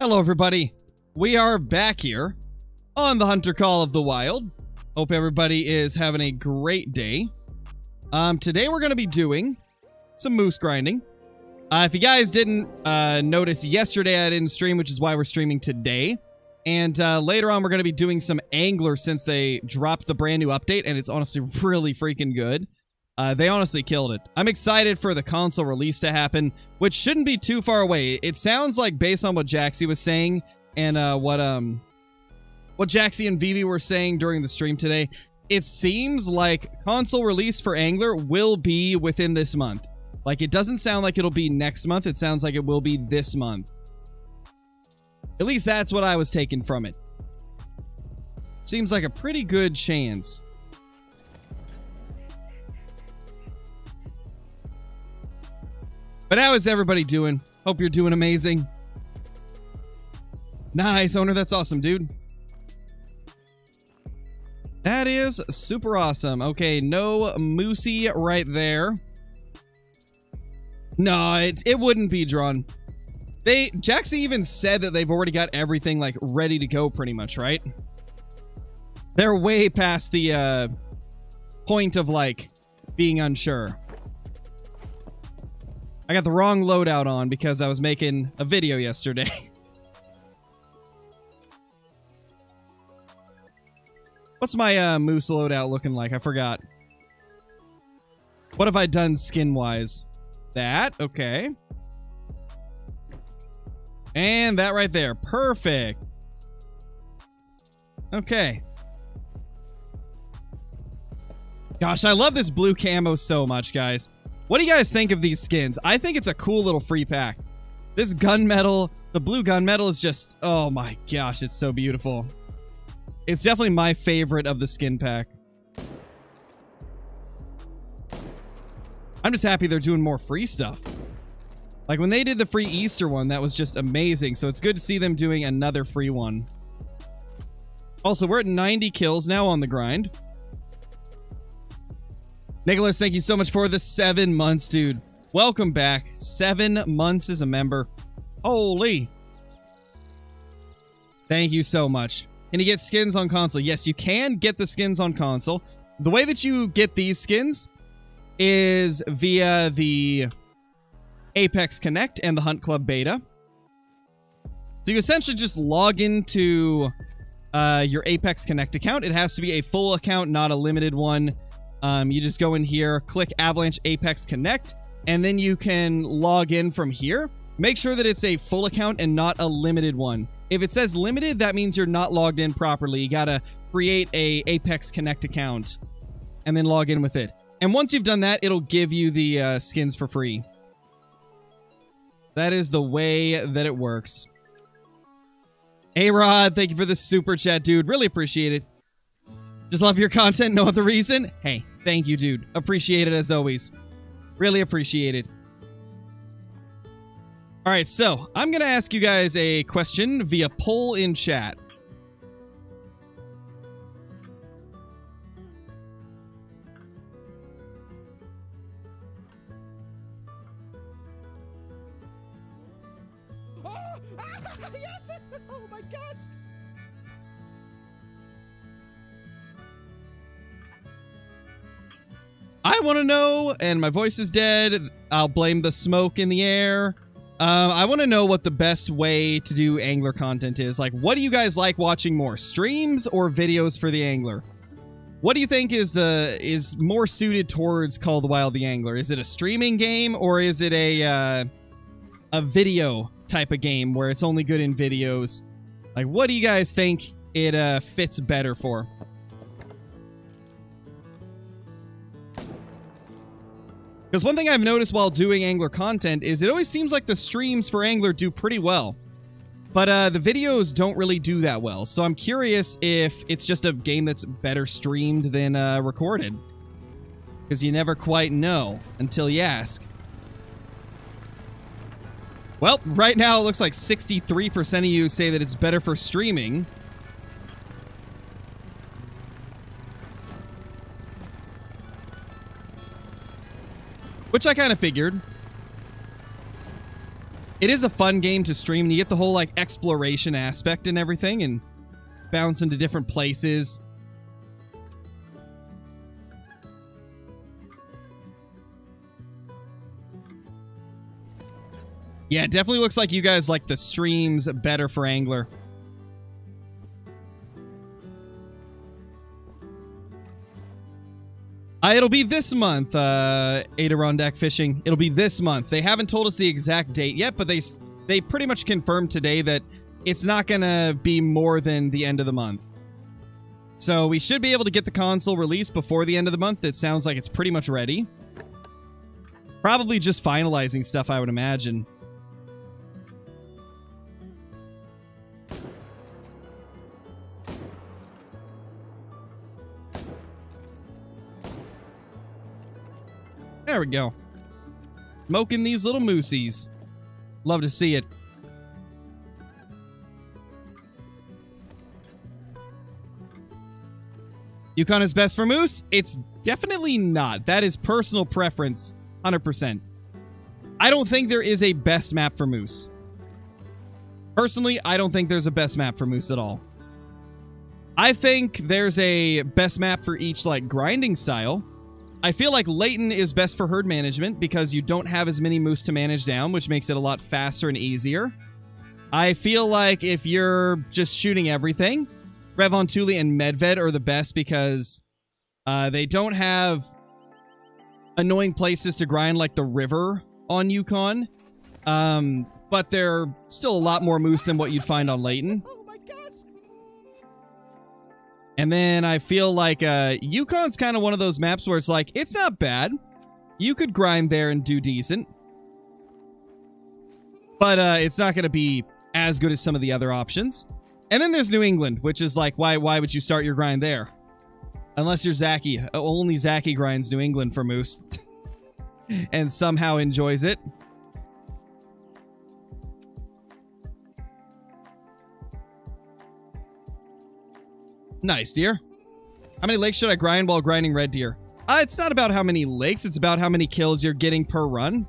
Hello, everybody. We are back here on the Hunter Call of the Wild. Hope everybody is having a great day. Um, today we're going to be doing some moose grinding. Uh, if you guys didn't uh, notice, yesterday I didn't stream, which is why we're streaming today. And uh, later on, we're going to be doing some Angler since they dropped the brand new update, and it's honestly really freaking good. Uh, they honestly killed it. I'm excited for the console release to happen, which shouldn't be too far away. It sounds like, based on what Jaxie was saying and uh, what um what Jaxie and Vivi were saying during the stream today, it seems like console release for Angler will be within this month. Like, it doesn't sound like it'll be next month. It sounds like it will be this month. At least that's what I was taking from it. Seems like a pretty good chance. But how is everybody doing? Hope you're doing amazing. Nice, owner. That's awesome, dude. That is super awesome. Okay, no Moosey right there. No, it, it wouldn't be drawn. They Jackson even said that they've already got everything like ready to go pretty much, right? They're way past the uh point of like being unsure. I got the wrong loadout on because I was making a video yesterday. What's my uh, moose loadout looking like? I forgot. What have I done skin-wise? That, okay. And that right there. Perfect. Okay. Gosh, I love this blue camo so much, guys. What do you guys think of these skins? I think it's a cool little free pack. This gunmetal, the blue gunmetal is just, oh my gosh, it's so beautiful. It's definitely my favorite of the skin pack. I'm just happy they're doing more free stuff. Like when they did the free Easter one, that was just amazing. So it's good to see them doing another free one. Also, we're at 90 kills now on the grind. Nicholas, thank you so much for the seven months, dude. Welcome back. Seven months as a member. Holy. Thank you so much. Can you get skins on console? Yes, you can get the skins on console. The way that you get these skins is via the Apex Connect and the Hunt Club beta. So you essentially just log into uh, your Apex Connect account. It has to be a full account, not a limited one. Um, you just go in here, click Avalanche Apex Connect, and then you can log in from here. Make sure that it's a full account and not a limited one. If it says limited, that means you're not logged in properly. You gotta create a Apex Connect account and then log in with it. And once you've done that, it'll give you the uh, skins for free. That is the way that it works. Hey Rod, thank you for the super chat, dude. Really appreciate it. Just love your content, no other reason. Hey, thank you, dude. Appreciate it as always. Really appreciate it. All right, so I'm going to ask you guys a question via poll in chat. I want to know, and my voice is dead. I'll blame the smoke in the air. Uh, I want to know what the best way to do angler content is. Like, what do you guys like watching more, streams or videos for the angler? What do you think is uh, is more suited towards Call of the Wild the Angler? Is it a streaming game or is it a uh, a video type of game where it's only good in videos? Like, what do you guys think it uh, fits better for? Because one thing I've noticed while doing Angler content is it always seems like the streams for Angler do pretty well. But uh, the videos don't really do that well. So I'm curious if it's just a game that's better streamed than uh, recorded. Because you never quite know until you ask. Well, right now it looks like 63% of you say that it's better for streaming. Which I kind of figured. It is a fun game to stream, and you get the whole like exploration aspect and everything, and bounce into different places. Yeah, it definitely looks like you guys like the streams better for Angler. Uh, it'll be this month, uh, Adirondack Fishing. It'll be this month. They haven't told us the exact date yet, but they they pretty much confirmed today that it's not going to be more than the end of the month. So we should be able to get the console released before the end of the month. It sounds like it's pretty much ready. Probably just finalizing stuff, I would imagine. There we go. Smoking these little moosies. Love to see it. Yukon is best for moose? It's definitely not. That is personal preference. 100%. I don't think there is a best map for moose. Personally, I don't think there's a best map for moose at all. I think there's a best map for each, like, grinding style. I feel like Layton is best for herd management because you don't have as many moose to manage down, which makes it a lot faster and easier. I feel like if you're just shooting everything, Revontuli and Medved are the best because uh, they don't have annoying places to grind like the river on Yukon. Um, but they're still a lot more moose than what you'd find on Layton. And then I feel like uh, Yukon's kind of one of those maps where it's like, it's not bad. You could grind there and do decent. But uh, it's not going to be as good as some of the other options. And then there's New England, which is like, why why would you start your grind there? Unless you're Zaki. Only Zaki grinds New England for Moose. and somehow enjoys it. Nice, deer. How many lakes should I grind while grinding red deer? Uh, it's not about how many lakes, it's about how many kills you're getting per run.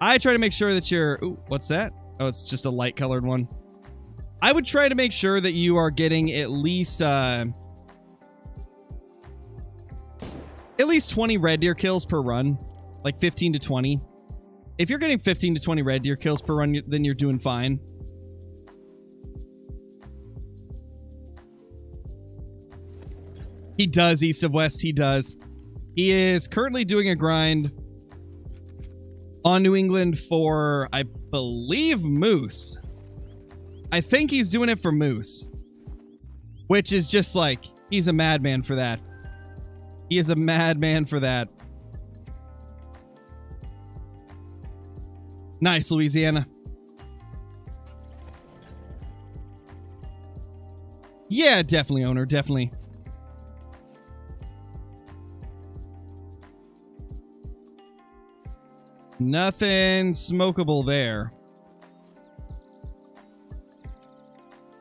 I try to make sure that you're... Ooh, what's that? Oh, it's just a light colored one. I would try to make sure that you are getting at least... Uh, at least 20 red deer kills per run. Like 15 to 20. If you're getting 15 to 20 red deer kills per run, then you're doing fine. He does, East of West. He does. He is currently doing a grind on New England for, I believe, Moose. I think he's doing it for Moose. Which is just like, he's a madman for that. He is a madman for that. Nice, Louisiana. Yeah, definitely, owner. Definitely. Nothing smokable there.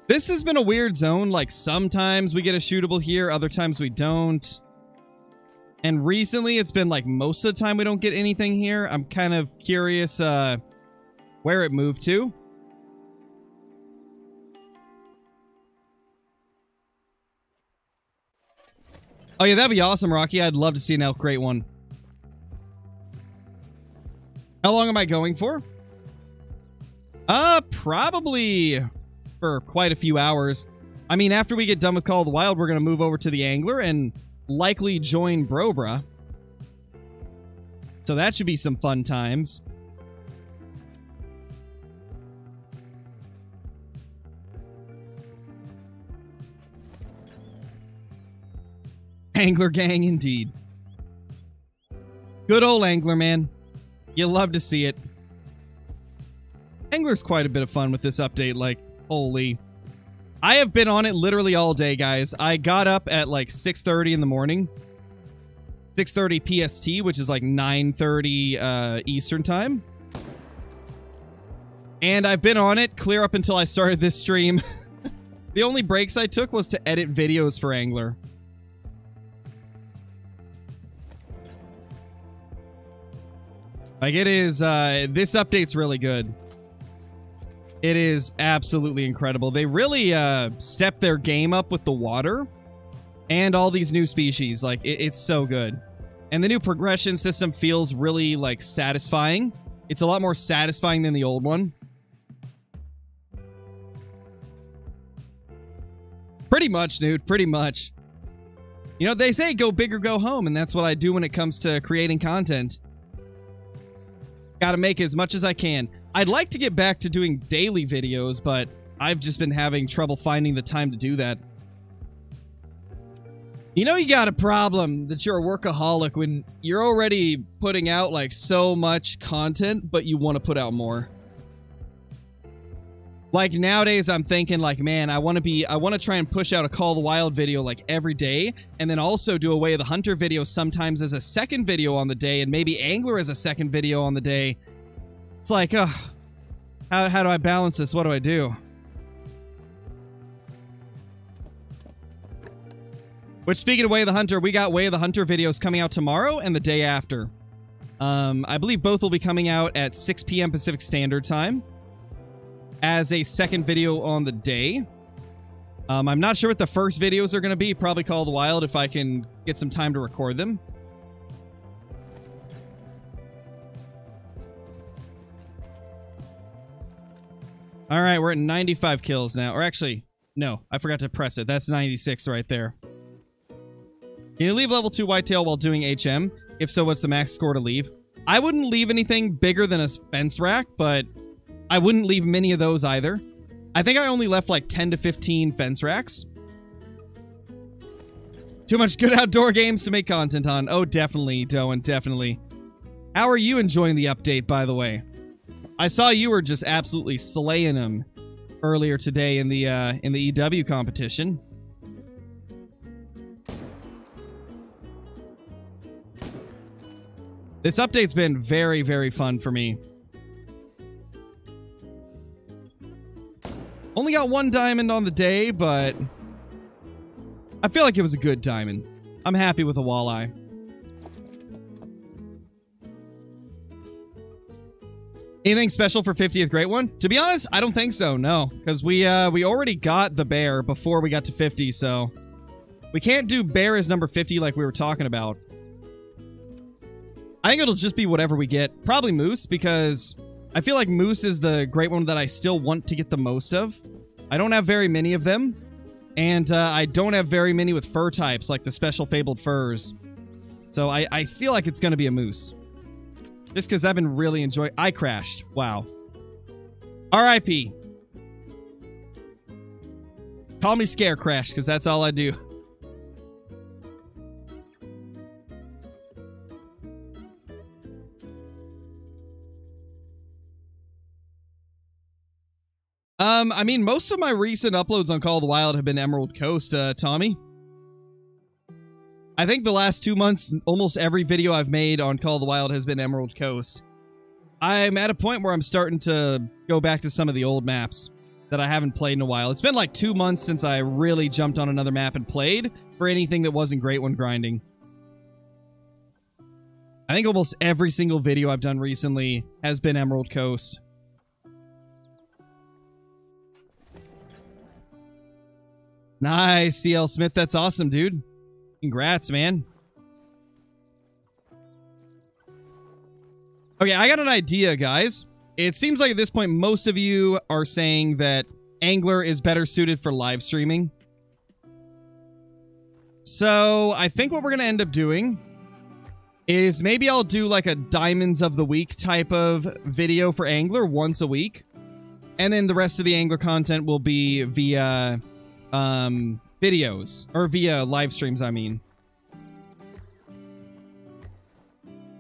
This has been a weird zone. Like, sometimes we get a shootable here, other times we don't. And recently, it's been like most of the time we don't get anything here. I'm kind of curious uh, where it moved to. Oh yeah, that'd be awesome, Rocky. I'd love to see an elk great one. How long am I going for? Uh, probably for quite a few hours. I mean, after we get done with Call of the Wild, we're going to move over to the Angler and likely join Brobra. So that should be some fun times. Angler gang, indeed. Good old Angler, man. You love to see it. Angler's quite a bit of fun with this update, like, holy. I have been on it literally all day, guys. I got up at like 6.30 in the morning. 6.30 PST, which is like 9.30 uh, Eastern Time. And I've been on it clear up until I started this stream. the only breaks I took was to edit videos for Angler. Like it is, uh, this update's really good. It is absolutely incredible. They really uh, stepped their game up with the water and all these new species. Like, it, it's so good. And the new progression system feels really, like, satisfying. It's a lot more satisfying than the old one. Pretty much, dude. Pretty much. You know, they say go big or go home, and that's what I do when it comes to creating content. Gotta make as much as I can. I'd like to get back to doing daily videos, but I've just been having trouble finding the time to do that. You know you got a problem that you're a workaholic when you're already putting out like so much content, but you want to put out more. Like nowadays I'm thinking like, man, I want to be I want to try and push out a Call of the Wild video like every day and then also do a Way of the Hunter video sometimes as a second video on the day and maybe Angler as a second video on the day. It's like, uh, how, how do I balance this? What do I do? Which, speaking of Way of the Hunter, we got Way of the Hunter videos coming out tomorrow and the day after. Um, I believe both will be coming out at 6 p.m. Pacific Standard Time as a second video on the day. Um, I'm not sure what the first videos are going to be. Probably Call of the Wild if I can get some time to record them. All right, we're at 95 kills now. Or actually, no, I forgot to press it. That's 96 right there. Can you leave level 2 whitetail while doing HM? If so, what's the max score to leave? I wouldn't leave anything bigger than a fence rack, but I wouldn't leave many of those either. I think I only left like 10 to 15 fence racks. Too much good outdoor games to make content on. Oh, definitely, Doan, definitely. How are you enjoying the update, by the way? I saw you were just absolutely slaying them earlier today in the uh, in the EW competition. This update's been very, very fun for me. Only got one diamond on the day, but I feel like it was a good diamond. I'm happy with a walleye. Anything special for 50th Great One? To be honest, I don't think so, no. Because we, uh, we already got the bear before we got to 50, so... We can't do bear as number 50 like we were talking about. I think it'll just be whatever we get. Probably moose, because I feel like moose is the great one that I still want to get the most of. I don't have very many of them, and uh, I don't have very many with fur types, like the special fabled furs. So I, I feel like it's going to be a moose. Just because I've been really enjoying... I crashed. Wow. R.I.P. Call me Scare Crash, because that's all I do. Um, I mean, most of my recent uploads on Call of the Wild have been Emerald Coast, uh, Tommy. I think the last two months, almost every video I've made on Call of the Wild has been Emerald Coast. I'm at a point where I'm starting to go back to some of the old maps that I haven't played in a while. It's been like two months since I really jumped on another map and played for anything that wasn't great when grinding. I think almost every single video I've done recently has been Emerald Coast. Nice, CL Smith. That's awesome, dude. Congrats, man. Okay, I got an idea, guys. It seems like at this point, most of you are saying that Angler is better suited for live streaming. So, I think what we're going to end up doing is maybe I'll do like a Diamonds of the Week type of video for Angler once a week. And then the rest of the Angler content will be via um, videos or via live streams. I mean,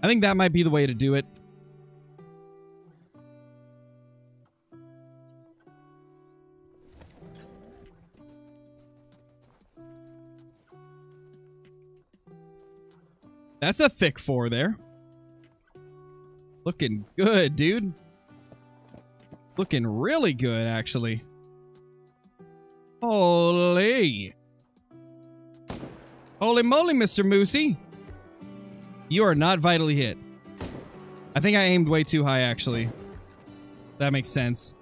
I think that might be the way to do it. That's a thick four there. Looking good, dude. Looking really good, actually. Holy. Holy moly, Mr. Moosey. You are not vitally hit. I think I aimed way too high, actually. That makes sense.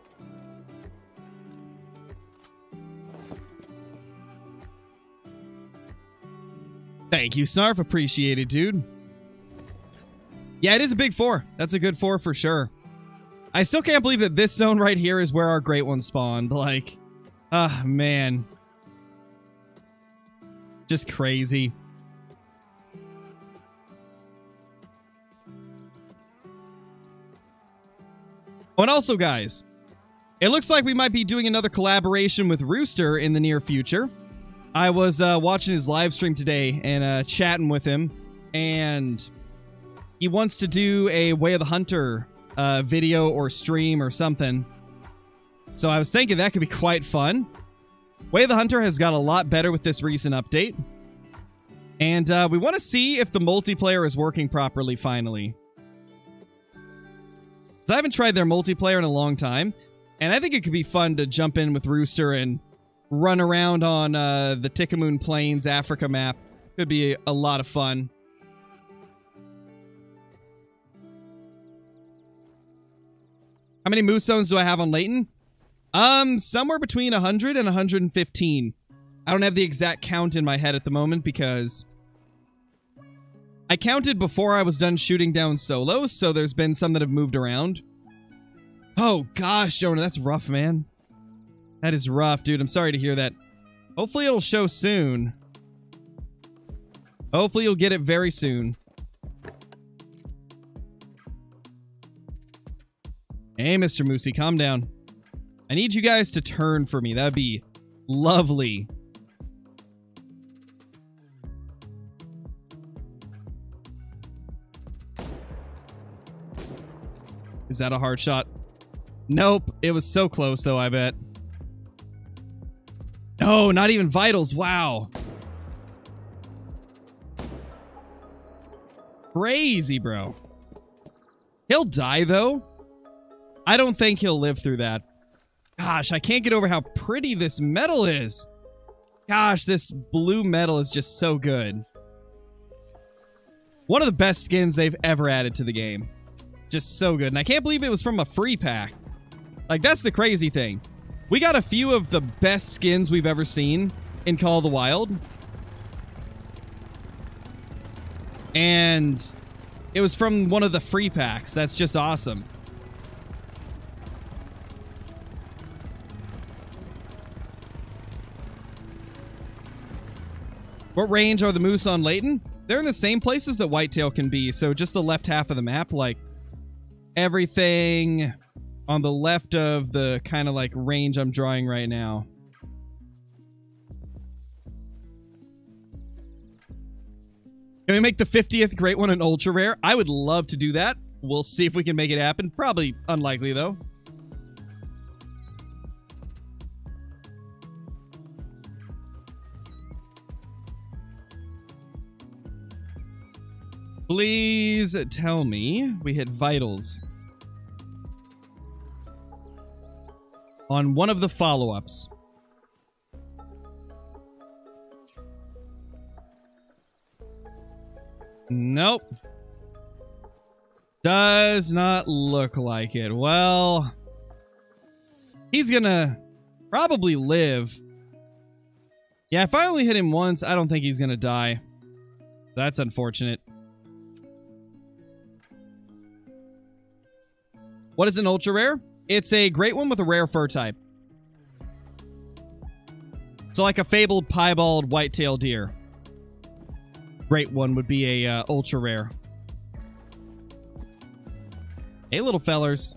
Thank you, Snarf. Appreciated, dude. Yeah, it is a big four. That's a good four for sure. I still can't believe that this zone right here is where our great ones spawned. Like, oh, man. Just crazy. Oh, and also, guys, it looks like we might be doing another collaboration with Rooster in the near future. I was uh, watching his live stream today and uh, chatting with him, and he wants to do a Way of the Hunter uh, video or stream or something. So I was thinking that could be quite fun. Way the Hunter has got a lot better with this recent update. And uh, we want to see if the multiplayer is working properly finally. I haven't tried their multiplayer in a long time, and I think it could be fun to jump in with Rooster and run around on uh, the Tikamoon Plains Africa map. Could be a lot of fun. How many moose zones do I have on Layton? Um, somewhere between 100 and 115. I don't have the exact count in my head at the moment because I counted before I was done shooting down solos, so there's been some that have moved around. Oh gosh, Jonah, that's rough, man. That is rough, dude. I'm sorry to hear that. Hopefully it'll show soon. Hopefully you'll get it very soon. Hey, Mr. Moosey, calm down. I need you guys to turn for me. That'd be lovely. Is that a hard shot? Nope. It was so close, though, I bet. No, not even vitals. Wow. Crazy, bro. He'll die, though. I don't think he'll live through that. Gosh, I can't get over how pretty this metal is. Gosh, this blue metal is just so good. One of the best skins they've ever added to the game. Just so good. And I can't believe it was from a free pack. Like, that's the crazy thing. We got a few of the best skins we've ever seen in Call of the Wild. And it was from one of the free packs. That's just awesome. What range are the moose on Layton? They're in the same places that Whitetail can be, so just the left half of the map, like everything on the left of the kind of like range I'm drawing right now. Can we make the 50th great one an ultra rare? I would love to do that. We'll see if we can make it happen. Probably unlikely though. Please tell me we hit vitals. On one of the follow-ups. Nope. Does not look like it. Well, he's gonna probably live. Yeah, if I only hit him once, I don't think he's gonna die. That's unfortunate. What is an ultra rare? It's a great one with a rare fur type. So like a fabled piebald white-tailed deer. Great one would be a uh, ultra rare. Hey, little fellers.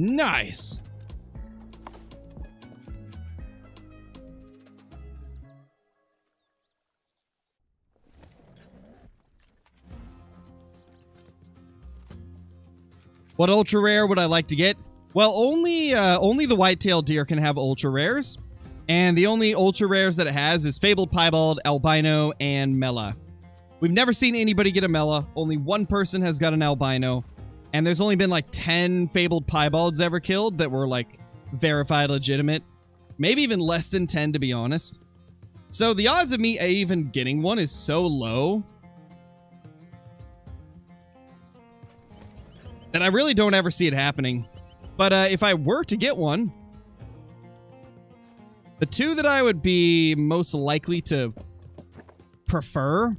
Nice. What ultra rare would I like to get? Well, only uh, only the white-tailed deer can have ultra rares, and the only ultra rares that it has is Fabled Piebald, Albino, and Mela. We've never seen anybody get a Mela. Only one person has got an Albino, and there's only been like 10 fabled piebalds ever killed that were like verified legitimate. Maybe even less than 10 to be honest. So the odds of me even getting one is so low that I really don't ever see it happening. But uh, if I were to get one, the two that I would be most likely to prefer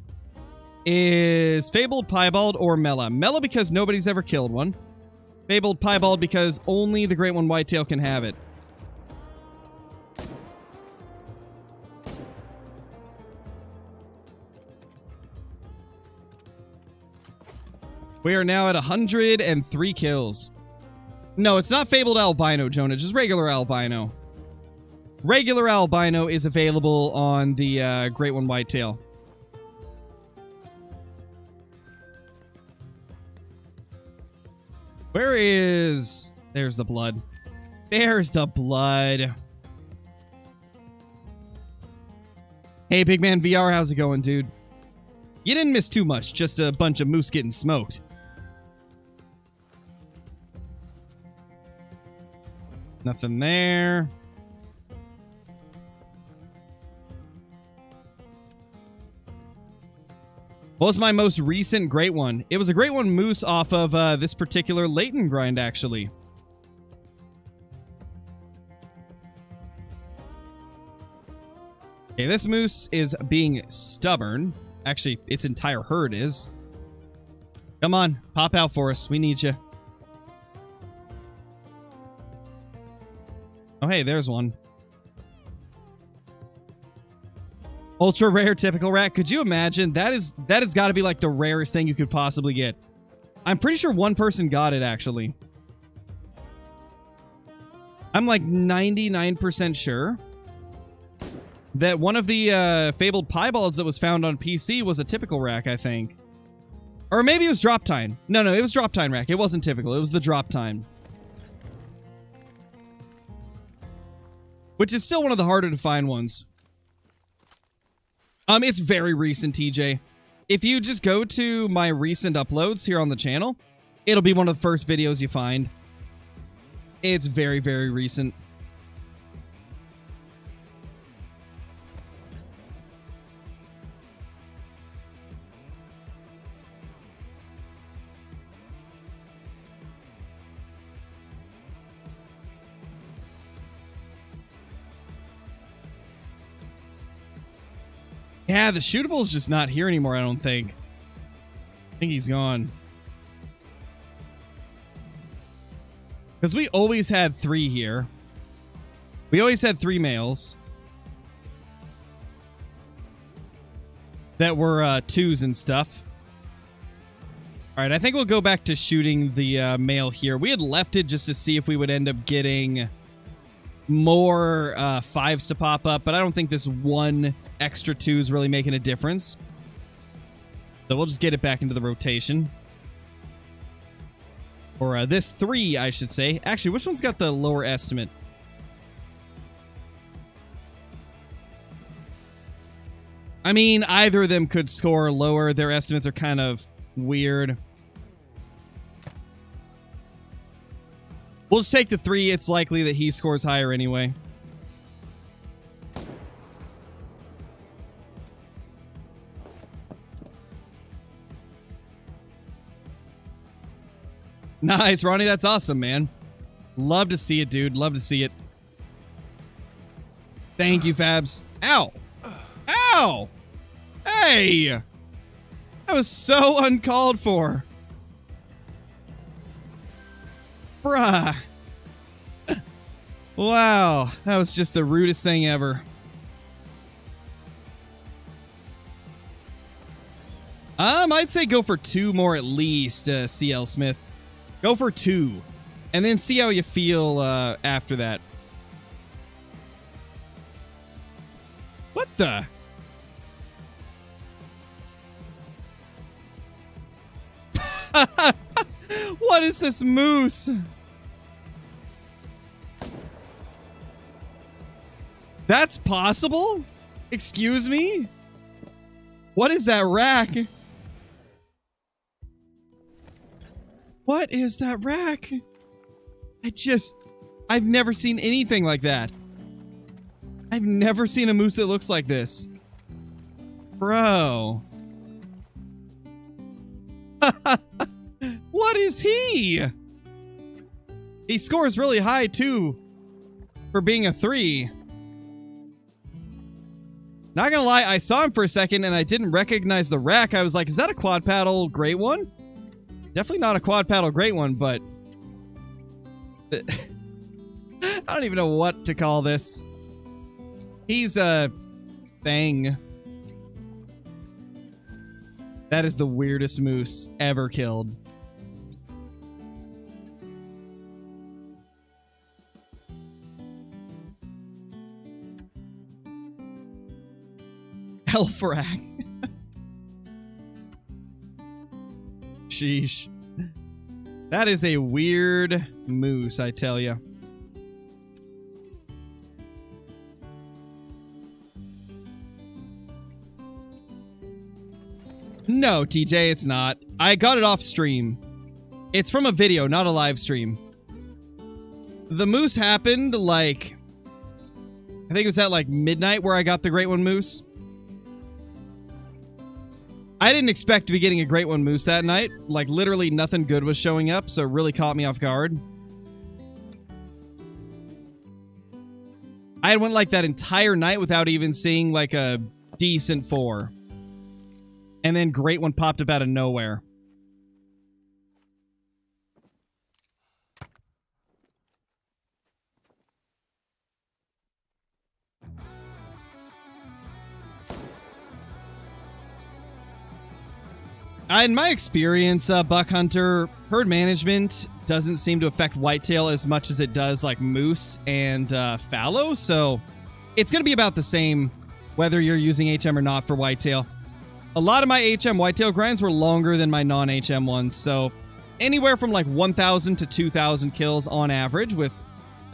is Fabled Piebald or Mela. Mela because nobody's ever killed one. Fabled Piebald because only the Great One Whitetail can have it. We are now at 103 kills. No, it's not Fabled Albino, Jonah. Just regular Albino. Regular Albino is available on the uh, Great One Whitetail. Where is... There's the blood. There's the blood. Hey, Big Man VR, how's it going, dude? You didn't miss too much, just a bunch of moose getting smoked. Nothing there. What was my most recent great one? It was a great one moose off of uh, this particular Layton grind, actually. Okay, this moose is being stubborn. Actually, its entire herd is. Come on, pop out for us. We need you. Oh, hey, there's one. Ultra rare typical rack. Could you imagine? That is that has got to be like the rarest thing you could possibly get. I'm pretty sure one person got it actually. I'm like 99% sure that one of the uh, fabled piebalds that was found on PC was a typical rack, I think. Or maybe it was drop tine. No, no, it was drop tine rack. It wasn't typical. It was the drop tine. Which is still one of the harder to find ones. Um, it's very recent, TJ. If you just go to my recent uploads here on the channel, it'll be one of the first videos you find. It's very, very recent. Yeah, the shootable is just not here anymore, I don't think. I think he's gone. Because we always had three here. We always had three males. That were uh, twos and stuff. Alright, I think we'll go back to shooting the uh, male here. We had left it just to see if we would end up getting more uh, fives to pop up, but I don't think this one extra two is really making a difference. So we'll just get it back into the rotation. Or uh, this three, I should say. Actually, which one's got the lower estimate? I mean, either of them could score lower. Their estimates are kind of weird. We'll just take the three. It's likely that he scores higher anyway. Nice, Ronnie. That's awesome, man. Love to see it, dude. Love to see it. Thank you, Fabs. Ow. Ow. Hey. That was so uncalled for. Bruh. wow. That was just the rudest thing ever. Um, I'd say go for two more at least, uh, CL Smith. Go for two. And then see how you feel uh, after that. What the? what is this moose? That's possible? Excuse me? What is that rack? What is that rack? I just... I've never seen anything like that. I've never seen a moose that looks like this. Bro. what is he? He scores really high too for being a three. Not gonna lie, I saw him for a second and I didn't recognize the rack. I was like, is that a quad paddle great one? Definitely not a quad paddle great one, but I don't even know what to call this. He's a thing. That is the weirdest moose ever killed. Elfrack. Sheesh. That is a weird moose, I tell you. No, TJ, it's not. I got it off stream. It's from a video, not a live stream. The moose happened like I think it was at like midnight where I got the great one moose. I didn't expect to be getting a great one moose that night. Like literally nothing good was showing up, so it really caught me off guard. I went like that entire night without even seeing like a decent four. And then great one popped up out of nowhere. In my experience, uh, buck hunter herd management doesn't seem to affect whitetail as much as it does like moose and uh, fallow. So it's going to be about the same whether you're using HM or not for whitetail. A lot of my HM whitetail grinds were longer than my non-HM ones, so anywhere from like 1,000 to 2,000 kills on average, with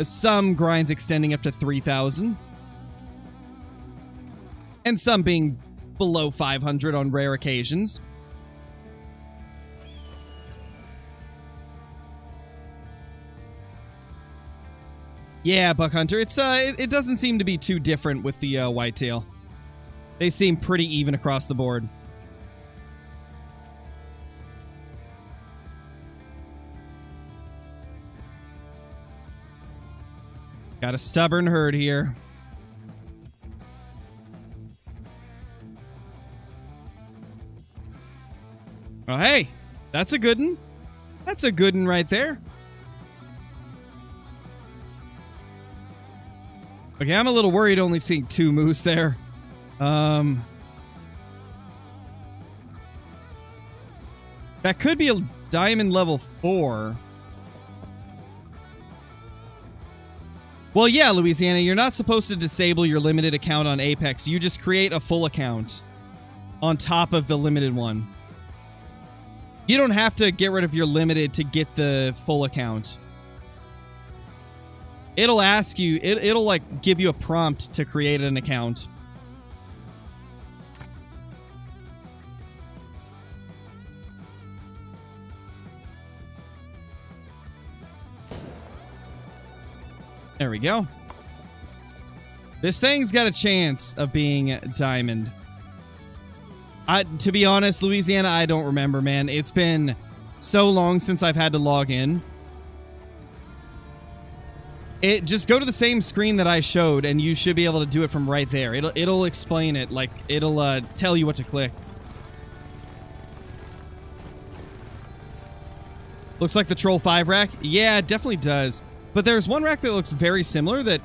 some grinds extending up to 3,000. And some being below 500 on rare occasions. Yeah, Buck Hunter. It's uh, it, it, doesn't seem to be too different with the uh, whitetail. They seem pretty even across the board. Got a stubborn herd here. Oh, hey, that's a good one. That's a good one right there. Okay, I'm a little worried only seeing two moose there. Um, that could be a diamond level four. Well, yeah, Louisiana, you're not supposed to disable your limited account on Apex. You just create a full account on top of the limited one. You don't have to get rid of your limited to get the full account. It'll ask you, it, it'll like give you a prompt to create an account. There we go. This thing's got a chance of being diamond. I, to be honest, Louisiana, I don't remember, man. It's been so long since I've had to log in. It just go to the same screen that I showed, and you should be able to do it from right there. It'll it'll explain it, like it'll uh, tell you what to click. Looks like the Troll 5 rack. Yeah, it definitely does. But there's one rack that looks very similar that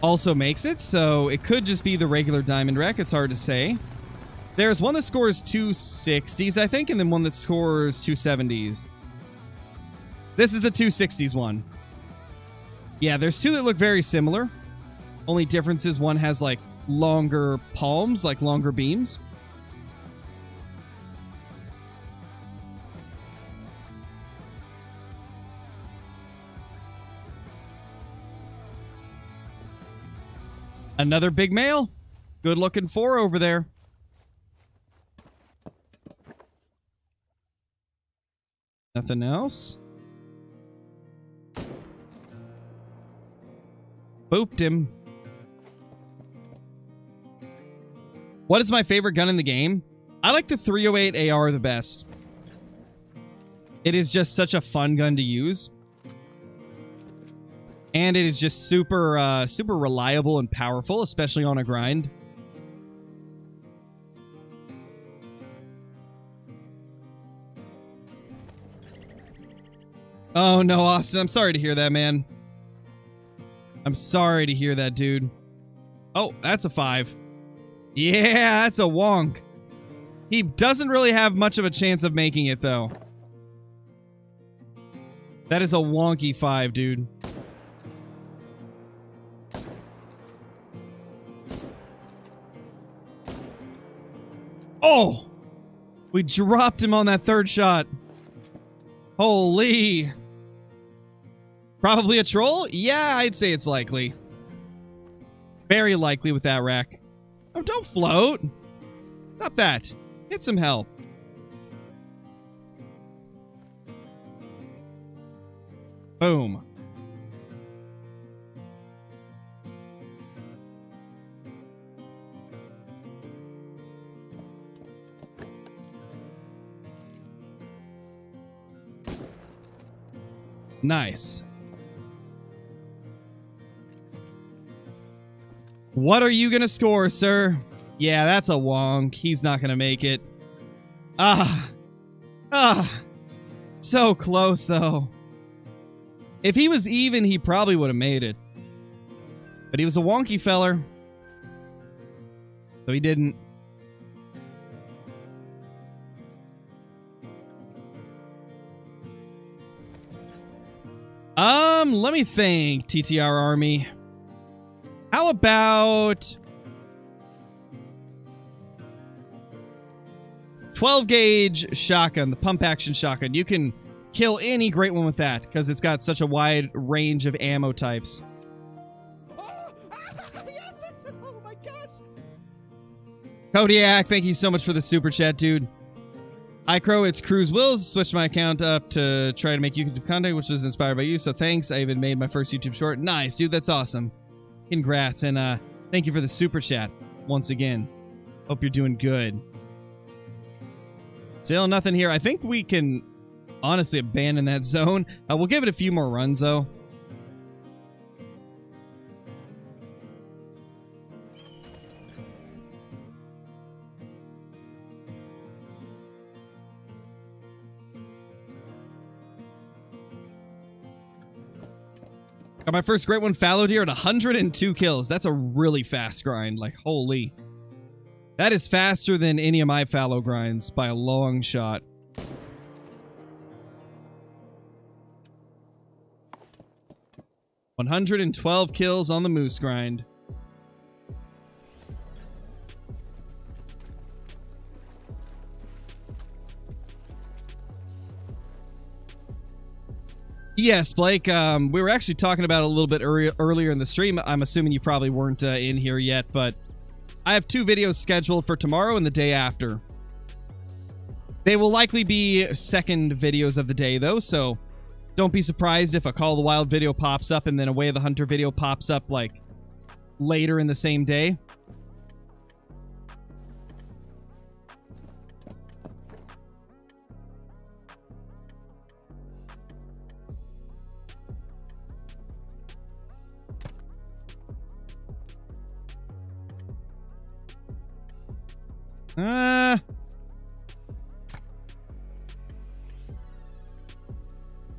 also makes it, so it could just be the regular diamond rack. It's hard to say. There's one that scores 260s, I think, and then one that scores 270s. This is the 260s one. Yeah, there's two that look very similar. Only difference is one has like longer palms, like longer beams. Another big male. Good looking four over there. Nothing else? Booped him. What is my favorite gun in the game? I like the 308 AR the best. It is just such a fun gun to use. And it is just super, uh, super reliable and powerful, especially on a grind. Oh no, Austin, I'm sorry to hear that, man. I'm sorry to hear that, dude. Oh, that's a five. Yeah, that's a wonk. He doesn't really have much of a chance of making it, though. That is a wonky five, dude. Oh! We dropped him on that third shot. Holy. Probably a troll? Yeah, I'd say it's likely. Very likely with that rack. Oh, don't float. Stop that. Get some help. Boom. Nice. What are you gonna score, sir? Yeah, that's a wonk. He's not gonna make it. Ah. Ah. So close, though. If he was even, he probably would have made it. But he was a wonky feller. So he didn't. Um, let me think, TTR Army. How about 12 gauge shotgun, the pump action shotgun. You can kill any great one with that because it's got such a wide range of ammo types. Oh, yes, oh my gosh. Kodiak, thank you so much for the super chat, dude. iCrow, it's Cruz Wills. Switched my account up to try to make YouTube content, which was inspired by you. So thanks. I even made my first YouTube short. Nice, dude. That's awesome. Congrats. And uh, thank you for the super chat once again. Hope you're doing good. Still nothing here. I think we can honestly abandon that zone. Uh, we'll give it a few more runs, though. Got my first great one, Fallow Deer, at 102 kills. That's a really fast grind. Like, holy. That is faster than any of my fallow grinds by a long shot. One hundred and twelve kills on the moose grind. Yes, Blake. Um, we were actually talking about it a little bit earlier earlier in the stream. I'm assuming you probably weren't uh, in here yet, but I have two videos scheduled for tomorrow and the day after. They will likely be second videos of the day, though, so don't be surprised if a Call of the Wild video pops up and then a Way of the Hunter video pops up, like, later in the same day. Uh.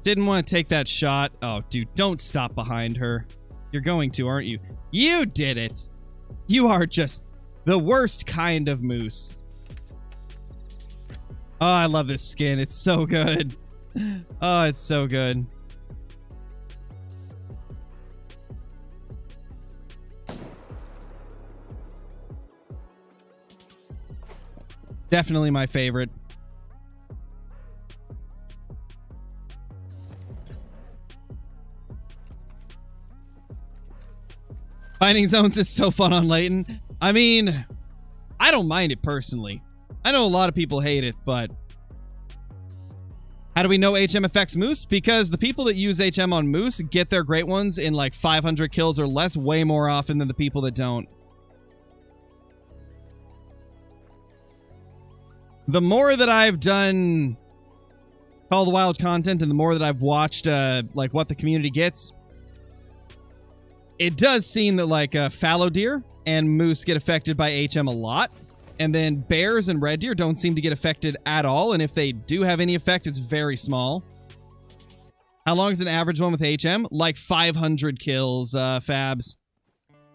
Didn't want to take that shot. Oh, dude, don't stop behind her. You're going to, aren't you? You did it. You are just the worst kind of moose. Oh, I love this skin. It's so good. Oh, it's so good. Definitely my favorite. Finding zones is so fun on Layton. I mean, I don't mind it personally. I know a lot of people hate it, but how do we know HM affects Moose? Because the people that use HM on Moose get their great ones in like 500 kills or less way more often than the people that don't. The more that I've done Call the Wild content and the more that I've watched uh, like what the community gets, it does seem that like uh, fallow deer and moose get affected by HM a lot. And then bears and red deer don't seem to get affected at all. And if they do have any effect, it's very small. How long is an average one with HM? Like 500 kills, uh, Fabs.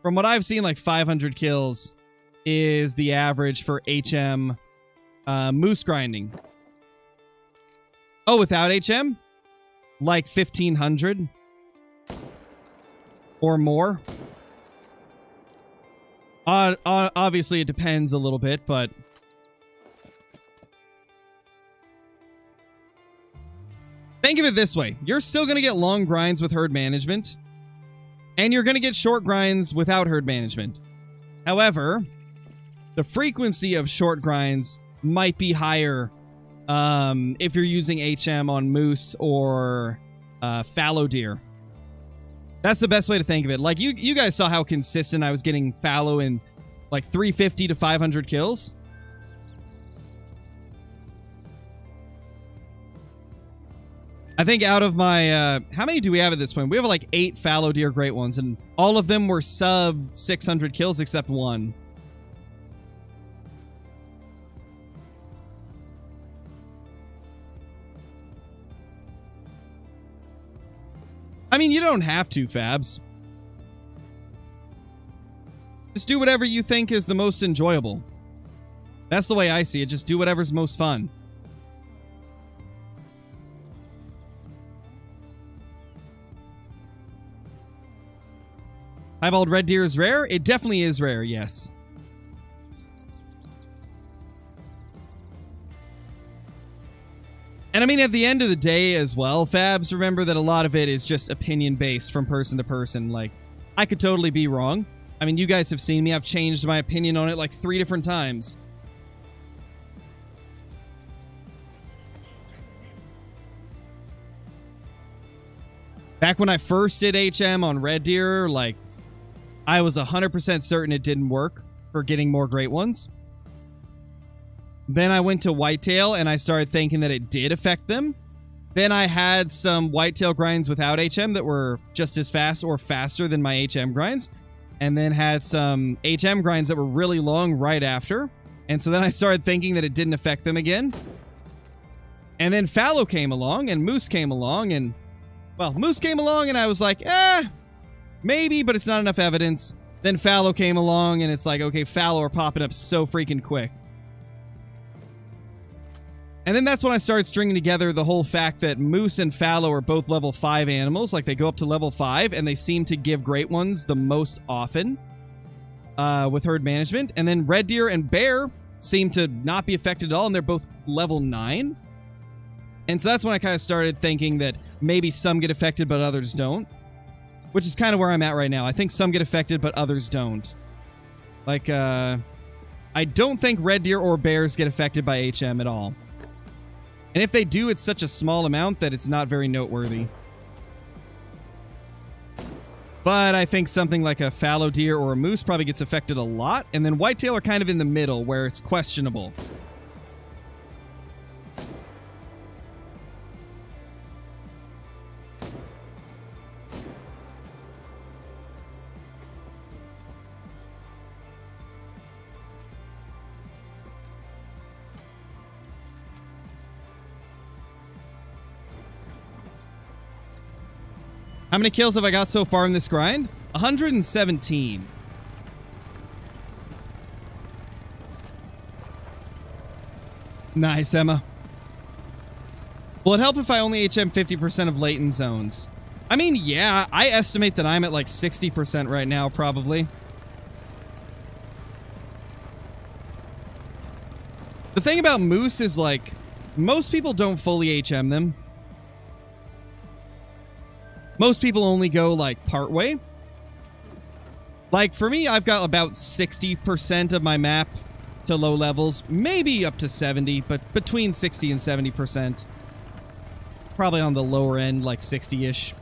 From what I've seen, like 500 kills is the average for HM uh, moose grinding. Oh, without HM? Like 1500 or more. Uh, uh, obviously, it depends a little bit, but... Think of it this way. You're still going to get long grinds with herd management, and you're going to get short grinds without herd management. However, the frequency of short grinds might be higher um, if you're using HM on moose or uh, fallow deer. That's the best way to think of it. Like you, you guys saw how consistent I was getting fallow in like 350 to 500 kills. I think out of my, uh, how many do we have at this point? We have like eight fallow deer great ones, and all of them were sub 600 kills except one. I mean, you don't have to, Fabs. Just do whatever you think is the most enjoyable. That's the way I see it. Just do whatever's most fun. Piebald red deer is rare? It definitely is rare, yes. And I mean, at the end of the day as well, Fabs, remember that a lot of it is just opinion based from person to person. Like, I could totally be wrong. I mean, you guys have seen me. I've changed my opinion on it like three different times. Back when I first did HM on Red Deer, like, I was 100% certain it didn't work for getting more great ones. Then I went to whitetail and I started thinking that it did affect them. Then I had some whitetail grinds without HM that were just as fast or faster than my HM grinds. And then had some HM grinds that were really long right after. And so then I started thinking that it didn't affect them again. And then fallow came along and moose came along and well, moose came along and I was like, eh, maybe, but it's not enough evidence. Then fallow came along and it's like, okay, fallow are popping up so freaking quick. And then that's when I started stringing together the whole fact that moose and fallow are both level 5 animals. Like, they go up to level 5, and they seem to give great ones the most often uh, with herd management. And then red deer and bear seem to not be affected at all, and they're both level 9. And so that's when I kind of started thinking that maybe some get affected, but others don't. Which is kind of where I'm at right now. I think some get affected, but others don't. Like, uh... I don't think red deer or bears get affected by HM at all. And if they do, it's such a small amount that it's not very noteworthy. But I think something like a fallow deer or a moose probably gets affected a lot. And then whitetail are kind of in the middle where it's questionable. How many kills have I got so far in this grind? 117. Nice, Emma. Will it help if I only HM 50% of Layton zones? I mean, yeah, I estimate that I'm at like 60% right now, probably. The thing about Moose is like, most people don't fully HM them. Most people only go like part way. Like for me, I've got about 60% of my map to low levels, maybe up to 70, but between 60 and 70%. Probably on the lower end, like 60-ish.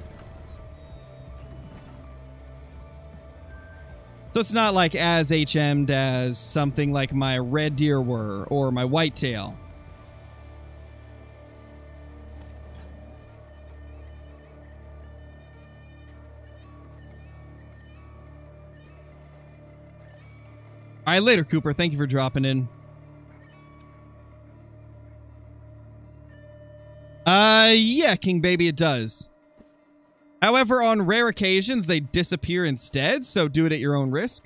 So it's not like as HM'd as something like my red deer were or my whitetail. All right, later, Cooper. Thank you for dropping in. Uh, yeah, King Baby, it does. However, on rare occasions, they disappear instead, so do it at your own risk.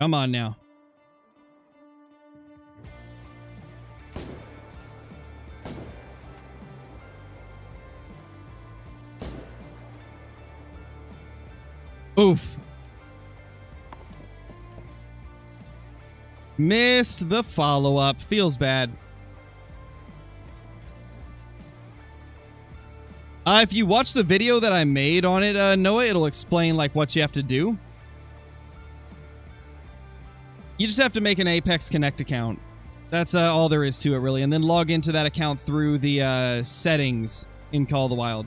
Come on now. Oof. Missed the follow-up. Feels bad. Uh, if you watch the video that I made on it, uh, Noah, it'll explain like what you have to do. You just have to make an Apex Connect account. That's uh, all there is to it, really. And then log into that account through the uh, settings in Call of the Wild.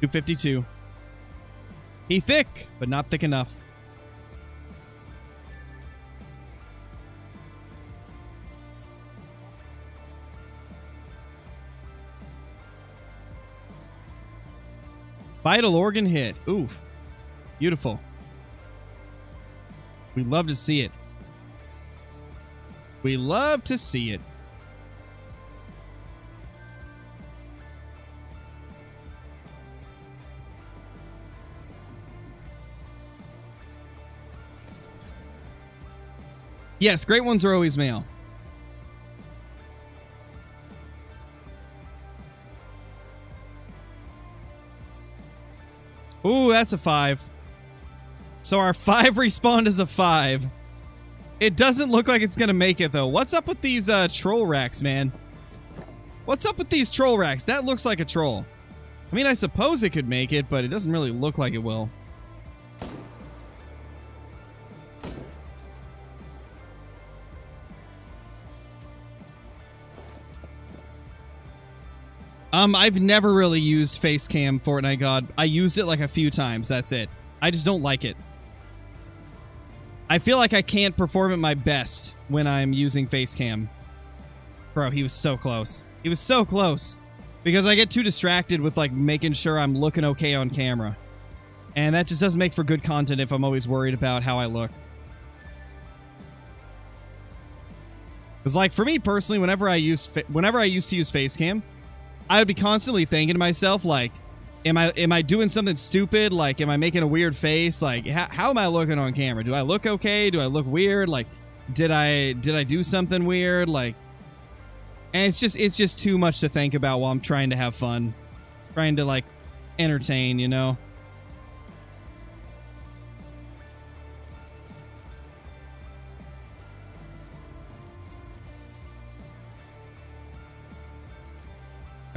252. He thick, but not thick enough. Vital organ hit. Oof. Beautiful. We love to see it. We love to see it. Yes, great ones are always male. Ooh, that's a five. So our five respawned as a five. It doesn't look like it's gonna make it though. What's up with these uh, troll racks, man? What's up with these troll racks? That looks like a troll. I mean, I suppose it could make it, but it doesn't really look like it will. Um, I've never really used Facecam Fortnite God. I used it like a few times. That's it. I just don't like it. I feel like I can't perform at my best when I'm using Facecam. Bro, he was so close. He was so close. Because I get too distracted with like making sure I'm looking okay on camera. And that just doesn't make for good content if I'm always worried about how I look. Because like for me personally, whenever I used whenever I used to use Facecam, I would be constantly thinking to myself, like, am I am I doing something stupid? Like, am I making a weird face? Like, how, how am I looking on camera? Do I look okay? Do I look weird? Like, did I did I do something weird? Like, and it's just it's just too much to think about while I'm trying to have fun, trying to like entertain, you know.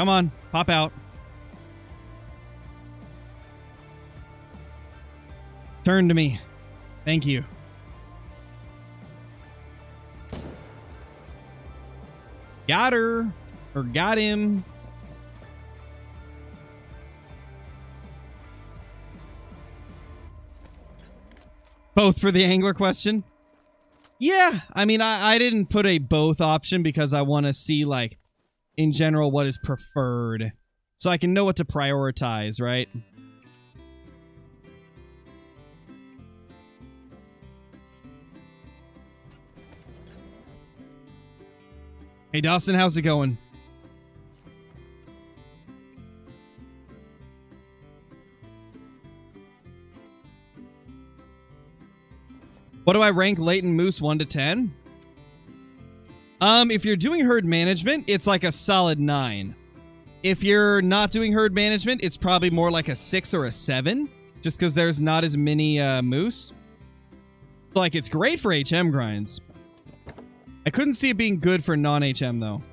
Come on, pop out. Turn to me. Thank you. Got her. Or got him. Both for the angler question? Yeah, I mean, I, I didn't put a both option because I want to see, like, in general what is preferred. So I can know what to prioritize, right? Hey Dawson, how's it going? What do I rank Layton Moose 1 to 10? Um, if you're doing herd management, it's like a solid 9. If you're not doing herd management, it's probably more like a 6 or a 7, just because there's not as many uh, moose. Like, it's great for HM grinds. I couldn't see it being good for non-HM, though.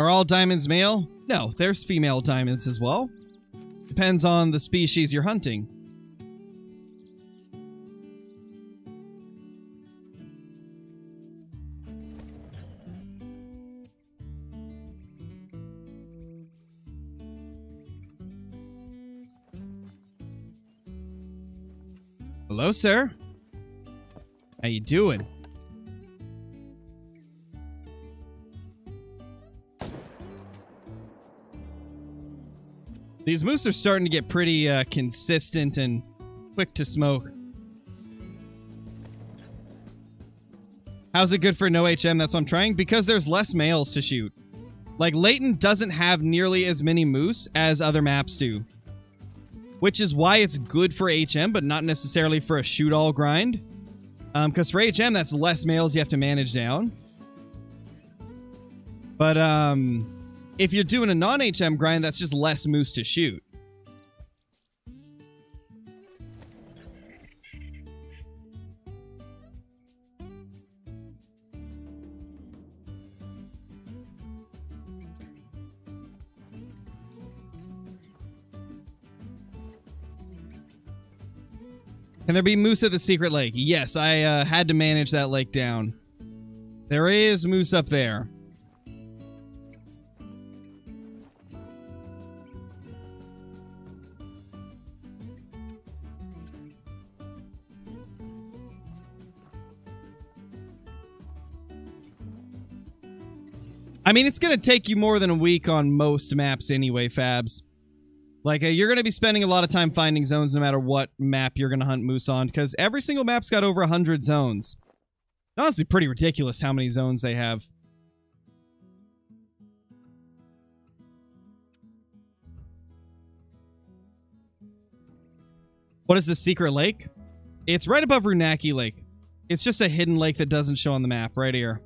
Are all diamonds male? No, there's female diamonds as well. Depends on the species you're hunting. Hello, sir. How you doing? These moose are starting to get pretty uh, consistent and quick to smoke. How's it good for no HM? That's what I'm trying. Because there's less males to shoot. Like, Layton doesn't have nearly as many moose as other maps do. Which is why it's good for HM, but not necessarily for a shoot-all grind. Because um, for HM, that's less males you have to manage down. But, um... If you're doing a non-HM grind, that's just less moose to shoot. Can there be moose at the secret lake? Yes, I uh, had to manage that lake down. There is moose up there. Mean, it's going to take you more than a week on most maps anyway, Fabs. Like, uh, you're going to be spending a lot of time finding zones no matter what map you're going to hunt moose on, because every single map's got over 100 zones. Honestly, pretty ridiculous how many zones they have. What is the secret lake? It's right above Runaki Lake. It's just a hidden lake that doesn't show on the map, right here.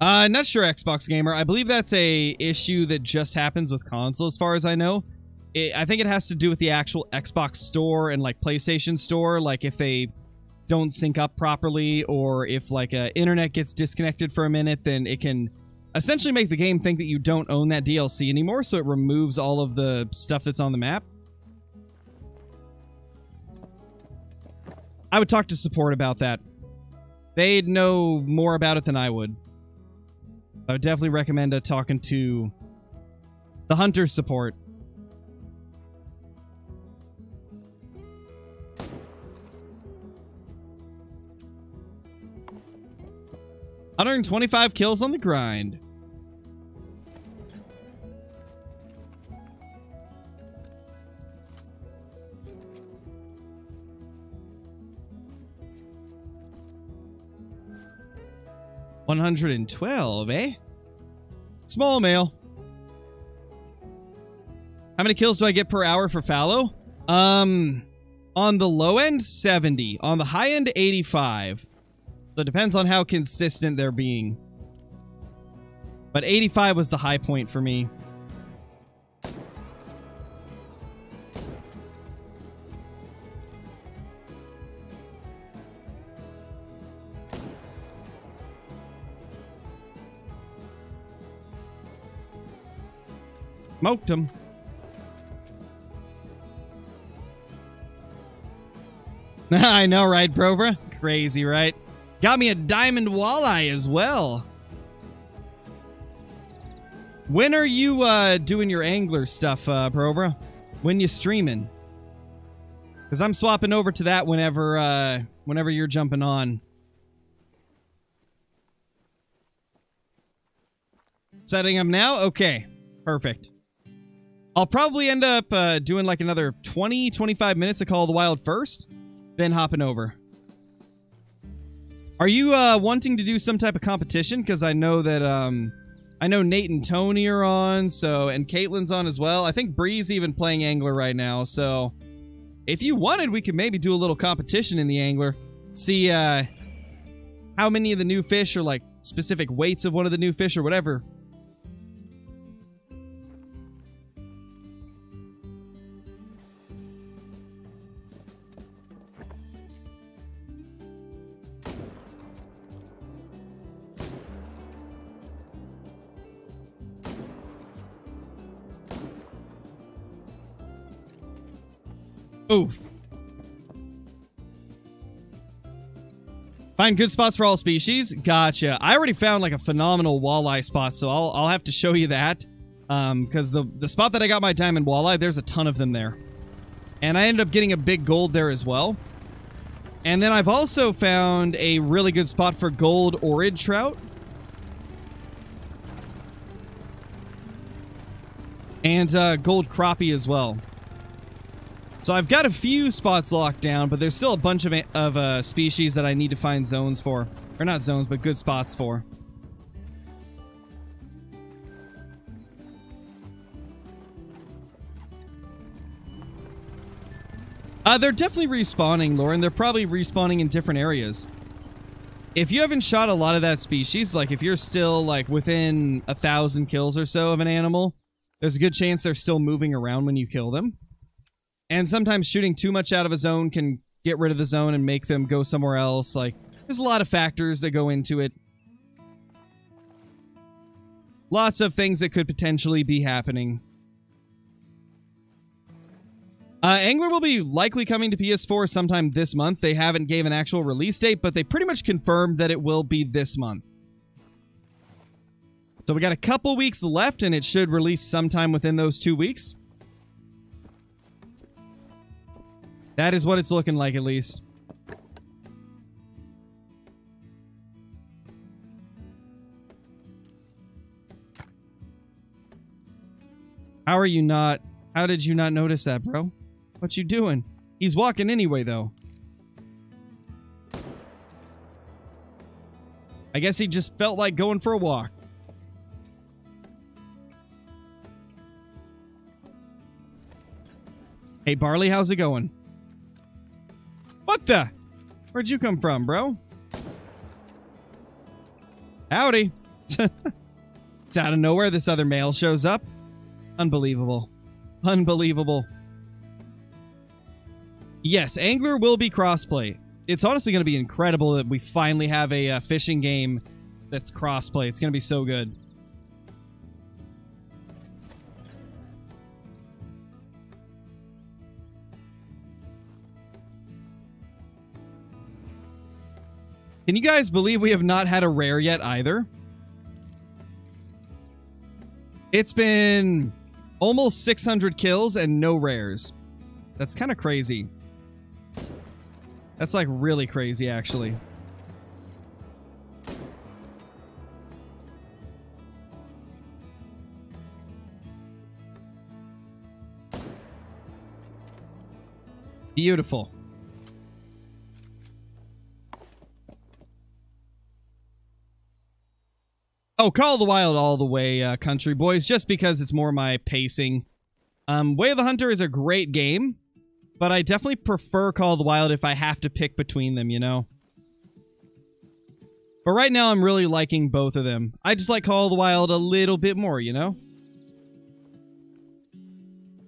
Uh, not sure, Xbox Gamer. I believe that's a issue that just happens with console, as far as I know. It, I think it has to do with the actual Xbox store and, like, PlayStation store. Like, if they don't sync up properly, or if, like, uh, internet gets disconnected for a minute, then it can essentially make the game think that you don't own that DLC anymore, so it removes all of the stuff that's on the map. I would talk to support about that. They'd know more about it than I would. I would definitely recommend uh, talking to the hunter support. Hundred and twenty-five kills on the grind. One hundred and twelve, eh? Small male. How many kills do I get per hour for fallow? Um, on the low end, 70. On the high end, 85. So it depends on how consistent they're being. But 85 was the high point for me. Smoked him. I know, right, Probra? Crazy, right? Got me a diamond walleye as well. When are you uh, doing your angler stuff, uh, Probra? When you streaming? Because I'm swapping over to that whenever, uh, whenever you're jumping on. Setting up now? Okay. Perfect. I'll probably end up uh, doing like another 20, 25 minutes of Call of the Wild first, then hopping over. Are you uh, wanting to do some type of competition? Because I know that um, I know Nate and Tony are on, so and Caitlin's on as well. I think Bree's even playing Angler right now. So if you wanted, we could maybe do a little competition in the Angler. See uh, how many of the new fish are like specific weights of one of the new fish or whatever. Oof. Find good spots for all species. Gotcha. I already found like a phenomenal walleye spot, so I'll I'll have to show you that. Um, because the the spot that I got my diamond walleye, there's a ton of them there, and I ended up getting a big gold there as well. And then I've also found a really good spot for gold orid trout. And uh, gold crappie as well. So I've got a few spots locked down, but there's still a bunch of, of uh, species that I need to find zones for. Or not zones, but good spots for. Uh, they're definitely respawning, Lauren. They're probably respawning in different areas. If you haven't shot a lot of that species, like if you're still like within a thousand kills or so of an animal, there's a good chance they're still moving around when you kill them. And sometimes shooting too much out of a zone can get rid of the zone and make them go somewhere else. Like, there's a lot of factors that go into it. Lots of things that could potentially be happening. Uh, Angler will be likely coming to PS4 sometime this month. They haven't gave an actual release date, but they pretty much confirmed that it will be this month. So we got a couple weeks left, and it should release sometime within those two weeks. That is what it's looking like, at least. How are you not... How did you not notice that, bro? What you doing? He's walking anyway, though. I guess he just felt like going for a walk. Hey, Barley, how's it going? What the? Where'd you come from, bro? Howdy. it's out of nowhere this other male shows up. Unbelievable. Unbelievable. Yes, Angler will be crossplay. It's honestly going to be incredible that we finally have a uh, fishing game that's crossplay. It's going to be so good. Can you guys believe we have not had a rare yet either? It's been almost 600 kills and no rares. That's kind of crazy. That's like really crazy, actually. Beautiful. Oh, Call of the Wild all the way, uh, Country Boys, just because it's more my pacing. Um, Way of the Hunter is a great game, but I definitely prefer Call of the Wild if I have to pick between them, you know? But right now, I'm really liking both of them. I just like Call of the Wild a little bit more, you know?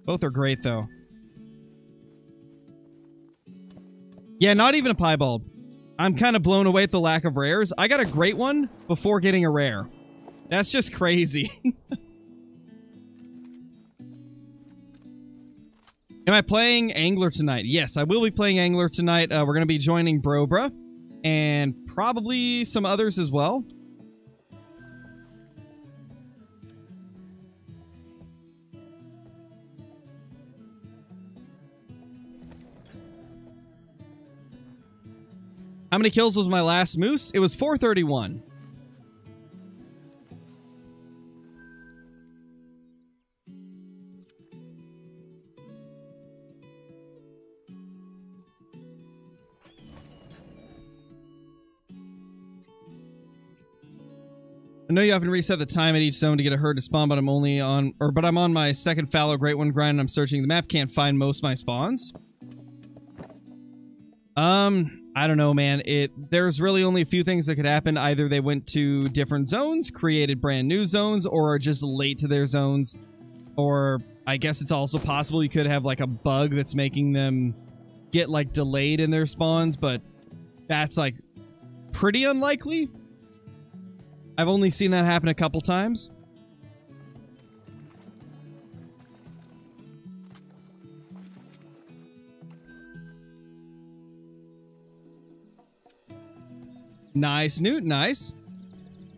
Both are great, though. Yeah, not even a piebald. I'm kind of blown away at the lack of rares. I got a great one before getting a rare. That's just crazy. Am I playing Angler tonight? Yes, I will be playing Angler tonight. Uh, we're going to be joining Brobra and probably some others as well. How many kills was my last moose? It was 431. I know you haven't reset the time at each zone to get a herd to spawn, but I'm only on, or but I'm on my second fallow great one grind. I'm searching the map, can't find most my spawns. Um, I don't know, man. It there's really only a few things that could happen. Either they went to different zones, created brand new zones, or are just late to their zones, or I guess it's also possible you could have like a bug that's making them get like delayed in their spawns, but that's like pretty unlikely. I've only seen that happen a couple times. Nice, Newt, nice.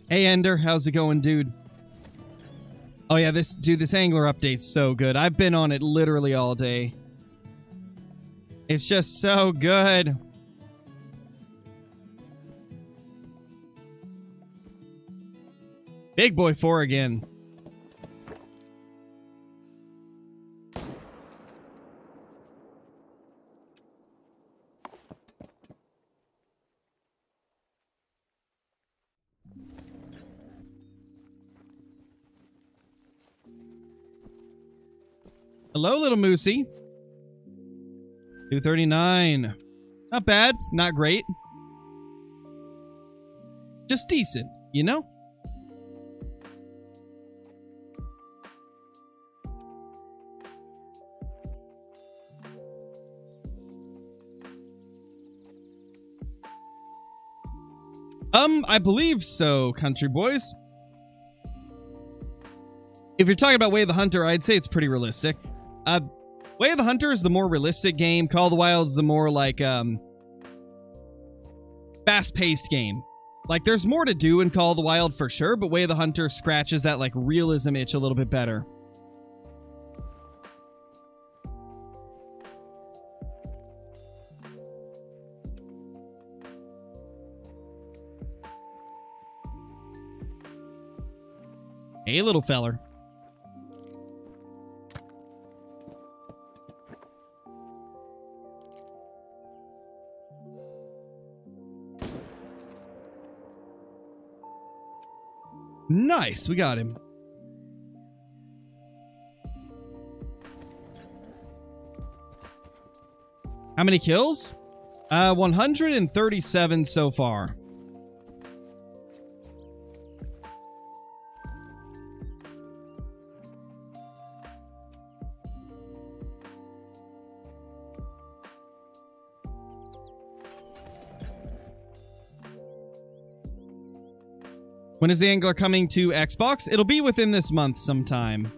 Hey, Ender, how's it going, dude? Oh yeah, this dude, this angler update's so good. I've been on it literally all day. It's just so good. Big boy four again. Hello, little moosey. 239. Not bad, not great. Just decent, you know? Um, I believe so, country boys. If you're talking about Way of the Hunter, I'd say it's pretty realistic. Uh, Way of the Hunter is the more realistic game. Call of the Wild is the more like um fast-paced game. Like there's more to do in Call of the Wild for sure, but Way of the Hunter scratches that like realism itch a little bit better. Hey, little feller. Nice, we got him. How many kills? Uh, 137 so far. When is the Angler coming to Xbox? It'll be within this month sometime.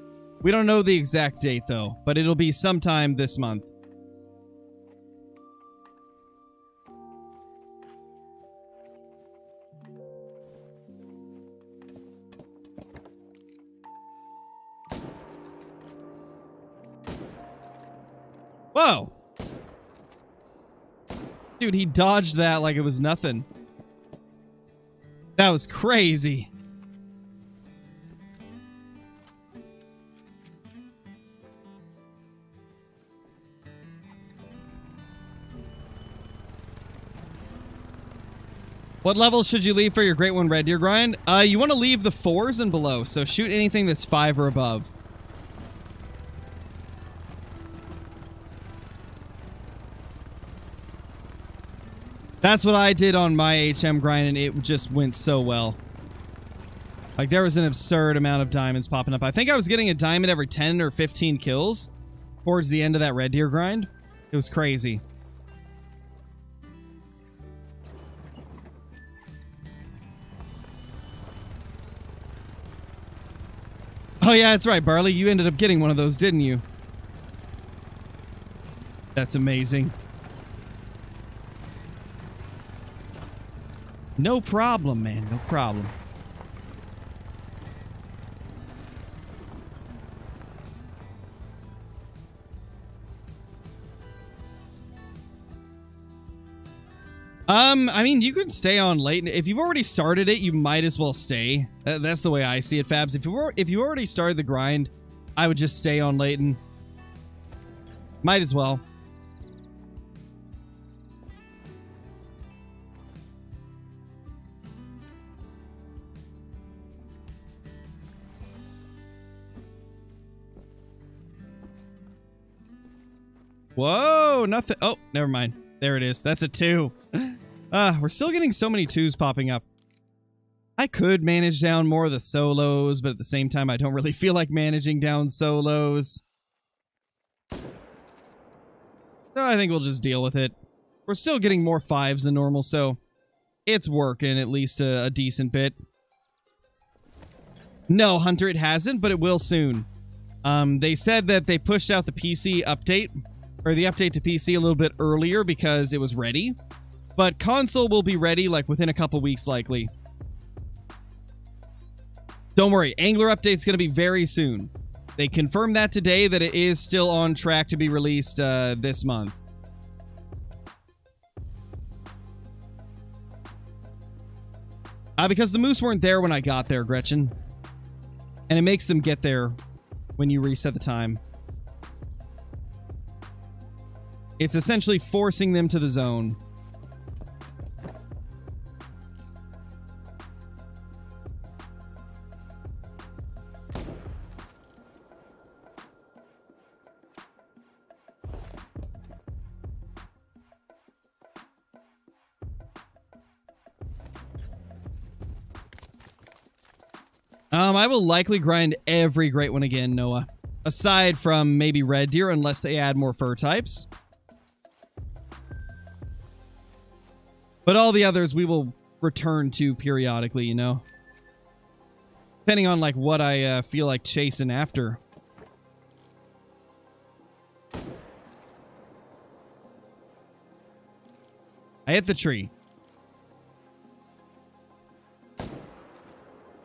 We don't know the exact date though, but it'll be sometime this month. Whoa! Dude, he dodged that like it was nothing. That was crazy. What levels should you leave for your Great One Red Deer grind? Uh, you want to leave the fours and below, so shoot anything that's five or above. That's what I did on my HM grind, and it just went so well. Like, there was an absurd amount of diamonds popping up. I think I was getting a diamond every 10 or 15 kills towards the end of that Red Deer grind. It was crazy. Oh, yeah, that's right, Barley. You ended up getting one of those, didn't you? That's amazing. No problem, man. No problem. Um, I mean, you can stay on late. If you've already started it, you might as well stay. That's the way I see it, Fabs. If you were, if you already started the grind, I would just stay on Layton. Might as well. Whoa, nothing. Oh, never mind. There it is. That's a two. Ah, uh, we're still getting so many twos popping up. I could manage down more of the solos, but at the same time, I don't really feel like managing down solos. So I think we'll just deal with it. We're still getting more fives than normal, so it's working at least a, a decent bit. No, Hunter, it hasn't, but it will soon. Um, they said that they pushed out the PC update or the update to PC a little bit earlier because it was ready. But console will be ready like within a couple weeks, likely. Don't worry, Angler update's going to be very soon. They confirmed that today that it is still on track to be released uh, this month. Uh, because the moose weren't there when I got there, Gretchen. And it makes them get there when you reset the time. It's essentially forcing them to the zone. Um, I will likely grind every great one again, Noah. Aside from maybe red deer, unless they add more fur types. But all the others we will return to periodically, you know? Depending on, like, what I uh, feel like chasing after. I hit the tree.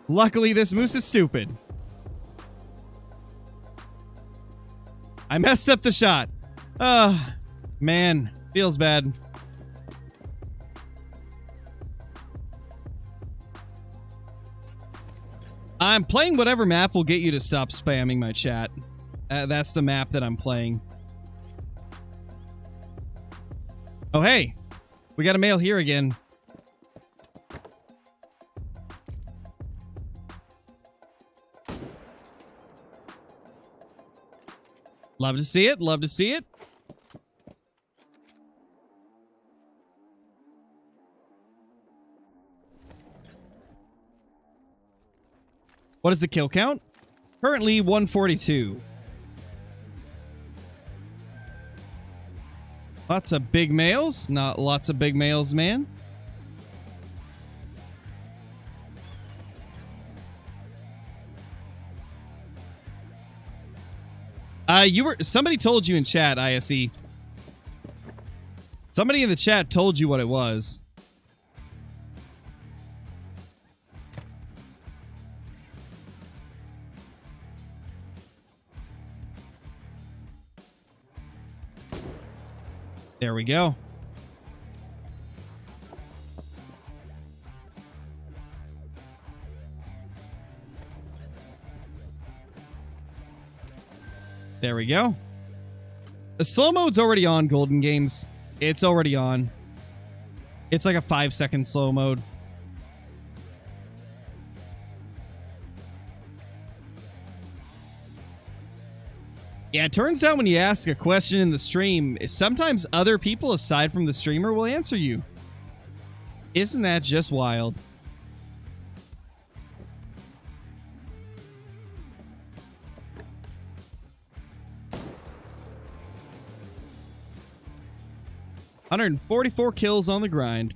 Luckily, this moose is stupid. I messed up the shot. Ah, man. Feels bad. I'm playing whatever map will get you to stop spamming my chat. Uh, that's the map that I'm playing. Oh, hey. We got a male here again. Love to see it. Love to see it. What is the kill count? Currently 142. Lots of big males. Not lots of big males, man. Uh, you were somebody told you in chat, ISE. Somebody in the chat told you what it was. There we go. There we go. The slow mode's already on, Golden Games. It's already on. It's like a five second slow mode. Yeah, it turns out when you ask a question in the stream, sometimes other people aside from the streamer will answer you. Isn't that just wild? Hundred and forty-four kills on the grind.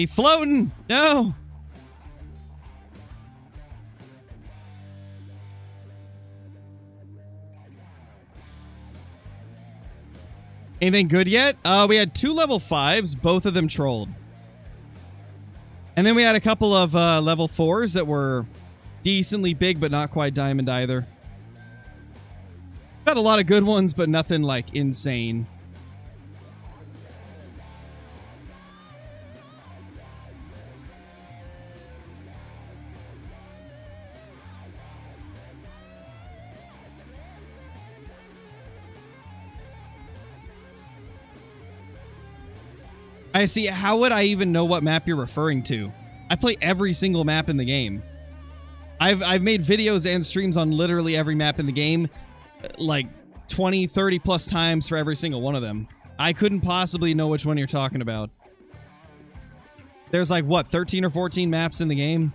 He floating! No! Anything good yet? Uh, we had two level fives, both of them trolled. And then we had a couple of uh, level fours that were decently big, but not quite diamond either. Got a lot of good ones, but nothing like insane. I see. How would I even know what map you're referring to? I play every single map in the game. I've I've made videos and streams on literally every map in the game, like 20, 30 plus times for every single one of them. I couldn't possibly know which one you're talking about. There's like what, 13 or 14 maps in the game?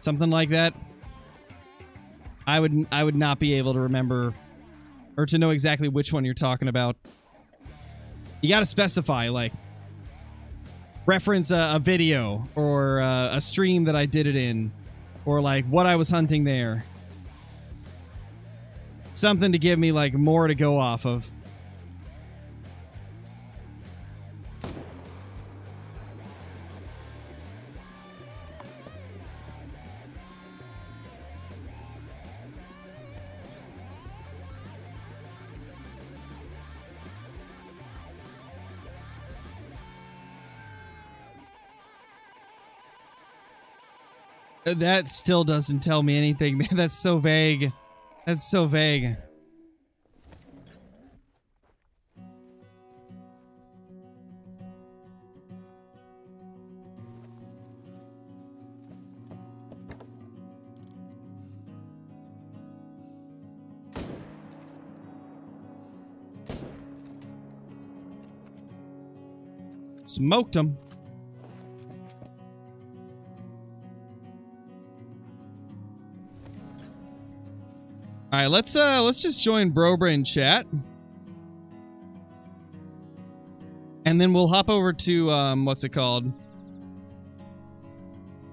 Something like that. I would I would not be able to remember or to know exactly which one you're talking about. You got to specify like reference a, a video or uh, a stream that I did it in, or like what I was hunting there. Something to give me like more to go off of. That still doesn't tell me anything, man. That's so vague. That's so vague. Smoked him. All right, let's uh let's just join Brobra in chat. And then we'll hop over to um what's it called?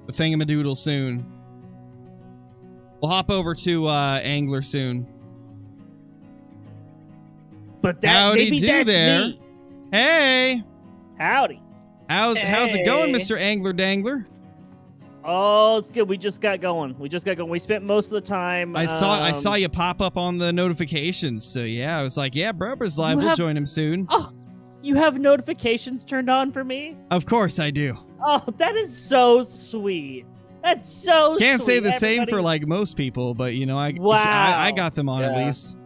The thingamadoodle soon. We'll hop over to uh Angler soon. But that Howdy maybe do that's there. me. Hey! Howdy. How's how's it going, Mr. Angler Dangler? Oh, it's good. We just got going. We just got going. We spent most of the time. I saw I um, saw you pop up on the notifications, so yeah, I was like, yeah, Brobra's live. We'll have- join him soon. Oh, you have notifications turned on for me? Of course I do. Oh, that is so sweet. That's so Can't say sweet. the same for like most people, but you know, I Wow. I, I got them on at Yeah. least.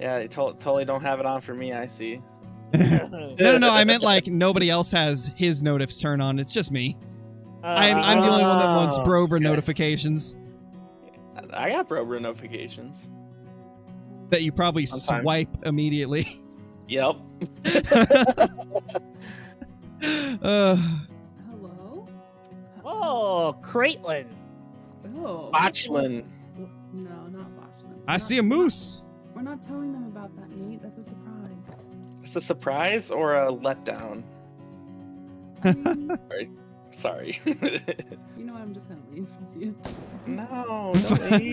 Yeah, you to- totally don't have it on for me. I see. No, no, no. I meant like nobody else has his notifs turned on. It's just me. I'm, I'm the only one that wants Oh, Brobra okay. notifications I got Brobra notifications. that you probably Sometimes. swipe immediately. Yep. uh, Hello? Oh, Creighton. Oh. Botchlin. No, not Botchlin. I We're see a moose. We're not telling them about that, Nate. That's a surprise. It's a surprise or a letdown? I mean, Sorry. you know what? I'm just gonna leave with you. no, don't leave.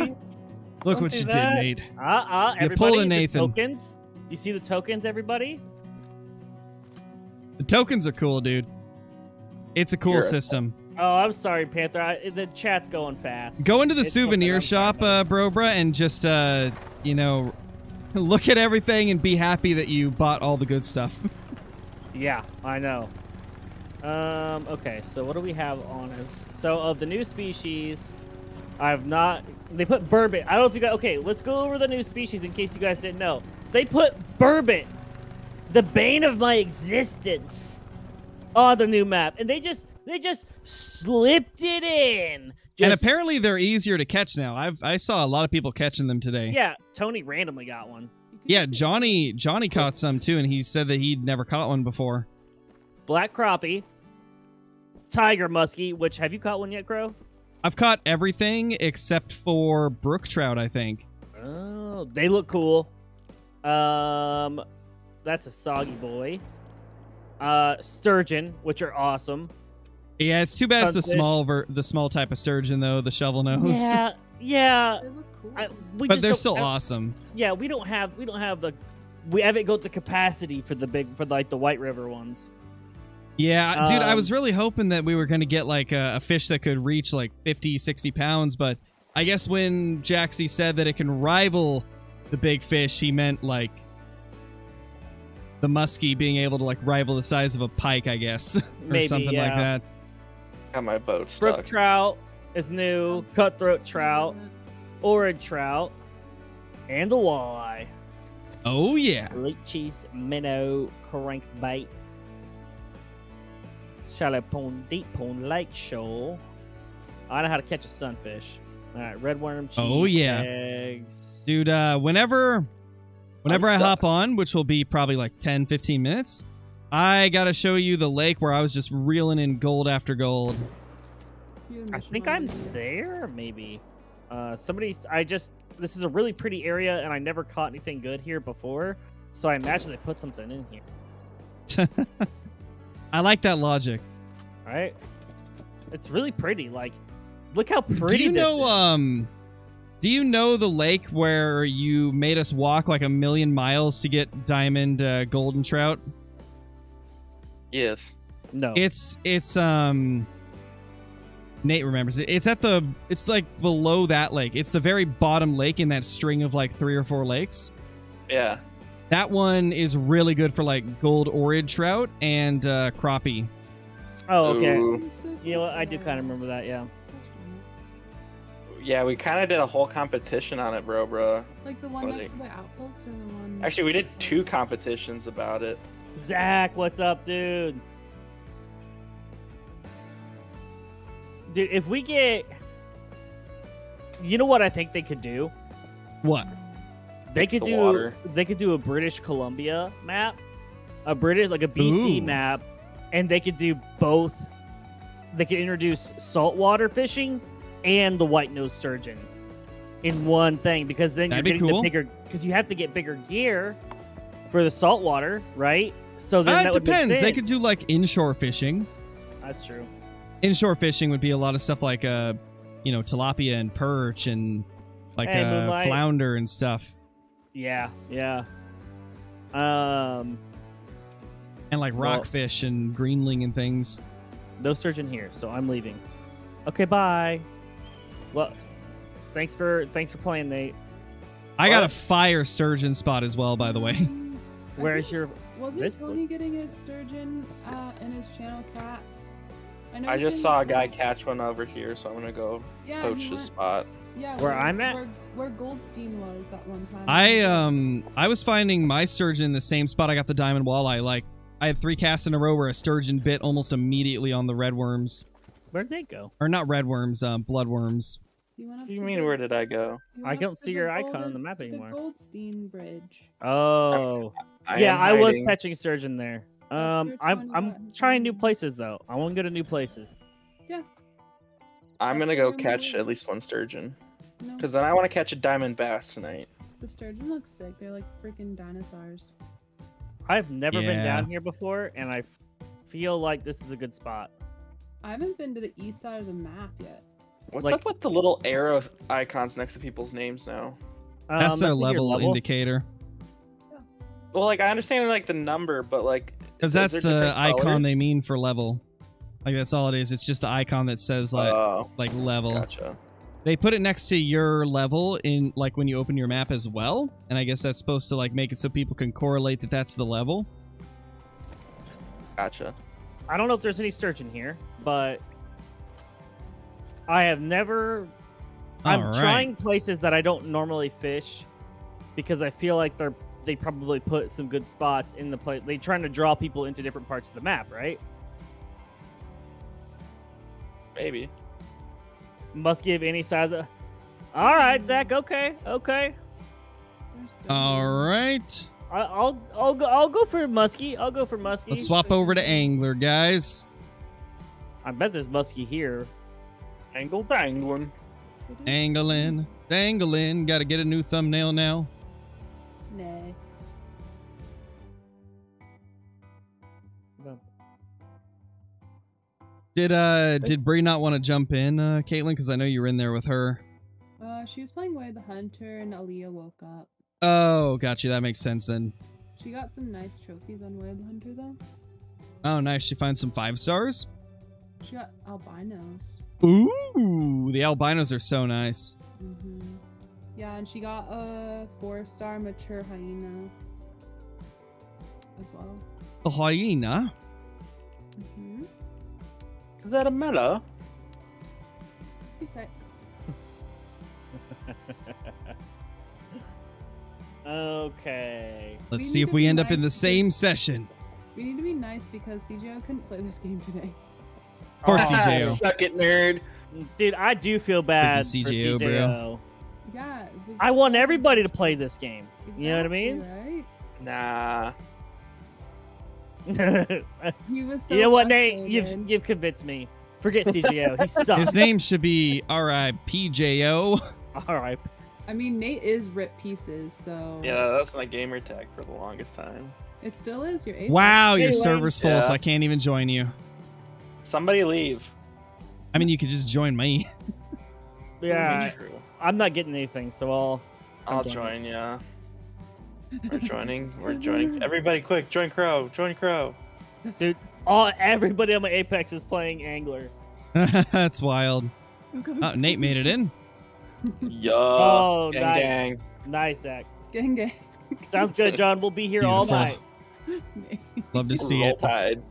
Look Don't what do you that. did, Nate. Uh, uh, You pulled a Nathan. Tokens. You see the tokens, everybody? The tokens are cool, dude. It's a cool You're a- system. Oh, I'm sorry, Panther. I, the chat's going fast. Go into the It's souvenir shop, uh, Brobra, and just uh, you know, look at everything and be happy that you bought all the good stuff. Yeah, I know. Um, okay, so what do we have on us? So of the new species, I've not. They put burbot. I don't know if you guys. Okay, let's go over the new species in case you guys didn't know. They put burbot, the bane of my existence, on the new map, and they just they just slipped it in. and apparently they're easier to catch now. I've I saw a lot of people catching them today. yeah, Tony randomly got one. Yeah, Johnny Johnny caught some too, and he said that he'd never caught one before. Black crappie, tiger muskie. Which have you caught one yet, Crow? I've caught everything except for brook trout, I think. Oh, they look cool. Um, that's a soggy boy. Uh, sturgeon, which are awesome. Yeah, it's too bad it's the small ver- the small type of sturgeon though, the shovel nose. Yeah, yeah. They look cool. I, but they're still I- awesome. Yeah, we don't have we don't have the we haven't got the capacity for the big for like the White River ones. Yeah, dude, I Um, was really hoping that we were going to get like a, a fish that could reach like 50, 60 pounds, but I guess when Jaxie said that it can rival the big fish, he meant like the muskie being able to like rival the size of a pike, I guess, or Maybe, something like that. Got my boat stuck. Brook trout is new, cutthroat trout, orange trout, and a walleye. Oh yeah. Leeches, minnow, crankbait, shallow pond, deep pond, lake shore. I know how to catch a sunfish. All right, red worm, cheese, Oh, yeah. eggs. Dude, uh whenever whenever I hop on, which will be probably like 10, 15 minutes, I got to show you the lake where I was just reeling in gold after gold. I think I'm there, maybe. Uh, somebody's. I just. This is a really pretty area, and I never caught anything good here before, so I imagine they put something in here. I like that logic. Right? It's really pretty. Like, look how pretty. Do you this know is. um Do you know the lake where you made us walk like a million miles to get diamond uh, golden trout? Yes. No. It's it's um Nate remembers it. It's at the it's like below that lake. It's the very bottom lake in that string of like three or four lakes. Yeah. That one is really good for like gold orid trout and uh crappie. oh, okay. Ooh. I'm You know what? I do kind of remember that. Yeah. Yeah, we kind of did a whole competition on it, bro, bro. Like the one What next to the outpost or the one. Actually, we did two competitions about it. Zach, what's up, dude? Dude, if we get, you know what I think they could do? What? They could the do water. they could do a British Columbia map, a British like a BC Ooh. map, and they could do both. They could introduce saltwater fishing and the white nosed sturgeon in one thing because then That'd you're getting cool. the bigger because you have to get bigger gear for the saltwater, right? So then Uh, that depends. They could do like inshore fishing. That's true. Inshore fishing would be a lot of stuff like uh you know, tilapia and perch and like Hey, uh flounder and stuff. Yeah, yeah. Um, And like Well- rockfish and greenling and things. no sturgeon here, so I'm leaving. Okay, bye. Well, thanks for thanks for playing, Nate. I got a fire sturgeon spot as well, by the way. Where's your? Wasn't this Tony place? getting his sturgeon uh, in his channel cats? I know I just saw a guy catch one over here, so I'm gonna go Yeah, poach he his spot. Yeah, Where I'm at? Where, where Goldstein was that one time. I um I was finding my sturgeon in the same spot I got the diamond walleye. Like I had three casts in a row where a sturgeon bit almost immediately on the red worms. Where'd they go? Or not red worms, um, blood worms. He went up What do you mean, the- where did I go? I went don't see the your icon on the map to anymore. The Goldstein Bridge. Oh, I yeah, am I was catching sturgeon there. Um, I'm I'm trying new places though. I want to go to new places. Yeah. I'm gonna go catch at least one sturgeon, No, because then I want to catch a diamond bass tonight. the sturgeon looks sick. They're like freaking dinosaurs. I've never been down here before, and I feel like this is a good spot. I haven't been to the east side of the map yet. What's Like- up with the little arrow icons next to people's names now? Um, That's their in your level, indicator. Yeah. Well, like I understand like the number, but like Because that's the different icon they mean for level. Like that's all it is. It's just the icon that says like Oh, like level. gotcha. They put it next to your level in like when you open your map as well, and I guess that's supposed to like make it so people can correlate that that's the level. Gotcha. I don't know if there's any sturgeon here, but I have never. I'm All right. trying places that I don't normally fish because I feel like they're they probably put some good spots in the place. They're trying to draw people into different parts of the map, right? Maybe. Must give any size of. All right, Zach. Okay, okay. There's All sturgeon. right, I, I'll I'll go I'll go for muskie. I'll go for muskie. let's swap over to angler, guys. I bet there's muskie here. Angle dangling. It is- Angling, dangling. Got to get a new thumbnail now. Nay. Did uh did Bree not want to jump in, uh, Caitlin? Because I know you were in there with her. Uh, she was playing Way of the Hunter, and Aaliyah woke up. Oh, got you. That makes sense then. She got some nice trophies on Way of the Hunter, though. Oh, nice. She finds some five stars. She got albinos. Ooh, the albinos are so nice. hmm Yeah, and she got a four-star mature hyena as well. The hyena. hmm Is that a meta? Sex. okay. Let's We see if we be end up in the nice same session. We need to be nice because CJO couldn't play this game today. Of course, ah, Oh, CJO. Suck it, nerd. Dude, I do feel bad Freaking for CJO, bro. Yeah. I want everybody to play this game. You know what I Exactly, mean? Nah. Right? He was so you know what, Nate? You've, you've convinced me. Forget CJO. He sucks. His name should be R.I.P.J.O. All right. I mean, Nate is rip pieces, so Yeah, that's my gamer tag for the longest time. it still is your eighth. Wow, your server's full, so I can't even join you. Somebody leave. I mean, you could just join me. Yeah, I'm not getting anything, so I'll. I'll join. join. Yeah. We're joining. We're joining. Everybody, quick! Join Crow. Join Crow. Dude, all everybody on my Apex is playing Angler. That's wild. Oh, Nate made it in. Yo. Oh, gang, nice. gang. Nice, Zach. Gang gang. Sounds good, John. We'll be here all night. Love to see Roll it. Tide.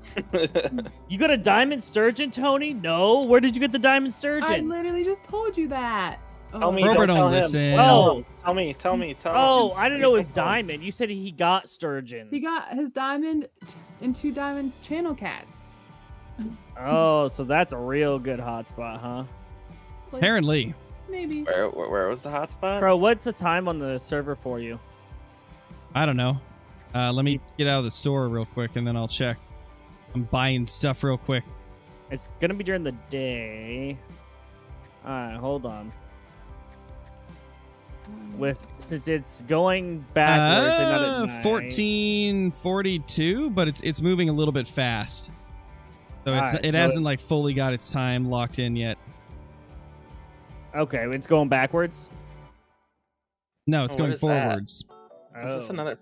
You got a diamond sturgeon, Tony? No. Where did you get the diamond sturgeon? I literally just told you that. Tell me. Oh, Robert don't don't tell him. listen. Oh. Tell me. Tell me. Tell Oh, me. I didn't know it was diamond. You said he got sturgeon. He got his diamond and two diamond channel cats. Oh, so that's a real good hotspot, huh? Like, Apparently. Maybe. Where, where, where was the hotspot? Bro, what's the time on the server for you? I don't know. Uh, let me get out of the store real quick and then I'll check. I'm buying stuff real quick. It's gonna be during the day. Alright, hold on. With since it's going backwards and not Uh, at night. 1442, but it's it's moving a little bit fast. So it's Alright, it so hasn't like fully got its time locked in yet. Okay, it's going backwards. No, it's Oh, what going is that? forwards. Is this Oh. another?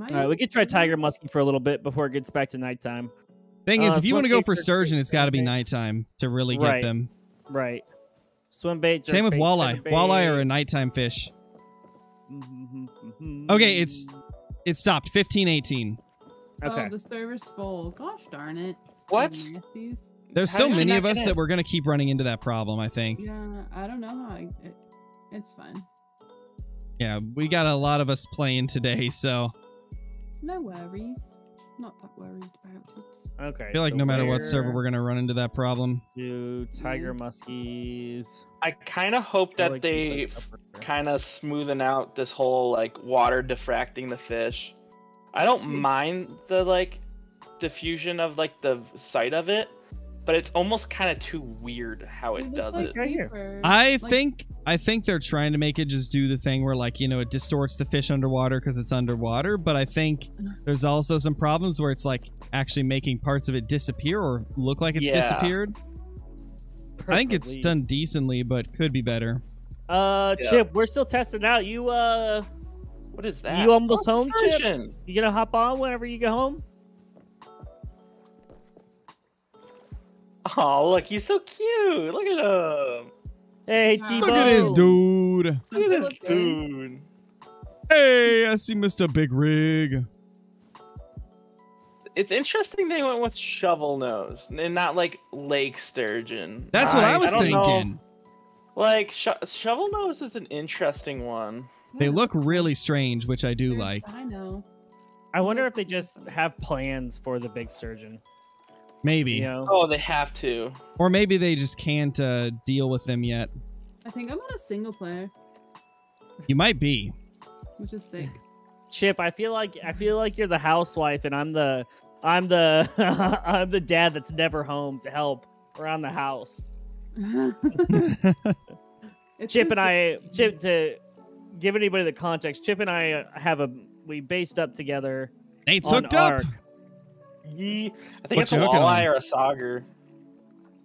I- Alright, we could try Tiger Muskie for a little bit before it gets back to nighttime. Thing is, Uh, if you want to go for bait, sturgeon, it's got to be nighttime to really get Right. them. Right. Swim bait. jerk Same with bait, walleye. spinner Walleye are a nighttime fish. Mhm. Okay, it's- It stopped 1518. okay. Oh, the server's full. Gosh darn it. What? Nasties. There's How so many of us that we're gonna keep running into that problem. I think. Yeah, I don't know how. I, it, it's fine. Yeah, we got a lot of us playing today, so No worries. Not that worried about it. Okay. I feel like so no matter what server we're gonna run into that problem. do Tiger Muskies. I kind of hope feel that like they these kind of smoothing out this whole like water diffracting the fish. I don't mind the like diffusion of like the sight of it, but it's almost kind of too weird how They it does like it. right here. I Like, think I think they're trying to make it just do the thing where like you know it distorts the fish underwater because it's underwater. But I think there's also some problems where it's like actually making parts of it disappear or look like it's Yeah. disappeared. I think it's done decently, but could be better. Uh, Yeah. Chip, we're still testing out. You uh, What is that? You almost home, Chip? you gonna hop on whenever you get home? Oh, look, he's so cute. Look at him. Hey, Look T. Look at this dude. Look at Good this dude. Hey, I see Mr. Big Rig. It's interesting they went with shovel nose and not like lake sturgeon. That's what I Nice. was don't know. thinking. Like sh- shovel nose is an interesting one. They look really strange, which I do They're like. Dino. I wonder if they just have plans for the big sturgeon. Maybe. You know? Oh, they have to. Or maybe they just can't uh, deal with them yet. I think I'm on a single player, You might be. which is sick. Chip, I feel like I feel like you're the housewife, and I'm the I'm the I'm the dad that's never home to help around the house. Chip and I, Chip, to give anybody the context, Chip and I uh, have a we based up together Nate's on hooked up. Ark. Ye- I think What it's a you hooking walleye on? or a sauger.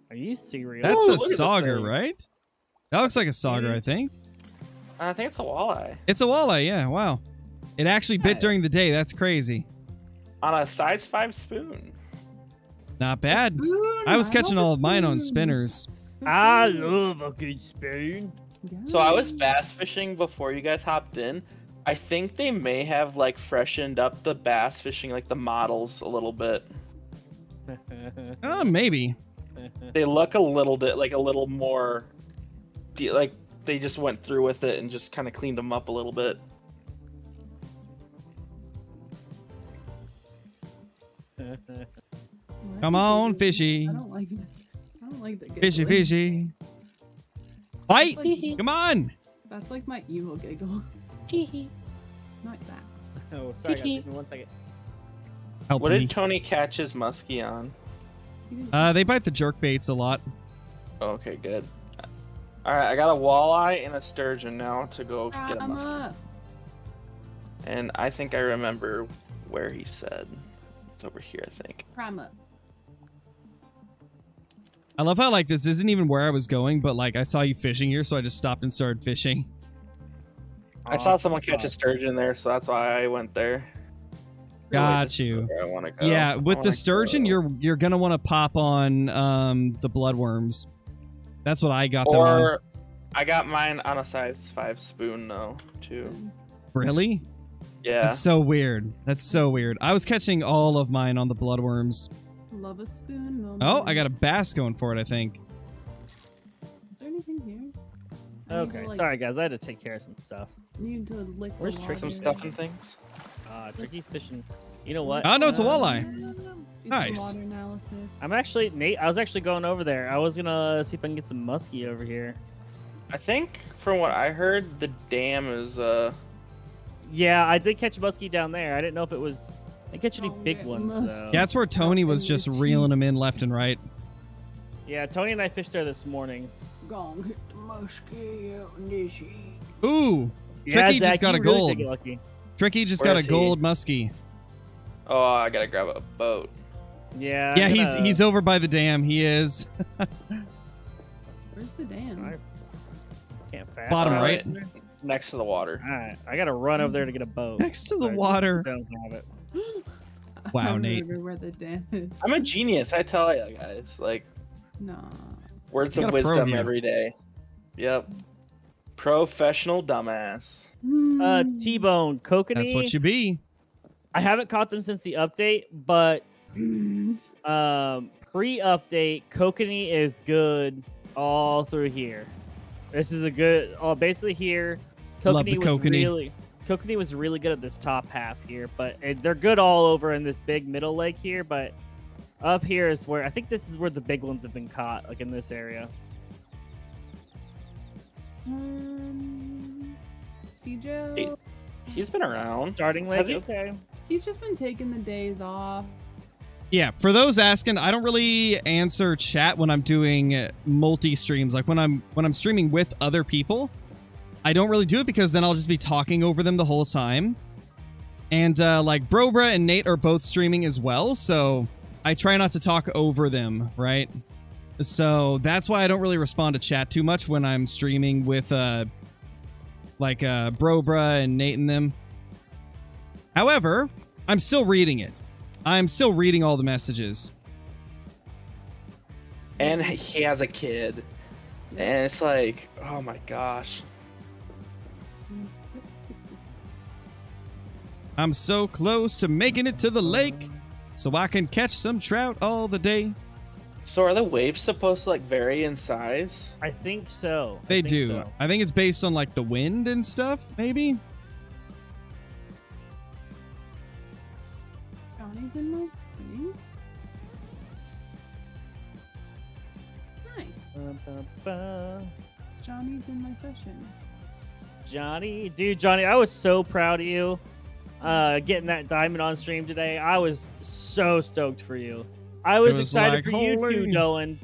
Are you serious? That's Ooh, a look at this sauger, thing. right? That looks like a sauger, Mhm. I think. I think it's a walleye It's a walleye, yeah. Wow. It actually bit Yeah. during the day. That's crazy. on a size five spoon. Not bad. Spoon, I was love catching all of mine on spinners. I love a good spoon. So I was bass fishing before you guys hopped in. I think they may have like freshened up the bass fishing, like the models a little bit. Uh, maybe. They look a little bit like a little more, like they just went through with it and just kind of cleaned them up a little bit. Come on, fishy. I don't like it. I don't like that. Fishy, fishy. Fight! That's like, Come on! that's like my evil giggle. Not that. oh, sorry, guys. Give me one second. Help What me. did Tony catch his muskie on? Uh, they bite the jerk baits a lot. Oh, okay, good. All right, I got a walleye and a sturgeon now to go get a I'm muskie. up. And I think I remember where he said. It's over here, I think. Prime up. I love how like this isn't even where I was going, but like I saw you fishing here, so I just stopped and started fishing. I saw someone catch a sturgeon there, so that's why I went there. Got this you. I go. yeah, I with the sturgeon, go. you're you're gonna want to pop on um the bloodworms. That's what I got them on. Or I got mine on a size five spoon though too. Really? Yeah. That's so weird. That's so weird. I was catching all of mine on the bloodworms. Love a spoon. moment. Oh, I got a bass going for it. I think. Is there anything here? I need to, Okay, like, sorry guys, I had to take care of some stuff. Need to lick the Where's water. Trick? Some stuff and things. Uh, Tricky's fishing. You know what? Oh no, it's a Um, walleye. Do Nice. I'm actually Nate. I was actually going over there. I was gonna see if I can get some muskie over here. I think from what I heard, the dam is uh Yeah, I did catch a muskie down there. I didn't know if it was. I didn't catch any Oh, big ones muskie. though. Yeah, that's where Tony was just reeling them in left and right. Yeah, Tony and I fished there this morning. Gong hit the muskie out in this heat. Ooh, Yeah, Tricky just got a really gold. did. Tricky just Where got a is he? gold muskie. oh I gotta grab a boat. Yeah. yeah, he's gonna- he's over by the dam. He is Where's the dam? I can't fast. Bottom All right. Next to the water. All right, I gotta run over there to get a boat. next to the Sorry, water. Don't have it. Wow, I Nate. remember where the dam is. I'm a genius, I tell you guys. Like No. words of got a pro wisdom every day. Yep. Professional dumbass. Uh, T-Bone, Kokanee. That's what you be. I haven't caught them since the update, but um, pre-update, Kokanee is good all through here. This is a good. Oh, basically here, Love Kokanee was Kokanee. really. Kokanee was really good at this top half here, but it, they're good all over in this big middle lake here. But up here is where I think this is where the big ones have been caught, like in this area. Um, CJ, Hey. He's been around. Starting Has lake, he? okay. he's just been taking the days off. Yeah, for those asking, I don't really answer chat when I'm doing multi streams. Like when I'm when I'm streaming with other people, I don't really do it because then I'll just be talking over them the whole time. And uh, like Brobra and Nate are both streaming as well, so I try not to talk over them, right? So that's why I don't really respond to chat too much when I'm streaming with uh like uh Brobra and Nate and them. However, I'm still reading it. I'm still reading all the messages. And he has a kid. And it's like, oh my gosh. I'm so close to making it to the lake so I can catch some trout all the day. So are the waves supposed to like vary in size? I think so. I They think do. so. I think it's based on like the wind and stuff, maybe. Johnny's in my thing. Nice. Ba-ba-ba. Johnny's in my session. Johnny, dude, Johnny, I was so proud of you. Uh, getting that diamond on stream today, I was so stoked for you. I was, was excited like, for you too, Dolan.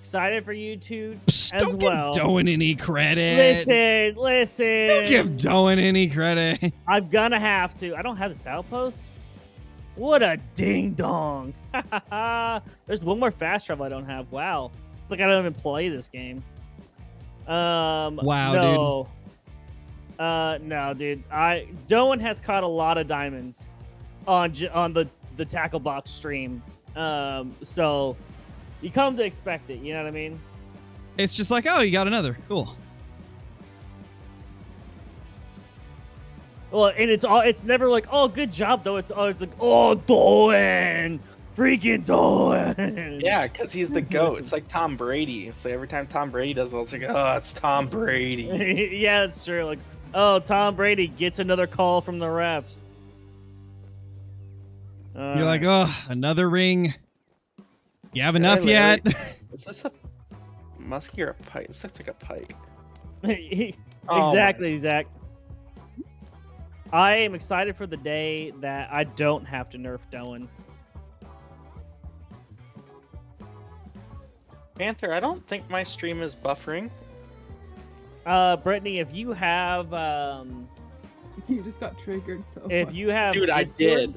Excited for you too. Psst, As don't well. give Doan any credit. Listen, listen. Don't give Doan any credit. I'm gonna have to. I don't have this outpost. What a ding dong! There's one more fast travel I don't have. Wow, it's like I don't even play this game. Um, Wow, no. Uh, no, dude. I Doan has caught a lot of diamonds on j- on the the tackle box stream. Um, so you come to expect it. You know what I mean? It's just like, oh, you got another. Cool. Well, and it's all it's never like, oh, good job though. It's oh, it's like, oh, Doan, freaking Doan. Yeah, because he's the GOAT. It's like Tom Brady. It's like every time Tom Brady does well, it's like, oh, it's Tom Brady. yeah, it's true. Like, oh, Tom Brady gets another call from the refs. You're like, oh, another ring. You have enough Larry. yet? Is this a muskie or a pike? This looks like a pike. Oh exactly, Zach. I am excited for the day that I don't have to nerf Doan. Panther, I don't think my stream is buffering. Uh, Brittany, if you have, um, You just got triggered so if much. you have, Dude, I did.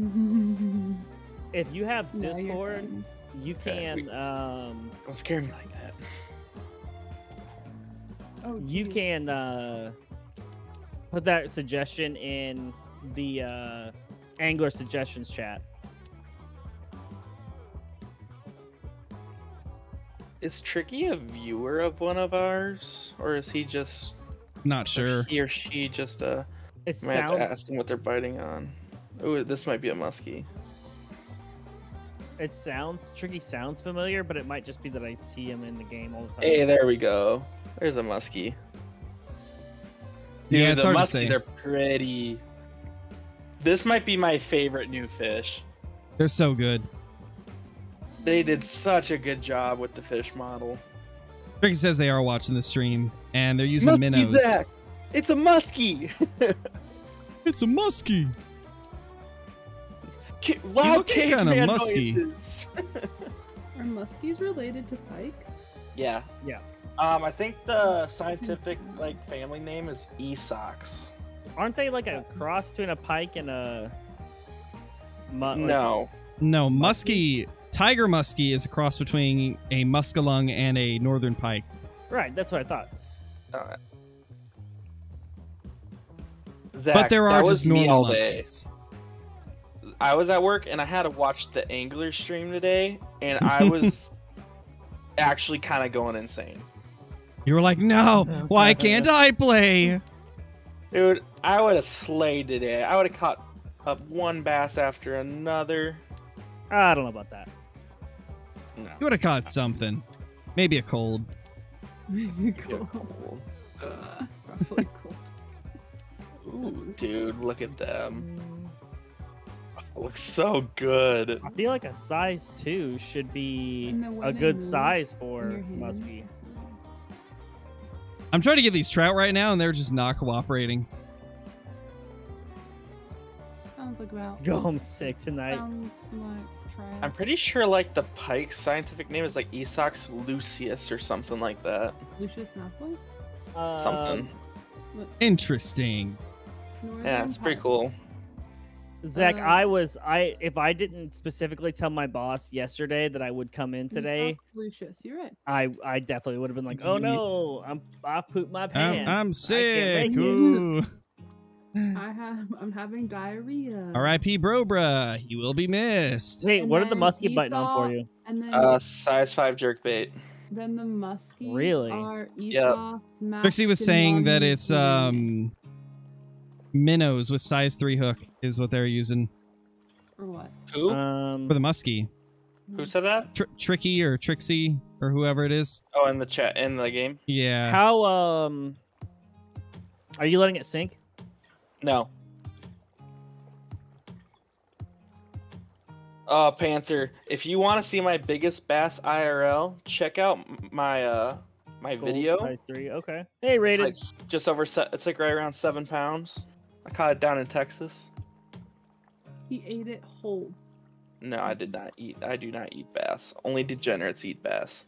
If you have No, Discord, fine. You can um Don't scare me like that. Oh, you can uh put that suggestion in the uh angler suggestions chat. Is Tricky a viewer of one of ours, or is he just Not sure. he or she just uh? It I might have to sounds ask them what they're biting on. Oh, this might be a muskie. it sounds tricky sounds familiar, but it might just be that I see him in the game all the time. Hey, there we go. There's a muskie. Dude, Yeah, it's the hard to muskies say. are pretty. This might be my favorite new fish. They're so good. They did such a good job with the fish model. Tricky says they are watching the stream and they're using Muskie minnows. Zach! It's a muskie. It's a muskie. Ca- Loud looking kinda caveman musky. noises. Are muskies related to pike? yeah. Yeah. Um, I think the scientific like family name is Esox. Aren't they like a cross between a pike and a mu- like- No. No, muskie. Tiger muskie is a cross between a muskellunge and a northern pike. Right, that's what I thought. Alright. but Zach, there that are was just me normal all day. muskies. I was at work and I had to watch the angler stream today, and I was actually kind of going insane. You were like, no, why can't I play? Dude, I would have slayed today. I would have caught up one bass after another. I don't know about that. You would have caught something. Maybe a cold. cool. Uh, roughly cool. Ooh, dude, look at them. Looks so good. I feel like a size two should be And then when a good size for muskie. I'm trying to get these trout right now, and they're just not cooperating. Sounds like about. Go home sick tonight. Sounds like try. I'm pretty sure like the pike scientific name is like Esox lucius or something like that. Lucius Malfoy. Something. Um, Let's- Interesting. yeah, it's pretty cool. Zach, Uh, I was I if I didn't specifically tell my boss yesterday that I would come in today, Lucius, you're right. I I definitely would have been like, oh no, I'm I pooped my I'm, pants. I'm I can't sick. make it." Ooh. I have. I'm having diarrhea. R.I.P. Brobra. You will be missed. Wait, And what are the then muskie biting on for you? And then, Uh, size five jerk bait. then the muskies Really? are Yep. Esau, Trixie was saying that it's um minnows with size three hook is what they're using or what? Who? Um, for the muskie. Who said that? Tr- Tricky or Trixie or whoever it is. Oh, in the chat in the game. Yeah. how um, are you letting it sink? No. Uh, Panther, if you want to see my biggest bass IRL, check out my uh my Gold video. size three. Okay. Hey, It's rated. like just over se- it's like right around seven pounds. I caught it down in Texas. He ate it whole. No, I did not eat. I do not eat bass. Only degenerates eat bass.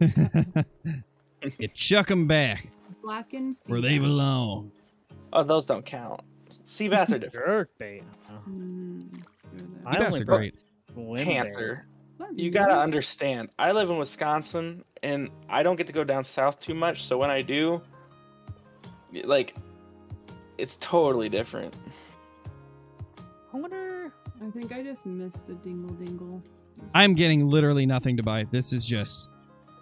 you chuck them back Blackened. sea where they belong. Oh, those don't count. Sea bass are different. Jerk bait. Mm, you're. I bass only are great. Panther. You gotta understand. I live in Wisconsin, and I don't get to go down south too much. So when I do, like, it's totally different. I wonder. I think I just missed a dingle dingle. I'm getting literally nothing to buy. This is just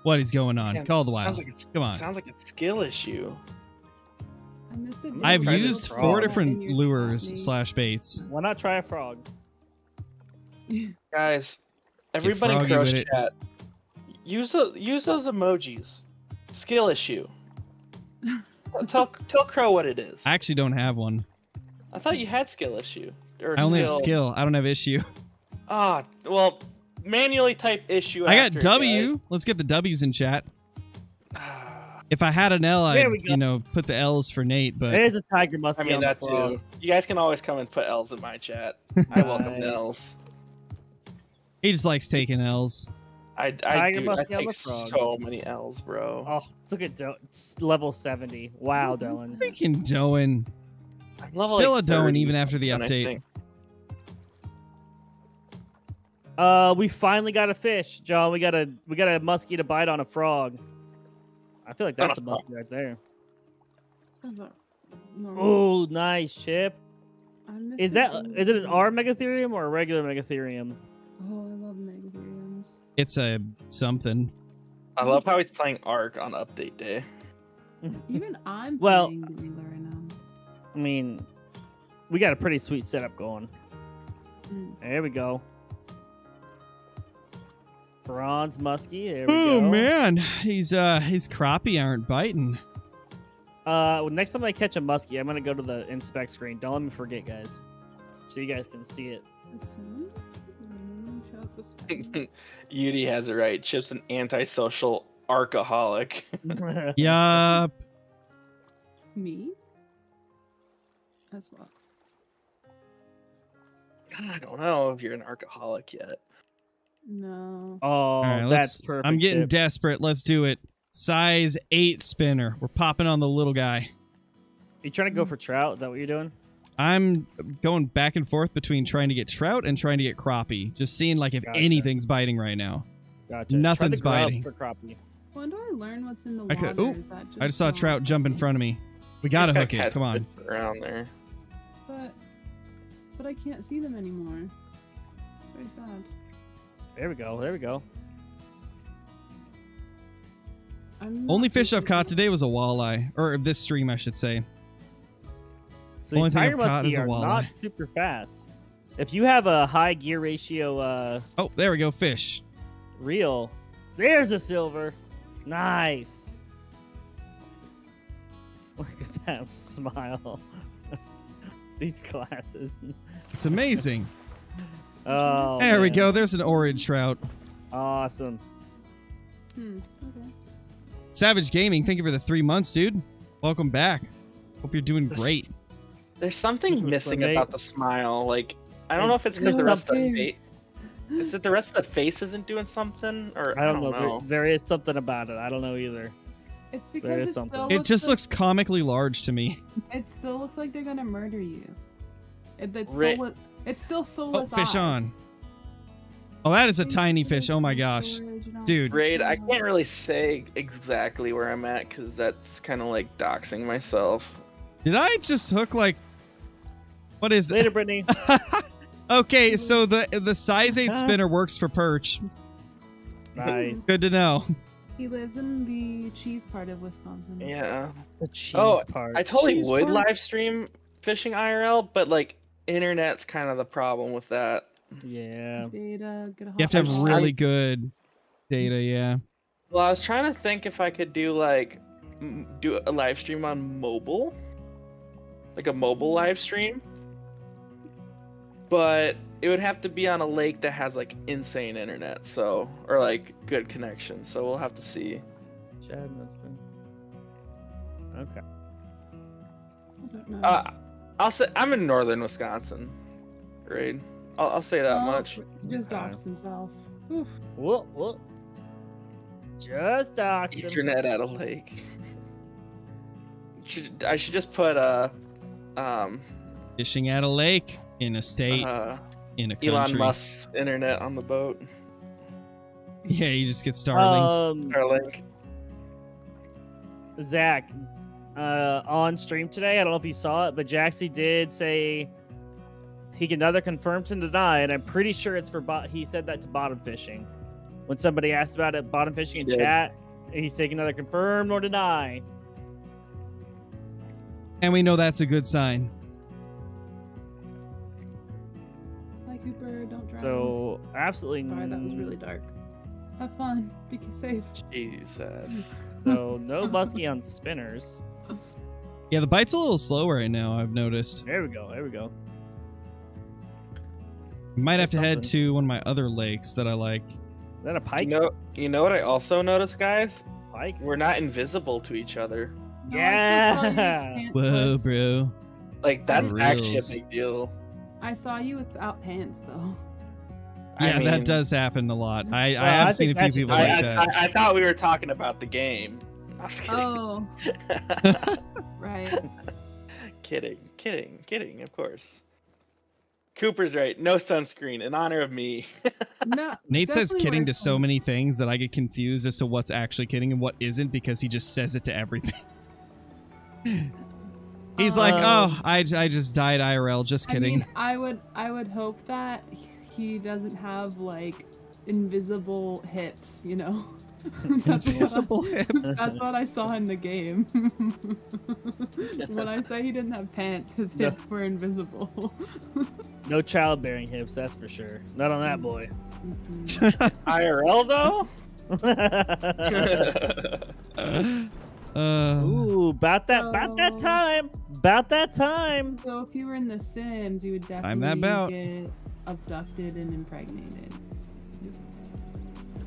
what is going on. Man, Call the Sounds wild. like it's, Come on. Sounds like a skill issue. I missed a I've Try dingle this used frog. four different lures chat, slash baits. Why not try a frog? Guys, everybody in froggy it. chat, use the, use those emojis. Skill issue. tell tell Crow what it is. I actually don't have one. I thought you had skill issue. Or I only have skill. I don't have issue. Ah, well, manually type issue. I got after W. guys. Let's get the W's in chat. Ah, If I had an L, I'd There we go. you know put the L's for Nate. But There's a tiger muskie I mean on the that frog. too. You guys can always come and put L's in my chat. I welcome Right. L's. he just likes taking L's. I, I Tiger do. I take frog. so many L's, bro. Oh, look at Do- level 70. Wow, Dylan. Freaking Doan. Still like, a Doan even after the update. Uh, we finally got a fish, John. We got a we got a muskie to bite on a frog. I feel like that's a muskie right there. That's what normal. Oh, nice chip. Is that missing is it an. R megatherium or a regular megatherium? Oh, I love megatheriums. It's a something. I love how he's playing Ark on update day. Even I'm Well- playing the Angler right now. I mean, we got a pretty sweet setup going. Mm. There we go. Bronze muskie. There we Oh go. man, he's uh his crappie aren't biting. Uh, well, next time I catch a muskie, I'm gonna go to the inspect screen. Don't let me forget, guys, so you guys can see it. Yudi has it right. Chip's an antisocial arcaholic. Yup. Me? As well. I don't know if you're an arcaholic yet. No. Oh, All right, that's perfect. I'm getting Chip. desperate. Let's do it. Size eight spinner. We're popping on the little guy. Are You trying to go for trout? Is that what you're doing? I'm going back and forth between trying to get trout and trying to get crappie. Just seeing like if Gotcha. anything's biting right now. Gotcha. Try Nothing's the grub biting. for crappie. When do I learn what's in the I water? could- oop, Is that I just saw a trout jump in front of me. We gotta hook it. Come on. Around there. But, but I can't see them anymore. It's very sad. There we go. There we go. I'm Only fish I've caught today was a walleye, or this stream, I should say. So Only these thing I've tiger caught is muskie a are walleye. not super fast. If you have a high gear ratio uh, Oh, there we go. Fish. Real, there's a silver. Nice. Look at that smile. These glasses. It's amazing. Oh, there we go. There's an orange trout. Awesome. Hmm. Okay. Savage Gaming, thank you for the three months, dude. Welcome back. Hope you're doing great. There's something missing for me. about the smile. Like I don't know if it's because the rest of the face. Is it the rest of the face isn't doing something, or I don't, know. There, there is something about it. I don't know either. It's because is it something. still It just like, looks comically large to me. It still looks like they're gonna murder you. It, it's, Ra- soulless, it's still Oh, soulless fish eyes. on. Oh, that is a tiny fish. Oh my gosh. Dude. Raid, I can't really say exactly where I'm at because that's kind of like doxing myself. Did I just hook like. What is Later, it? Brittany. okay, so the the size 8 spinner works for perch. nice. Good to know. He lives in the cheese part of Wisconsin. Yeah, The cheese Oh, part. I totally Cheese would farm. live stream fishing IRL, but like internet's kind of the problem with that. yeah. Data, get a You have to have I'm- really good data, yeah. Well, I was trying to think if I could do like do a live stream on mobile, like a mobile mm. live stream, but it would have to be on a lake that has like insane internet, so or like good connection. So we'll have to see. Chad Nussman. Okay. I don't know. Uh, I'll say I'm in northern Wisconsin, right? I'll, I'll say that Oh, much. Just Okay. doxed himself. Oof. Whoa, whoa. Just doxed him. Internet at a lake. Should, I should just put uh, um, Fishing at a lake, in a state, uh, in a country. Elon Musk's internet on the boat. Yeah, you just get Starlink. Um, Starlink. Zach, uh, on stream today, I don't know if you saw it, but Jaxie did say he can neither confirm to deny, and I'm pretty sure it's for bot. He said that to bottom fishing. When somebody asked about it, bottom fishing in He did. chat, he's taking neither confirm nor deny. and we know that's a good sign. Drown. So absolutely. Sorry, that was really dark. Have fun. Be safe. Jesus. So no muskie on spinners. Yeah, the bite's a little slow right now, I've noticed. There we go. There we go. Might have to There's head to one of my other lakes that I like. Is that a You pike? know, you know what I also noticed, guys? Pike? We're not invisible to each other. No, I still saw you Yeah. Whoa, bro. Like that's actually a big deal. I saw you without pants though. I Yeah, that does happen a lot. I, Well, I have I seen a few people I, like that. I, I thought we were talking about the game. I kidding. Oh, right. kidding, kidding, kidding, of course. Cooper's right. No sunscreen in honor of me. No. Nate says kidding to so many things that I get confused as to what's actually kidding and what isn't because he just says it to everything. He's like, Um, "Oh, I, I just died IRL. Just I kidding." mean, I would I would hope that he doesn't have like invisible hips, you know. That's what I- Invisible hips. That's what I saw in the game. when I say he didn't have pants, his No. hips were invisible. No childbearing hips, that's for sure. Not on that boy. Mhm. IRL though. uh, Ooh, about that, about that time, about that time. so if you were in The Sims, you would I'm that about. get abducted and impregnated.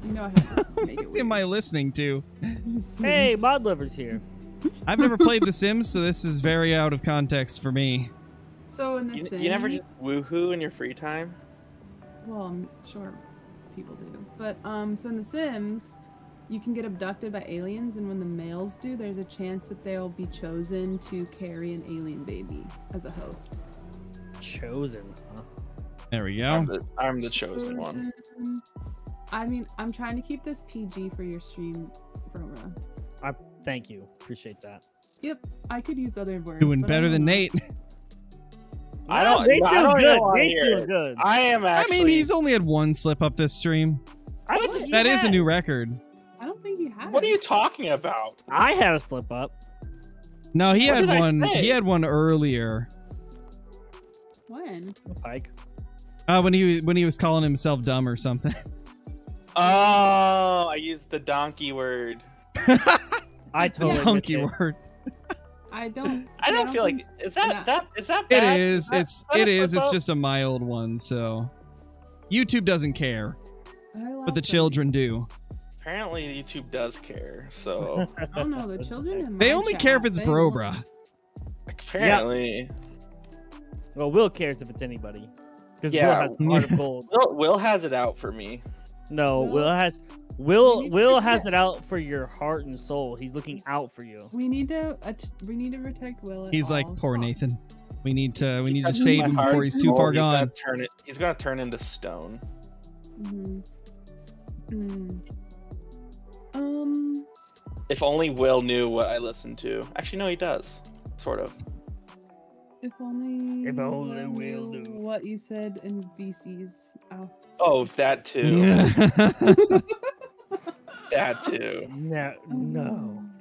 You know I have to make it what am I listening to? Hey, mod lovers here. I've never played The Sims, so this is very out of context for me. So in The You, Sims, you never just woohoo in your free time? Well, I'm sure people do. But um, so in The Sims, you can get abducted by aliens, and when the males do, there's a chance that they'll be chosen to carry an alien baby as a host. Chosen. Huh? There we I'm go. the, I'm the chosen one. I mean, I'm trying to keep this PG for your stream, Roma. I thank you. Appreciate that. Yep, I could use other words. Doing better than. Nate. I don't- Nate's I doing don't good. know on Nate's here. doing good. I am I mean, he's only had one slip up this stream. I What? didn't- That is a new record. I don't think he have. What are you talking about? I had a slip up. No, he What had one. He had one earlier. When? A Pike. Uh, when he when he was calling himself dumb or something. Oh, I used the donkey word. I totally missed Donkey word. I don't. I see, don't feel like is that yeah. that is that It bad? is. that- it's that it is. It's just a mild one. So YouTube doesn't care, but the lost children do. Apparently, YouTube does care. So I don't know. The children in They only chat, care if it's they bro, want- bruh. apparently, Well, Will cares if it's anybody. Because Yeah. Will has a heart of gold. Will Will has it out for me. No, Will- Will has Will Will protect- has it out for your heart and soul. He's looking out for you. We need to. att- we need to protect Will. at He's like poor costs. Nathan. We need to we need to save him before he's and too soul, far he's gonna gone. Turn it. He's gonna turn into stone. Mhm. Mm. Um. If only Will knew what I listened to. Actually, no, he does. Sort of. If only. If only I Will knew knew. What you said in VC's. Alpha. Oh, that too. that too. No, no. Um,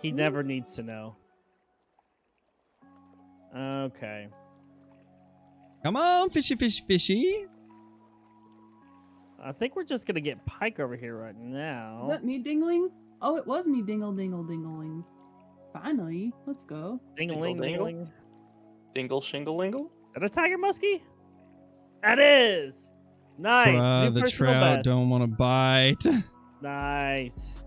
he never needs to know. Okay. Come on, fishy, fishy, fishy. I think we're just gonna get Pike over here right now. Is that me dingling? Oh, it was me dingle dingle dingling. Finally, let's go. Ding-a-ling, Dingle, ding-a-ling. Dingle shingle lingle. Is that a tiger muskie? That is. Nice. Bruh, New the trout best. don't want to bite. Nice.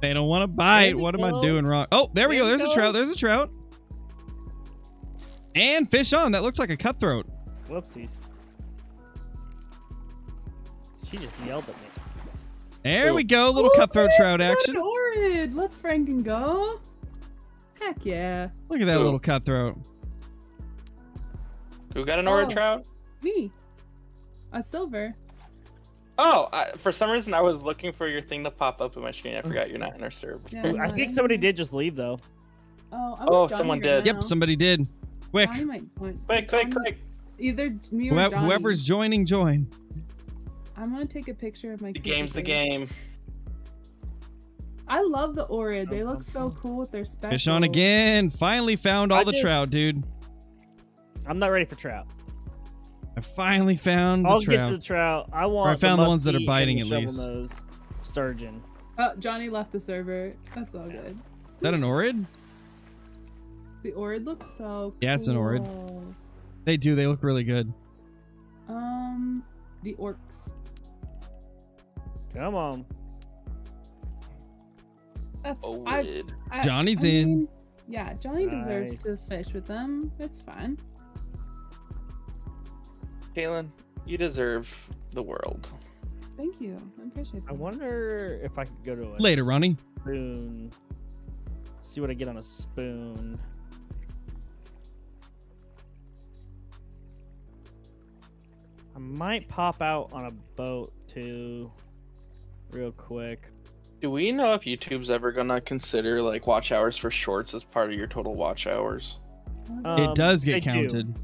They don't want to bite. we What am I doing wrong? Oh, there we go. we There's a trout. There's a trout. And fish on. That looked like a cutthroat. Whoopsies. She just yelled at me. There Ooh. we go. Little Ooh, cutthroat trout action. Orid. Let's Franken go. Heck yeah. Look at that Ooh. little cutthroat. Who got an orange Oh. trout? Me. A silver. Oh, I, for some reason I was looking for your thing to pop up in my screen. I forgot you're not in our server. Yeah, I'm I not think in somebody did just leave though. Oh, Oh, someone did. now. Yep, somebody did. Quick. Johnny might point. Quick, quick, quick! Either me or Whoe- Johnny. Whoever's joining, join. I'm gonna take a picture of my. The game's the cubicle. game. I love the Orid. They look so cool with their speckles. Fish on again. Finally found all I the did- trout, dude. I'm not ready for trout. I finally found the trout. I'll get to the trout. I want. I found the ones that are biting and at least. shovel-nosed Sturgeon. Oh, Johnny left the server. That's all good. Is that an orid? The Orid looks so. Yeah, it's an Orid. They do. They look really good. Um, the orcs. Come on. That's Oh, I, Orid. I- Johnny's I in. mean, yeah, Johnny deserves to fish with them. It's fine. Kaylin, you deserve the world. Thank you. I appreciate it. I wonder if I could go to a Later, Ronnie. spoon. See what I get on a spoon. I might pop out on a boat too, real quick. Do we know if YouTube's ever gonna consider like watch hours for shorts as part of your total watch hours? Um, it does they get do. counted.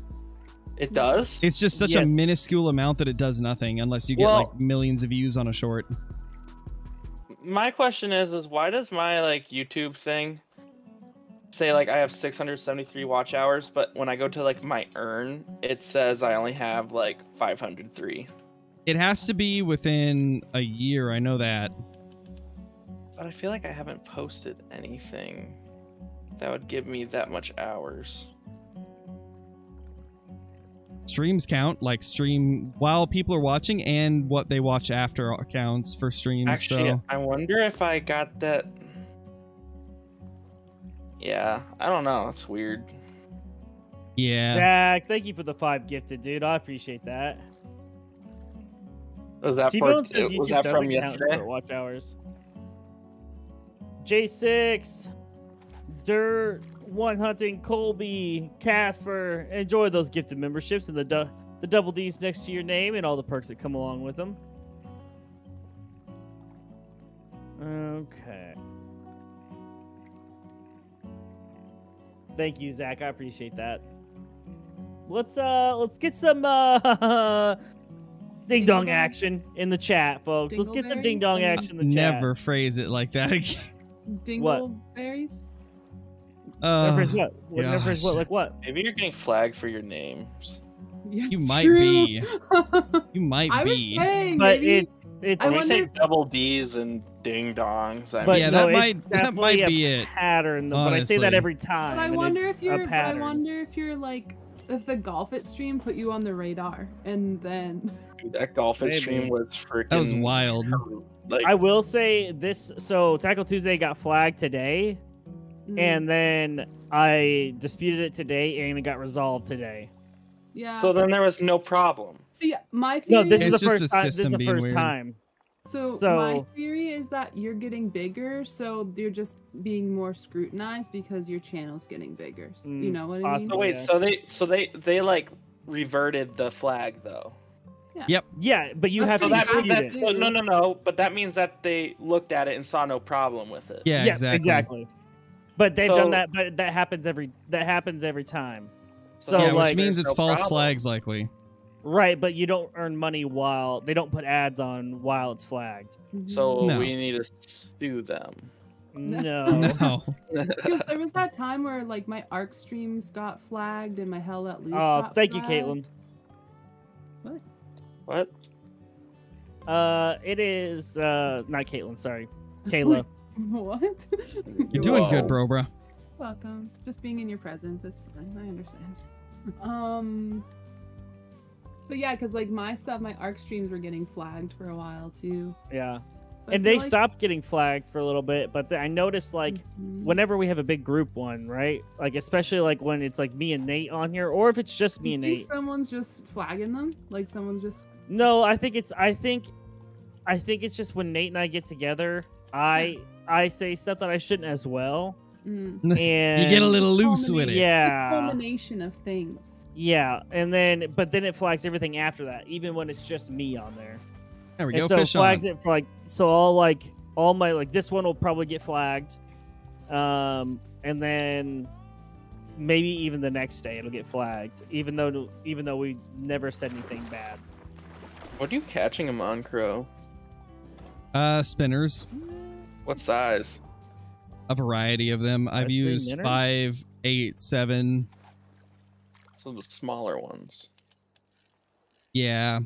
It does. It's just such a minuscule amount that it does nothing unless you get Well- like millions of views on a short. My question is, is why does my like YouTube thing say like I have 673 watch hours, but when I go to like my earn, it says I only have like 503. It has to be within a year. I know that. But I feel like I haven't posted anything that would give me that much hours. Streams count, like stream while people are watching and what they watch after counts for streams. Actually, so I wonder if I got that. Yeah, I don't know. It's weird. yeah, Zach, thank you for the five gifted, dude. I appreciate that. Was that, T for, Bone says was that from doesn't count yesterday? watch hours. J6, Dirt, One Hunting, Colby, Casper. Enjoy those gifted memberships and the du- the double D's next to your name and all the perks that come along with them. Okay. Thank you, Zach. I appreciate that. Let's uh let's get some uh ding dong Dingleberries? action in the chat, folks. Let's get some ding dong action in the chat. never phrase it like that again. Dingleberries? Uh, Never is what? What- Never is what? Like what? Maybe you're getting flagged for your names. Yeah, You might true. be. you might I was be. saying, But maybe it's it's I When you say double D's and ding dongs, I but mean, yeah, no, that it's might- that definitely might a be it, Pattern, though, but I say that every time. But I wonder if you're. But I wonder if you're like, if the golf it stream put you on the radar, and then dude, that golf Maybe. stream was freaking. That was wild. Like, I will say this. So Tackle Tuesday got flagged today, mm, and then I disputed it today, and it got resolved today. yeah. so then there was no problem. See, my theory. No, this is the first the time. This is the first weird. time. So, So- my theory is that you're getting bigger, so you're just being more scrutinized because your channel's getting bigger. S- You Mm, know what I mean? So wait, Yeah. so they, so they, they like reverted the flag though. Yeah, but you That's have So to that you means dispute that it. no, no, no. But that means that they looked at it and saw no problem with it. Yeah, Yeah, exactly. exactly. But they've So- done that. But that happens every. That happens every time. So, yeah, like- which means it's no false problem. flags likely. Right, but you don't earn money while they don't put ads on while it's flagged. So mm-hmm. No. we need to sue them. No. No. Because there was that time where like my Ark streams got flagged and my hell let loose. Oh, got thank you. Caitlin. What? Uh, it is uh not Caitlin. Sorry, Kayla. What? You're doing Whoa. good, bro, bro. welcome. Just being in your presence is fine. I understand. Um. But yeah, because like my stuff, my Ark streams were getting flagged for a while too. Yeah, So and they like- stopped getting flagged for a little bit, but th- I noticed like Mhm. whenever we have a big group one, right? Like especially like when it's like me and Nate on here, or if it's just me You and think Nate. someone's just flagging them? Like someone's just No, I think it's I think I think it's just when Nate and I get together, I I say stuff that I shouldn't as well, mm, and You get a little loose with it. the yeah, culmination of things. yeah, and then but then it flags everything after that, even when it's just me on there. There we and go. so it flags on. it for like so all like all my like this one will probably get flagged um and then maybe even the next day it'll get flagged even though even though we never said anything bad What are you catching them on, Crow? Uh, spinners. What size? A variety of them. I've Ice used dinners? five, eight, seven. So the smaller ones. Yeah.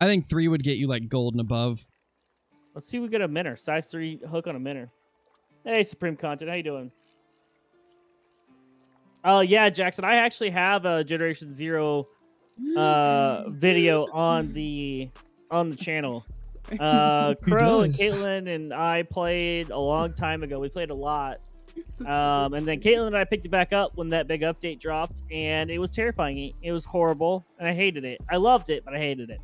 I think three would get you like gold and above. let's see if we get a minner size 3 hook on a minner hey supreme content how you doing oh yeah jackson i actually have a generation zero uh video on the on the channel Uh, Crow and does. Caitlin and I played a long time ago. We played a lot. Um, and then Caitlin and I picked it back up when that big update dropped, and it was terrifying. It was horrible, and I hated it. I loved it, but I hated it.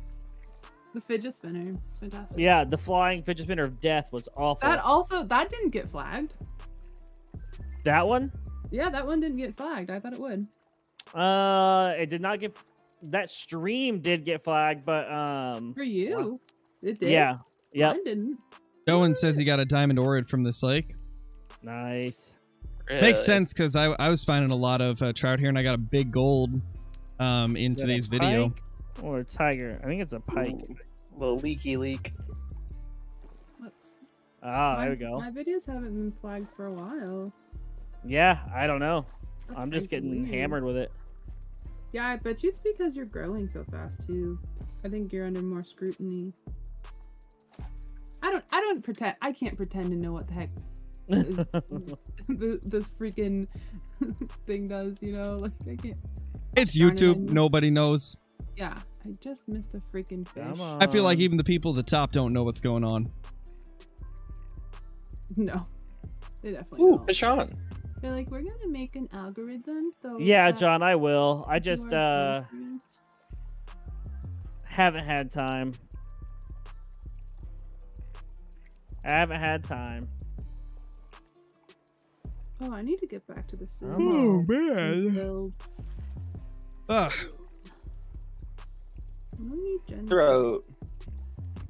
the fidget spinner. It's fantastic. Yeah, the flying fidget spinner of death was awful. That That, also that didn't get flagged. That one, Yeah, that one didn't get flagged. I thought it would. uh, it did not get. That stream did get flagged, but um, For you, it did. yeah, yeah. Mine didn't. Owen says he got a diamond orid from this lake. nice. Makes sense because I, I was finding a lot of uh, trout here and I got a big gold um, in Is today's video. or a tiger. I think it's a pike. Ooh, little leaky leak. Let's, Ah, my, there we go. My videos haven't been flagged for a while. Yeah, I don't know. That's I'm just getting weird. hammered with it. Yeah, I bet you it's because you're growing so fast too. I think you're under more scrutiny. I don't. I don't pretend. I can't pretend to know what the heck is, th- this freaking thing does. You know, like I can't. It's Darn it, YouTube. Nobody knows. Yeah, I just missed a freaking fish. I feel like even the people at the top don't know what's going on. No, they definitely Ooh, don't. fish on. They're like, we're gonna make an algorithm. So Yeah, John, I will. I just uh haven't had time. I haven't had time. Oh, I need to get back to the city. Oh man. Ugh. I don't need gen- Throat.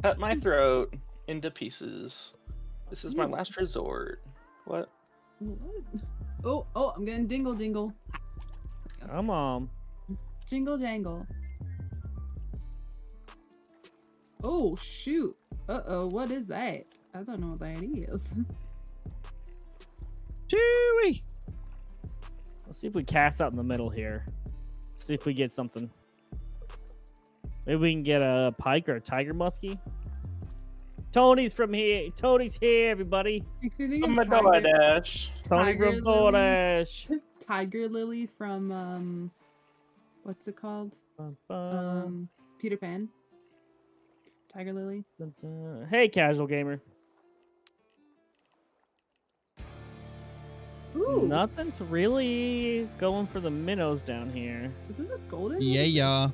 Cut my throat into pieces. This is my last resort. What? What? Oh, oh, I'm getting dingle jingle. Come on. Jingle jangle. Oh, shoot. Uh oh, what is that? I don't know what that is. Chewy. Let's see if we cast out in the middle here. See if we get something. Maybe we can get a pike or a tiger muskie. Tony's from here. Tony's here, everybody. Makes me think Oh of Tiger, dash. Tony Tiger from Lily. DoorDash. Tiger Lily from, um, what's it called? Bum, bum, Um, Peter Pan. Tiger Lily. dun, dun. Hey, casual gamer. Ooh, Nothing's really going for the minnows down here. is this is a golden? Yeah, one? yeah.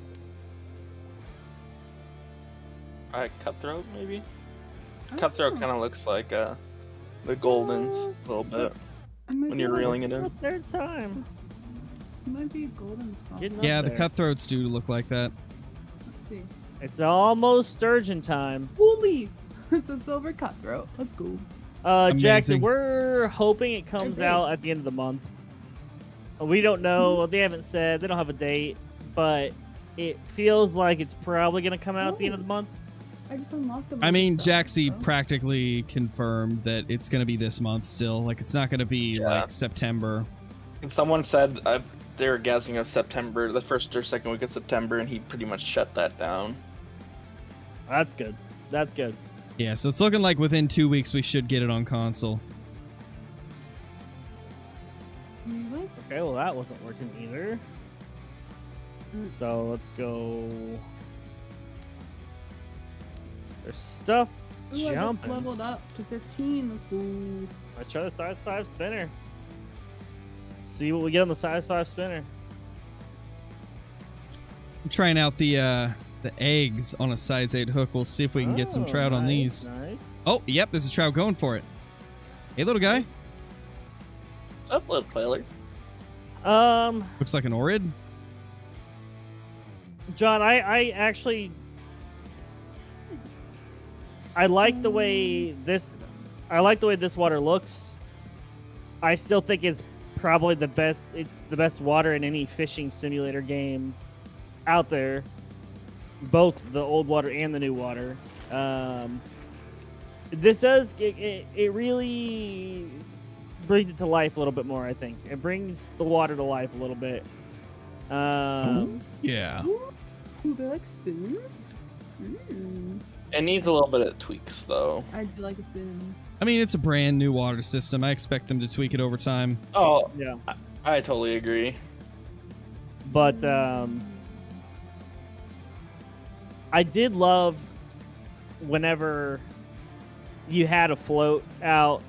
Alright, cutthroat maybe? Oh, Cutthroat kind of looks like uh, the Goldens a little bit when you're reeling it in. Third time. It might be a golden spot. Yeah, the there. cutthroats do look like that. Let's see. It's almost sturgeon time. Holy! it's a silver cutthroat. Let's go. Uh, Jackson, we're hoping it comes out at the end of the month. Uh, We don't know. They haven't said. They don't have a date, but it feels like it's probably going to come out at the end of the month. I just unlocked a I bunch mean, of stuff, Jaxie so- practically confirmed that it's going to be this month still. Like, it's not going to be Yeah. like September. And Someone said uh, they were guessing of September, the first or second week of September, and he pretty much shut that down. That's good. That's good. Yeah, so it's looking like within two weeks we should get it on console. What? Okay, well that wasn't working either. Mm. So let's go. There's stuff Ooh, I just leveled up to 15. Let's go. Let's try the size five spinner. See what we get on the size five spinner. I'm trying out the uh the eggs on a size 8 hook. We'll see if we can get some Oh, trout on these. Nice. Oh, yep, there's a trout going for it. Hey, little guy. Up, little Taylor. Um, Looks like an orid. John, I, I actually I like the way this I like the way this water looks. I still think it's probably the best it's the best water in any fishing simulator game out there. Both the old water and the new water. Um this does it, it, it really brings it to life a little bit more, I think. It brings the water to life a little bit. Um Yeah. Ooh, ooh, they're like spoons. Mm. It needs a little bit of tweaks, though. I do like a spoon. I mean, it's a brand new water system. I expect them to tweak it over time. Oh, yeah. I totally agree. but um, I did love whenever you had a float out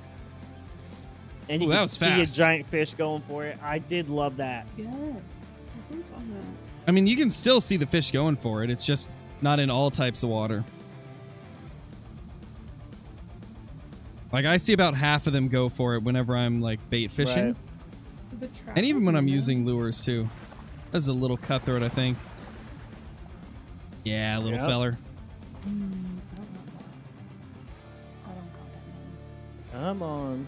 and you Ooh, could see fast. a giant fish going for it. I did love that. Yes. That sounds fun. I mean, you can still see the fish going for it. It's just not in all types of water. Like I see about half of them go for it whenever I'm like bait fishing, Right. And even when I'm in using lures too. That's a little cutthroat, I think. Yeah, little Yep. feller. Mm, I don't know that. I don't call that name. Come on.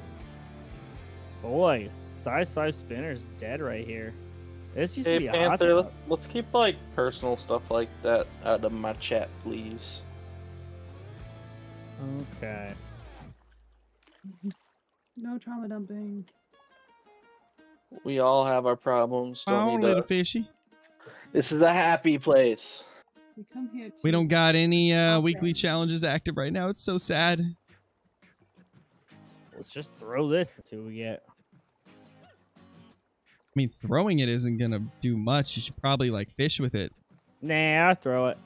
Boy, size five spinner's dead right here. This used to Hey be a hot let's, let's keep like personal stuff like that out of my chat, please. Okay. No trauma dumping. We all have our problems. Don't Oh, need little to... fishy. This is a happy place. We come here to We don't got any uh, Okay. weekly challenges active right now. It's so sad. Let's just throw this until we get. I mean, throwing it isn't gonna do much. You should probably like fish with it. Nah, I'll throw it.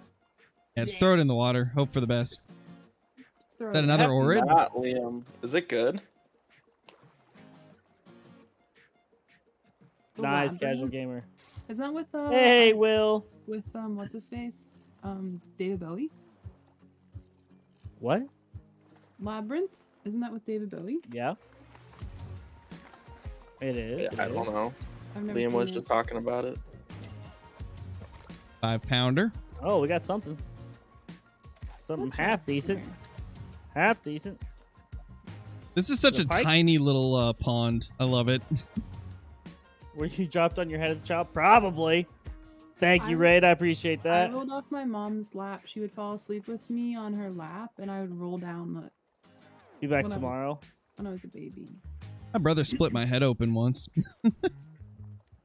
Yeah, just throw it in the water. Hope for the best. Just throw Is that another Have Orid? Not, Liam. Is it good? Nice, lab casual gamer. Isn't that with uh Hey, Will. with um what's his face? Um David Bowie? What? Labyrinth? Isn't that with David Bowie? Yeah. It is. Yeah, it I don't know. I've never Liam was it. just talking about it. Five pounder. Oh, we got something. Something What's half decent. here? Half decent. This is such The a pike? tiny little uh, pond. I love it. Were you dropped on your head as a child? Probably. Thank you, I- Raid. I appreciate that. I rolled off my mom's lap. She would fall asleep with me on her lap, and I would roll down the Be back when I- tomorrow. when I was a baby. My brother split my head open once.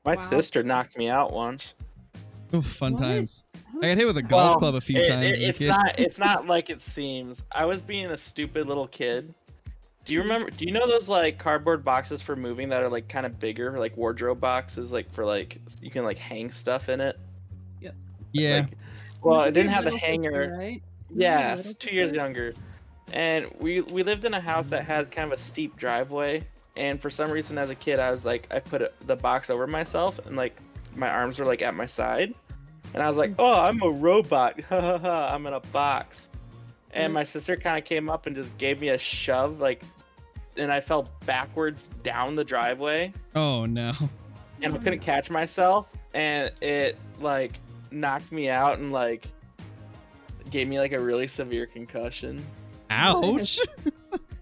My Wow. sister knocked me out once. Ooh, fun What? times. How I does- got hit with a golf Well, club a few It- times it- it's kid. not. It's not like it seems. I was being a stupid little kid. Do you remember? Do you know those like cardboard boxes for moving that are like kind of bigger, like wardrobe boxes, like for like you can like hang stuff in it? yeah. Like, well, This it is didn't have a little sister, hanger. right? This is your Yeah, two years younger. And we we lived in a house that had kind of a steep driveway. And for some reason, as a kid, I was like, I put it, the box over myself, and like my arms were like at my side, and I was like, oh, I'm a robot. Ha ha ha! I'm in a box. And my sister kind of came up and just gave me a shove, like, and I fell backwards down the driveway, Oh no. and I couldn't catch myself, and it like knocked me out and like gave me like a really severe concussion. Ouch.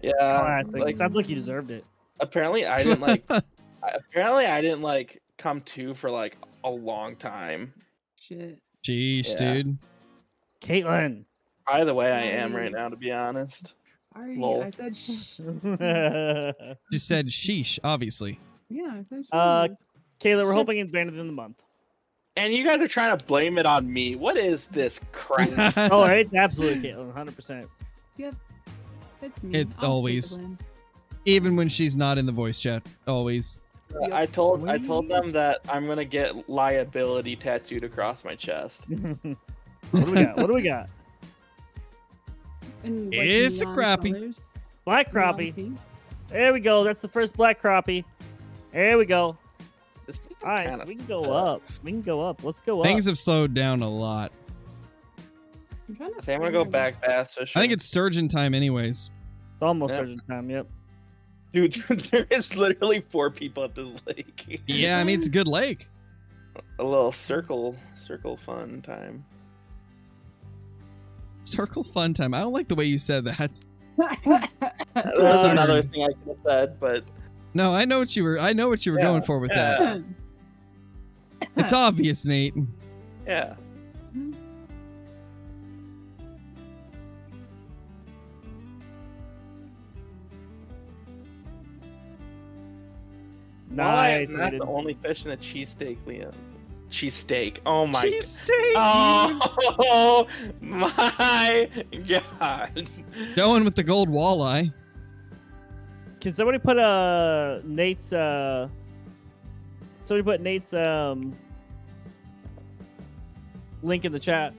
Yeah, Classic. like Sounds like you deserved it. apparently I didn't like. Apparently I didn't like come to for like a long time. Shit. Jeez, Yeah. dude. Caitlin. Either way, I am right now, to be honest. Sorry, Lol. I said sh- Just said sheesh, obviously. yeah. I said Uh, sh- Kayla, we're hoping it's banded in the month. And you guys are trying to blame it on me. What is this crap? Oh, it's absolutely Caitlin, 100%. Yep. it's me. it I'll always- blame. Even when she's not in the voice chat. Always. I told I told them that I'm gonna get liability tattooed across my chest. what do we got? What do we got? And, It's a crappie. colors, Black crappie. pink. There we go. That's the first black crappie. There we go. All right, so we can go up. We can go up. Let's go up. Things have slowed down a lot. I'm trying to. I think I'm gonna go back bass fishing. I think it's sturgeon time, anyways. It's almost Yeah. sturgeon time. Yep. Dude. there is literally four people at this lake. Yeah, I mean, it's a good lake. a little circle circle fun time. Circle fun time. I don't like the way you said that. That's another thing I could have said, but No, I know what you were. I know what you were Yeah, going for with that. It's obvious, Nate. yeah. Why Nice. is that the only fish in a cheesesteak, Liam? Cheesesteak. Oh my. Cheese steak. Oh my god. Going with the gold walleye. Can somebody put uh Nate's uh somebody put Nate's um link in the chat.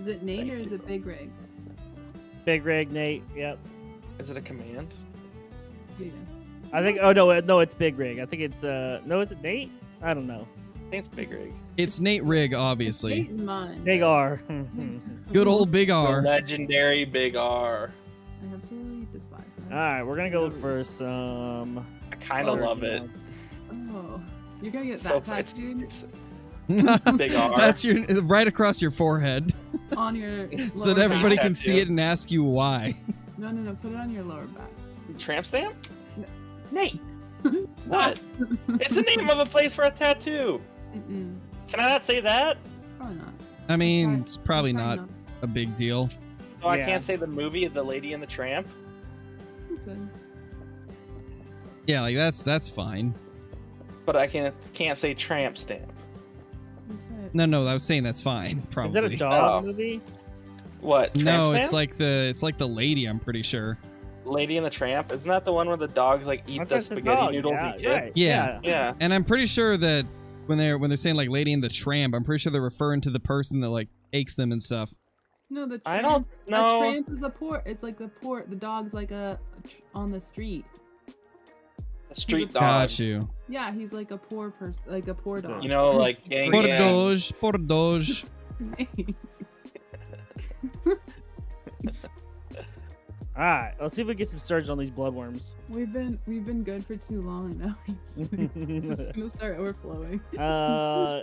Is it Nate Thank or is you. it Big Rig? Big Rig Nate. Yep. Is it a command? Yeah. I think oh no no it's Big Rig. I think it's uh no is it Nate? I don't know. I think it's Big Rig. It's Nate Rig, Nate obviously. and mine. Big R. Good old Big The R. legendary Big R. I absolutely despise that. Alright, we're gonna go look for some I kind of love it. Oh, you're gonna get So that it's, tattooed? it's, Big R. That's your right across your forehead, on your so that everybody back. can see it and ask you why. No, no, no. Put it on your lower back. Tramp stamp? Nate. What? it's the name of a place for a tattoo. Mm-mm. Can I not say that? Probably not. I mean, it's probably try not a big deal. Oh, I can't say the movie, of The Lady and the Tramp. You could. Yeah, like that's that's fine. But I can't can't say tramp stamp. You say it. No, no, I was saying that's fine. Probably. Is that a dog Oh. movie? What? Tramp No, stamp? it's like the it's like the lady. I'm pretty sure. Lady and the Tramp. Isn't that the one where the dogs like eat the thought it's a spaghetti dog, noodles yeah, and right, Yeah. Yeah. And I'm pretty sure that when they're when they're saying like lady in the tramp, I'm pretty sure they're referring to the person that like aches them and stuff. No, the I tramp. don't know. A tramp is a port. It's like the port. The dog's like a, a tr- on the street. A street dog. Got you. Yeah, he's like a poor person, like a poor dog. You know, like gang Por gang. dos, por All right, let's see if we can get some surge on these bloodworms. we've been we've been good for too long now. it's just gonna start overflowing. uh,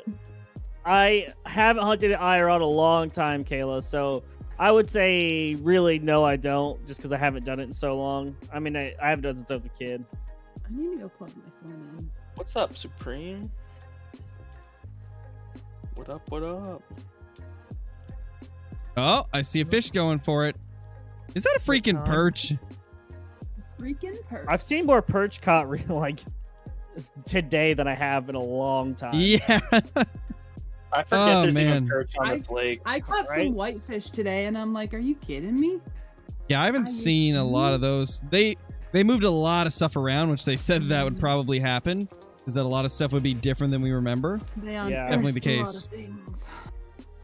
I haven't hunted an IRL in a long time, Kayla. So I would say really no, I don't, just because I haven't done it in so long. I mean, I, I haven't done it since I was a kid. I need to go plug my phone in. What's up, Supreme? What up? What up? Oh, I see a fish going for it. Is that a freaking time? perch? Freaking perch. I've seen more perch caught real like today than I have in a long time. Yeah. I forget Oh, there's man. even perch on I- this lake. I caught Right? some whitefish today, and I'm like, "Are you kidding me?" Yeah, I haven't Are you seen a lot of those. They they moved a lot of stuff around, which they said that would probably happen. Is that a lot of stuff would be different than we remember? They um, Yeah. Definitely the unearthed a lot case.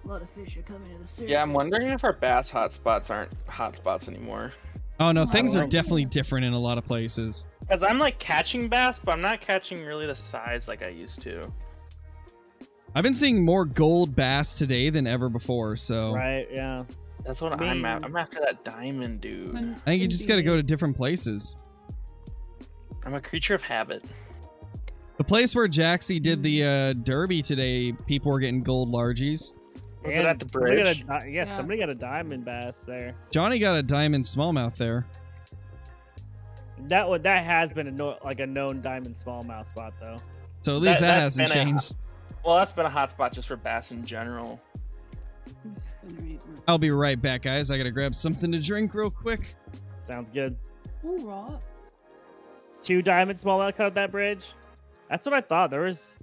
Of things. A lot of fish are coming to the surface. Yeah, I'm wondering if our bass hotspots aren't hotspots anymore. Oh no, things are definitely different in a lot of places. Because I'm like catching bass, but I'm not catching really the size like I used to. I've been seeing more gold bass today than ever before, so Right? Yeah. That's what I I'm mean- at. I'm after that diamond, dude. I think you just got to go to different places. I'm a creature of habit. The place where Jaxie did the uh, derby today, people were getting gold largies. Was it at the somebody got a bridge? di- yeah, Yeah. somebody got a diamond bass there. Johnny got a diamond smallmouth there. That would that has been a no, like a known diamond smallmouth spot though. So at least That- that, hasn't been a- changed. Well, that's been a hotspot just for bass in general. I'll be right back, guys. I gotta grab something to drink real quick. Sounds good. Ooh, raw. Two diamond smallmouth cut at that bridge. That's what I thought. There was.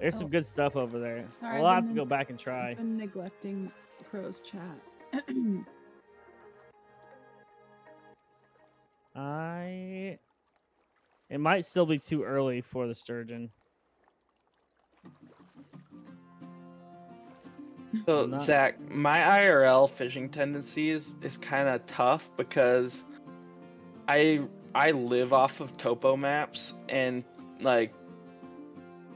There's some Oh. good stuff over there. Sorry, we'll have to go back and try. I've been neglecting Crow's chat. I. It might still be too early for the sturgeon. So Not- Zach, my IRL fishing tendencies is kind of tough because I I live off of topo maps and like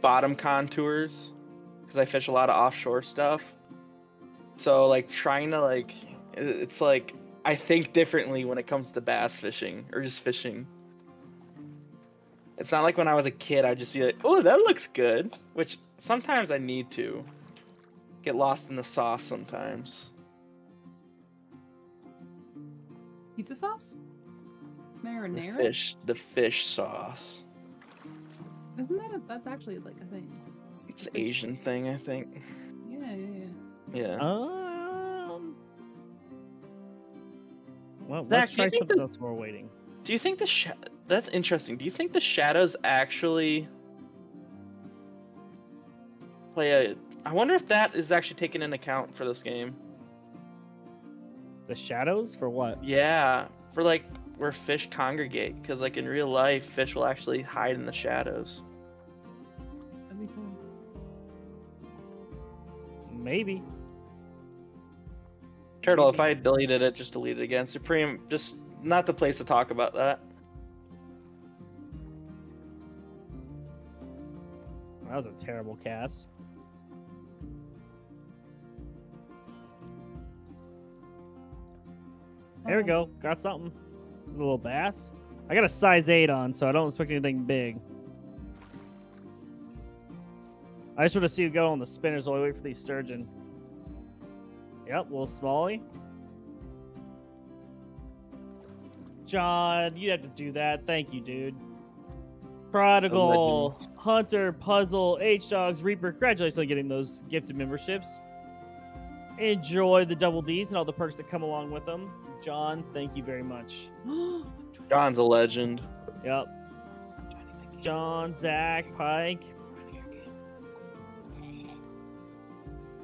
bottom contours because I fish a lot of offshore stuff. So like trying to like it's like I think differently when it comes to bass fishing or just fishing. It's not like when I was a kid I'd just be like, "Oh, that looks good," which sometimes I need to get lost in the sauce sometimes. Pizza sauce? Marinara? The fish, the fish sauce. Isn't that a, that's actually like a thing? It's Asian thing, I think. Yeah, yeah, yeah. Yeah. Um. Well, Zach, let's do you try think something the- else while waiting. Do you think the sh- that's interesting? Do you think the shadows actually play a? I wonder if that is actually taken into account for this game. The shadows for what? Yeah, for like where fish congregate, because like in real life, fish will actually hide in the shadows. That'd be cool. Maybe. Turtle, if I deleted it, just delete it again. Supreme, just not the place to talk about that. That was a terrible cast. There we Oh. go. Got something. Little bass. I got a size 8 on, so I don't expect anything big. I just want to see you go on the spinners while we wait for these sturgeon. Yep, little Smalley. John, you have to do that. Thank you, dude. Prodigal. Hunter, Puzzle, H Dogs, Reaper. Congratulations on getting those gifted memberships. Enjoy the double D's and all the perks that come along with them. John, thank you very much. John's a legend. Yep. John, Zach, Pike.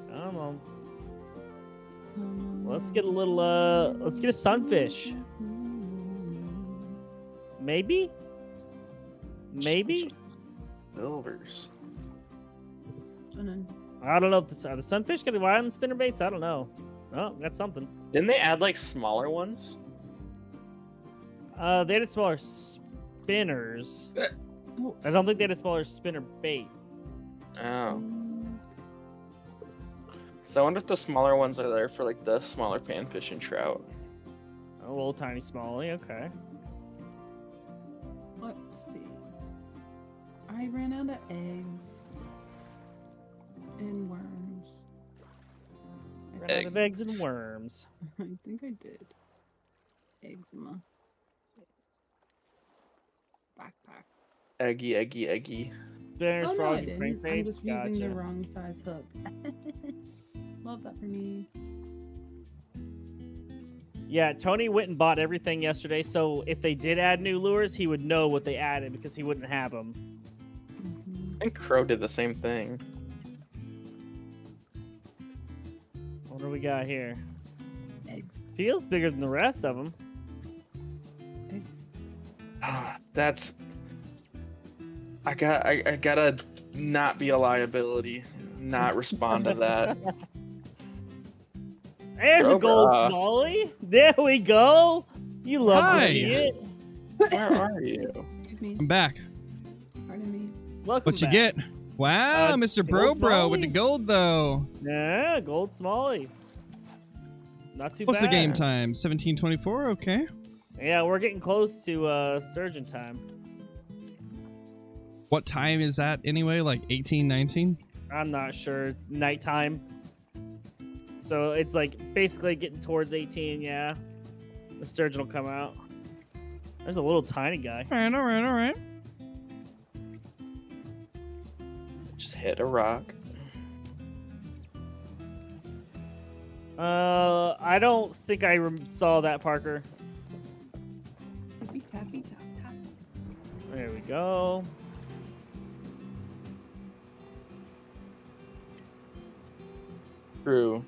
Come on. Let's get a little, uh, let's get a sunfish. Maybe? Maybe? Silvers. Dun-dun. I don't know if the, are the sunfish gonna be on spinner baits. I don't know. Oh, that's something. Didn't they add like smaller ones? Uh, they had smaller spinners. Oh. I don't think they had a smaller spinner bait. Oh. So I wonder if the smaller ones are there for like the smaller panfish and trout. A little tiny smally. Okay. Let's see. I ran out of eggs and worms. I Ran out of eggs and worms. I think I did. Eczema. Backpack. Eggy, eggy, eggy. Spinners, oh no, I and didn't. crank I'm baits. just using Gotcha. the wrong size hook. Love that for me. Yeah, Tony went and bought everything yesterday. So if they did add new lures, he would know what they added because he wouldn't have them. Mhm. I Crow did the same thing. What do we got here? Eggs. Feels bigger than the rest of them. Eggs. Ah, That's. I got. I, I gotta not be a liability. Not respond to that. There's a gold Cobra. smalley. There we go. You love Hi. to see it. Where are you? Excuse me. I'm back. Pardon me. Welcome What you get? Wow, Uh, Mr. Brobra with the gold though. Yeah, gold smalley. Not too What's bad. the game time? 1724. Okay. Yeah, we're getting close to uh sturgeon time. What time is that anyway? Like 18, 19? I'm not sure. Nighttime. So it's like basically getting towards 18, yeah. The sturgeon will come out. There's a little tiny guy. All right, all right, all right. Hit a rock. Uh, I don't think I rem- saw that, Parker. Tappy tappy tap tap. There we go. True.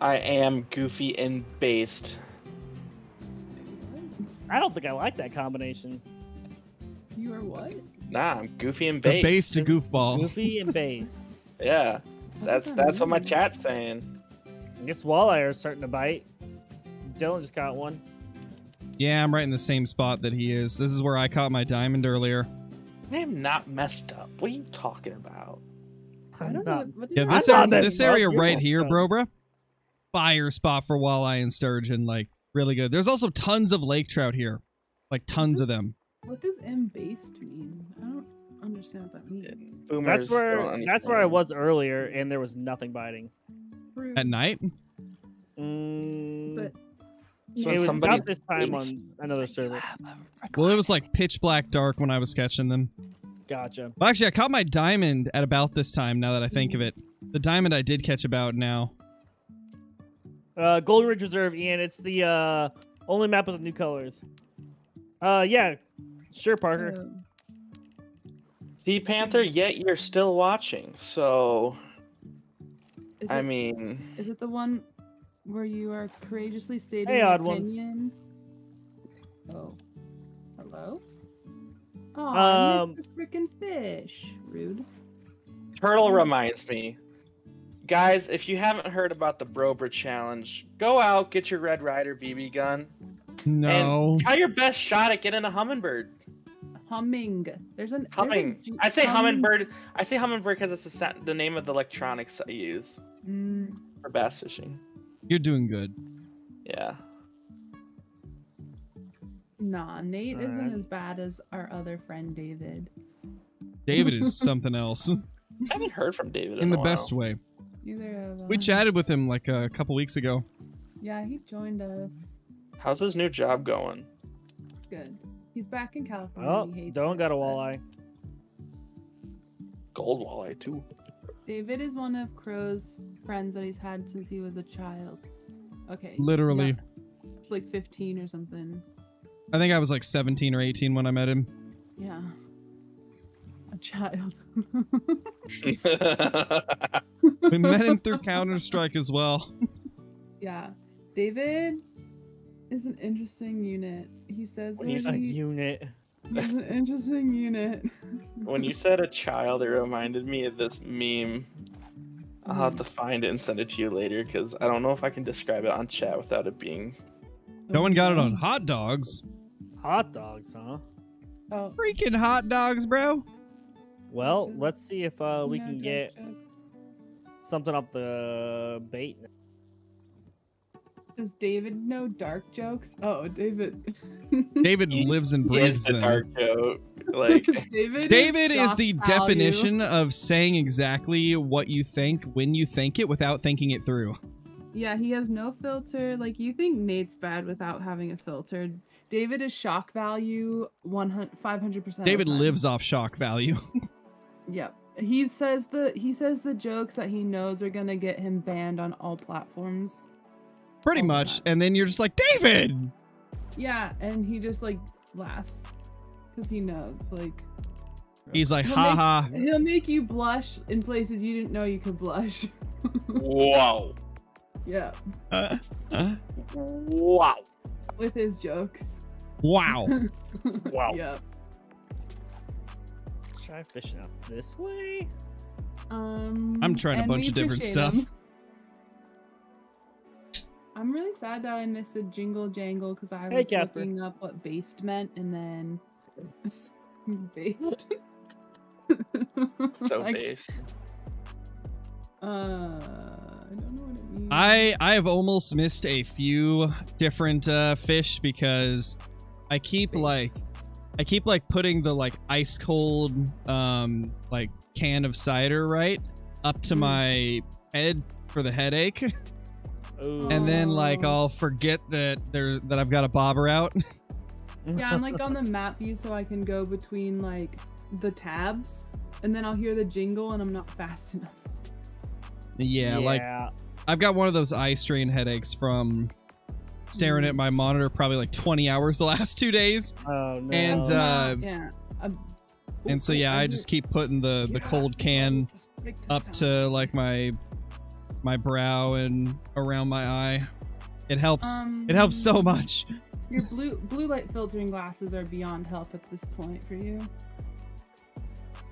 I am goofy and based. I don't think I like that combination. You are what? Nah, I'm goofy and The based. base to goofball. Goofy and based. Yeah, that's that's what my chat's saying. I guess walleye are starting to bite. Dylan just caught one. Yeah, I'm right in the same spot that he is. This is where I caught my diamond earlier. I am not messed up. What are you talking about? I don't know. Not- What, what Yeah, this I'm area, not this area right here, smart. bro, bro. Fire spot for walleye and sturgeon. Like really good. There's also tons of lake trout here, like tons of them. What does M based mean? I don't understand what that means. Boomers That's where don't that's where I was earlier, and there was nothing biting. Fruit. At night, Mm, But So it was somebody this time on another server. well, it was like pitch black dark when I was catching them. Gotcha. Well, actually, I caught my diamond at about this time. Now that I think of it, the diamond I did catch about now. Uh, Golden Ridge Reserve, Ian. It's the uh, only map with the new colors. Uh, yeah, sure, Parker. Sea Panther, yet you're still watching. So is, I it, mean, is it the one where you are courageously stating Hey, an odd ones. Oh. Hello? Oh, Um, I the freaking fish. Rude. Turtle reminds me. Guys, if you haven't heard about the Brobra challenge, go out, get your Red Rider BB gun. No, Try your best shot at getting a hummingbird. Humming. There's an there's a Humming. G- I say hum- hummingbird. I say hummingbird because it's the, the name of the electronics I use Mm, for bass fishing. you're doing good. Yeah. nah, Nate isn't Alright. as bad as our other friend David. David is something else. I haven't heard from David in, in a the while. best way. Neither have We chatted with him like a couple weeks ago. Yeah, he joined us. How's his new job going? Good. He's back in California. Oh, He don't got a walleye. Gold walleye too. David is one of Crow's friends that he's had since he was a child. Okay. Literally. not- like 15 or something. I think I was like 17 or 18 when I met him. Yeah. A child. We met him through Counter Strike as well. yeah. David is an interesting unit. He says When when you A he, unit. he's an interesting unit. when you said a child, it reminded me of this meme. I'll have to find it and send it to you later because I don't know if I can describe it on chat without it being. No one got it on hot dogs. Hot dogs, huh? Oh, Freaking hot dogs, bro. Well, let's see if uh, we can get something up the bait. Does David know dark jokes? Oh, David. David He lives and Is breathes the them. dark joke like? David. David is shock the value. definition of saying exactly what you think when you think it without thinking it through. Yeah, he has no filter. Like you think Nate's bad without having a filter. David is shock value 100 500%. David of the time. lives off shock value. Yep. He says the he says the jokes that he knows are going to get him banned on all platforms. Pretty All the much. And then you're just like, David! Yeah, and he just like laughs cuz he knows like He's like, He'll haha. he'll make you blush in places you didn't know you could blush. wow. yeah, Uh, uh, Wow! with his jokes. wow. Wow. Yep. Try fishing out this way. Um, I'm trying a bunch of different stuff. stuff. 'em. I'm really sad that I missed a jingle jangle because I was Casper. looking up what based meant and then based. So Like, based. Uh, I don't know what it means. I I have almost missed a few different uh, fish because I keep Fish. like I keep like putting the like ice cold um like can of cider right up to Mm. my head for the headache Ooh. and then like. I'll forget that there that I've got a bobber out. Yeah, I'm like on the map view so I can go between like the tabs, and then I'll hear the jingle and I'm not fast enough. yeah, like I've got one of those eye strain headaches from staring Mm. at my monitor probably like 20 hours the last 2 days. Oh no. And, uh, yeah. Um, And so yeah, I just keep putting the the cold can up to like my my brow and around my eye. It helps. it helps so Um, much. Your blue blue light filtering glasses are beyond help at this point for you.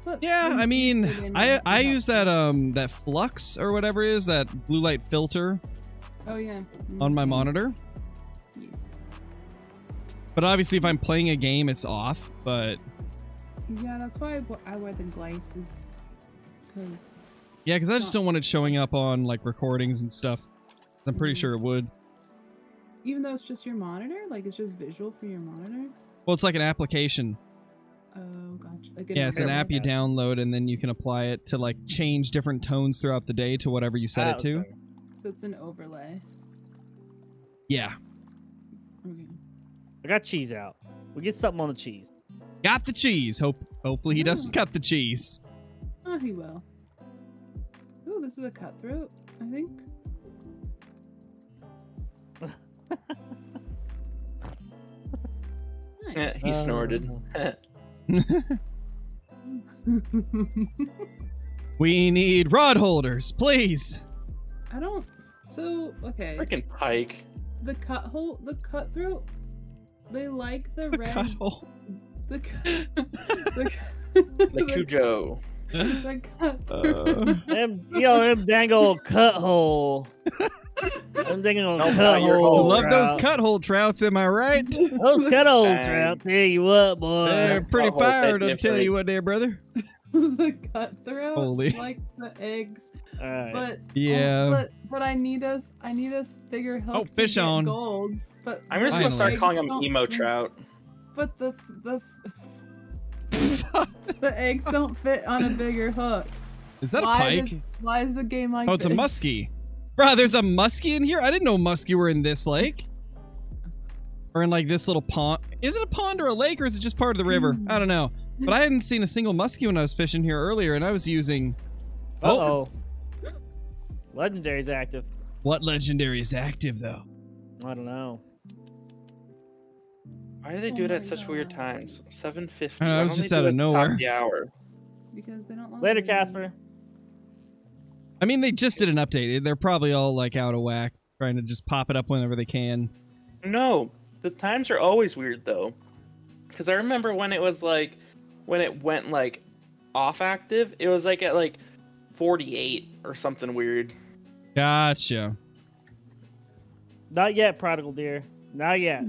But Yeah, I mean, I I use that um that f.lux or whatever it is that blue light filter Oh yeah. on my Mhm. monitor. But obviously, if I'm playing a game, it's off. But Yeah, that's why I wear the glasses. Cause yeah, because I just don't want it showing up on like recordings and stuff. I'm pretty Mhm. sure it would. even though it's just your monitor, like it's just visual for your monitor. Well, it's like an application. Oh, gotcha. Like Yeah, it's an app you download, and then you can apply it to like change different tones throughout the day to whatever you set Ah, it to. okay. So it's an overlay. Yeah, Okay. I got cheese out. We get something on the cheese. got the cheese. Hope hopefully he doesn't cut the cheese. Oh, he will. Ooh, this is a cutthroat, I think. Nice. he snorted. we need rod holders, please. I don't. So okay, Freaking pike. the cut hole, the cutthroat. They like the The red. cut hole. The, cu- the, The the, Cujo. The cutthroat. Uh. Them, yo, them dangle cut hole. them dangle No, cut not your hole. hole. Love those trout. cut hole trouts, am I right? Those cut hole Dang. trout. Tell you what, boy. They're pretty Cut fired, I'll tell you what there, brother. the cutthroat. Holy. Like the eggs, All right. but Yeah. oh, but but I need us. I need us bigger hook. Oh, to fish get on. golds. But I'm just gonna start calling them emo trout. But the f- the f- the eggs don't fit on a bigger hook. Is that why a pike? Does, why is the game like oh, it's a this? muskie. Bro, there's a muskie in here? I didn't know muskie were in this lake. Or in like this little pond. Is it a pond or a lake or is it just part of the river? I don't know. But I hadn't seen a single muskie when I was fishing here earlier and I was using. Uh oh. Legendary's active. What legendary is active though? I don't know. Why do they Oh do it at my such weird times? 750. I know, it was just out of nowhere. The hour. Because they don't Later. Casper. I mean, they just did an update. They're probably all like out of whack, trying to just pop it up whenever they can. No, the times are always weird though. Because I remember when it was like, when it went like off active, it was like at like 48 or something weird. Gotcha. Not yet, prodigal deer. Not yet.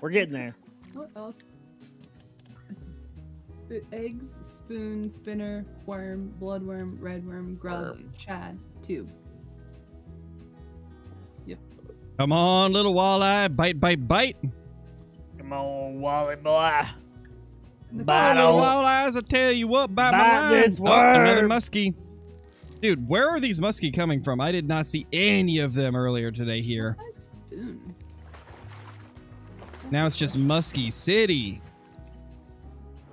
We're getting there. What else? Eggs, spoon, spinner, worm, bloodworm, redworm, grub, Worm. shad, tube. Come on, little walleye, bite, bite, bite. Come on, Wally boy. The Bite Little on. walleyes, I tell you what, bite, my Bite line. this Oh, another worm. muskie. Dude, where are these muskie coming from? I did not see any of them earlier today here. What's that spoon? Now it's just Muskie City.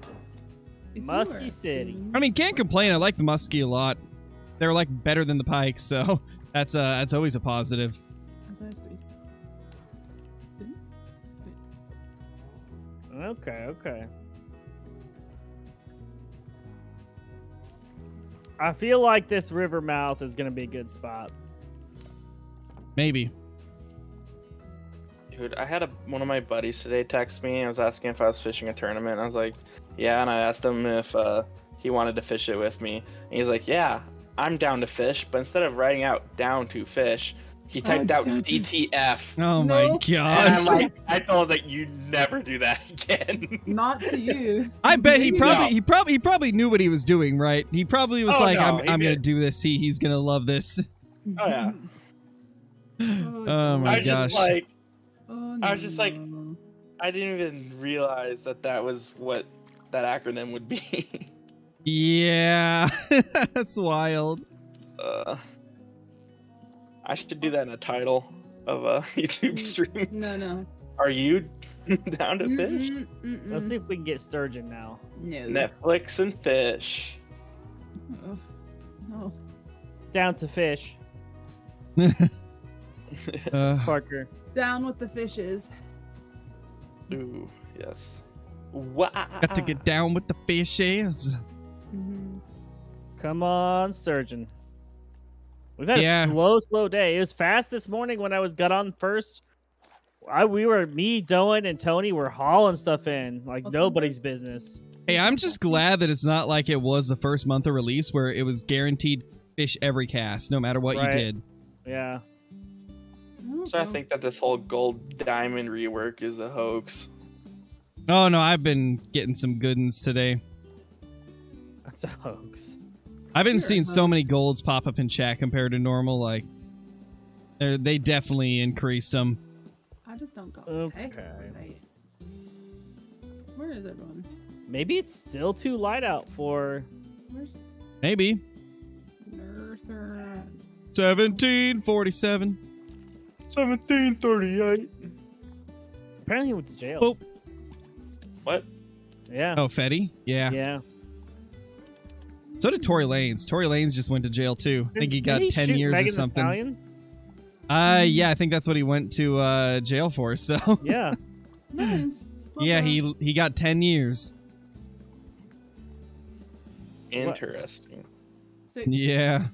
If you Muskie City. I mean, can't complain. I like the muskie a lot. They're like better than the pikes, so that's uh that's always a positive. So it's three. Spoon? Spoon. Okay, okay. I feel like this river mouth is gonna be a good spot. Maybe. Dude, I had a one of my buddies today text me. I was asking if I was fishing a tournament. I was like, yeah, and I asked him if uh, he wanted to fish it with me. And he's like, yeah, I'm down to fish. But instead of writing out down to fish, he typed out down to- DTF. Oh No. my And I'm gosh. like, I told was like, you never do that again. Not to you. I bet he probably No. he probably he probably knew what he was doing, right? He probably was Oh, like, no, I'm I'm gonna do this. He he's gonna love this. Oh, yeah. Oh my I gosh. just like, Oh, I was just like- I didn't even realize that that was what that acronym would be. Yeah. That's wild. uh, I should do that in a title of a YouTube stream. No, no. Are you down to fish? Mm-mm, mm-mm. Let's see if we can get sturgeon now. No. Netflix and fish. Oh. No. Down to fish, Uh, Parker. Down with the fishes. Ooh, yes. Wow. got to get down with the fishes. hmm Come on, sturgeon. We've had Yeah. a slow, slow day. It was fast this morning when I was got on first. I we were me, Doan, and Tony were hauling stuff in like Okay. nobody's business. Hey, I'm just glad that it's not like it was the first month of release where it was guaranteed fish every cast, no matter what Right. you did. Yeah. Mm-hmm. So I think that this whole gold diamond rework is a hoax. Oh no, I've been getting some good ones today. That's a hoax. I've been You're seeing so many golds pop up in chat compared to normal. Like, they're- definitely increased them. I just don't go. Okay. Right. Where is everyone? Maybe it's still too light out for. Where's Maybe seventeen forty-seven. 1738. Apparently, he went to jail. Oh. What? Yeah. Oh, Fetty. Yeah. Yeah. So did Tory Lanez. Tory Lanez just went to jail too. I think he got Didn't ten years Megan or something. Stallion? Uh, yeah, I think that's what he went to uh jail for. So Yeah. Nice. yeah, Okay. he he got ten years. Interesting. So Yeah,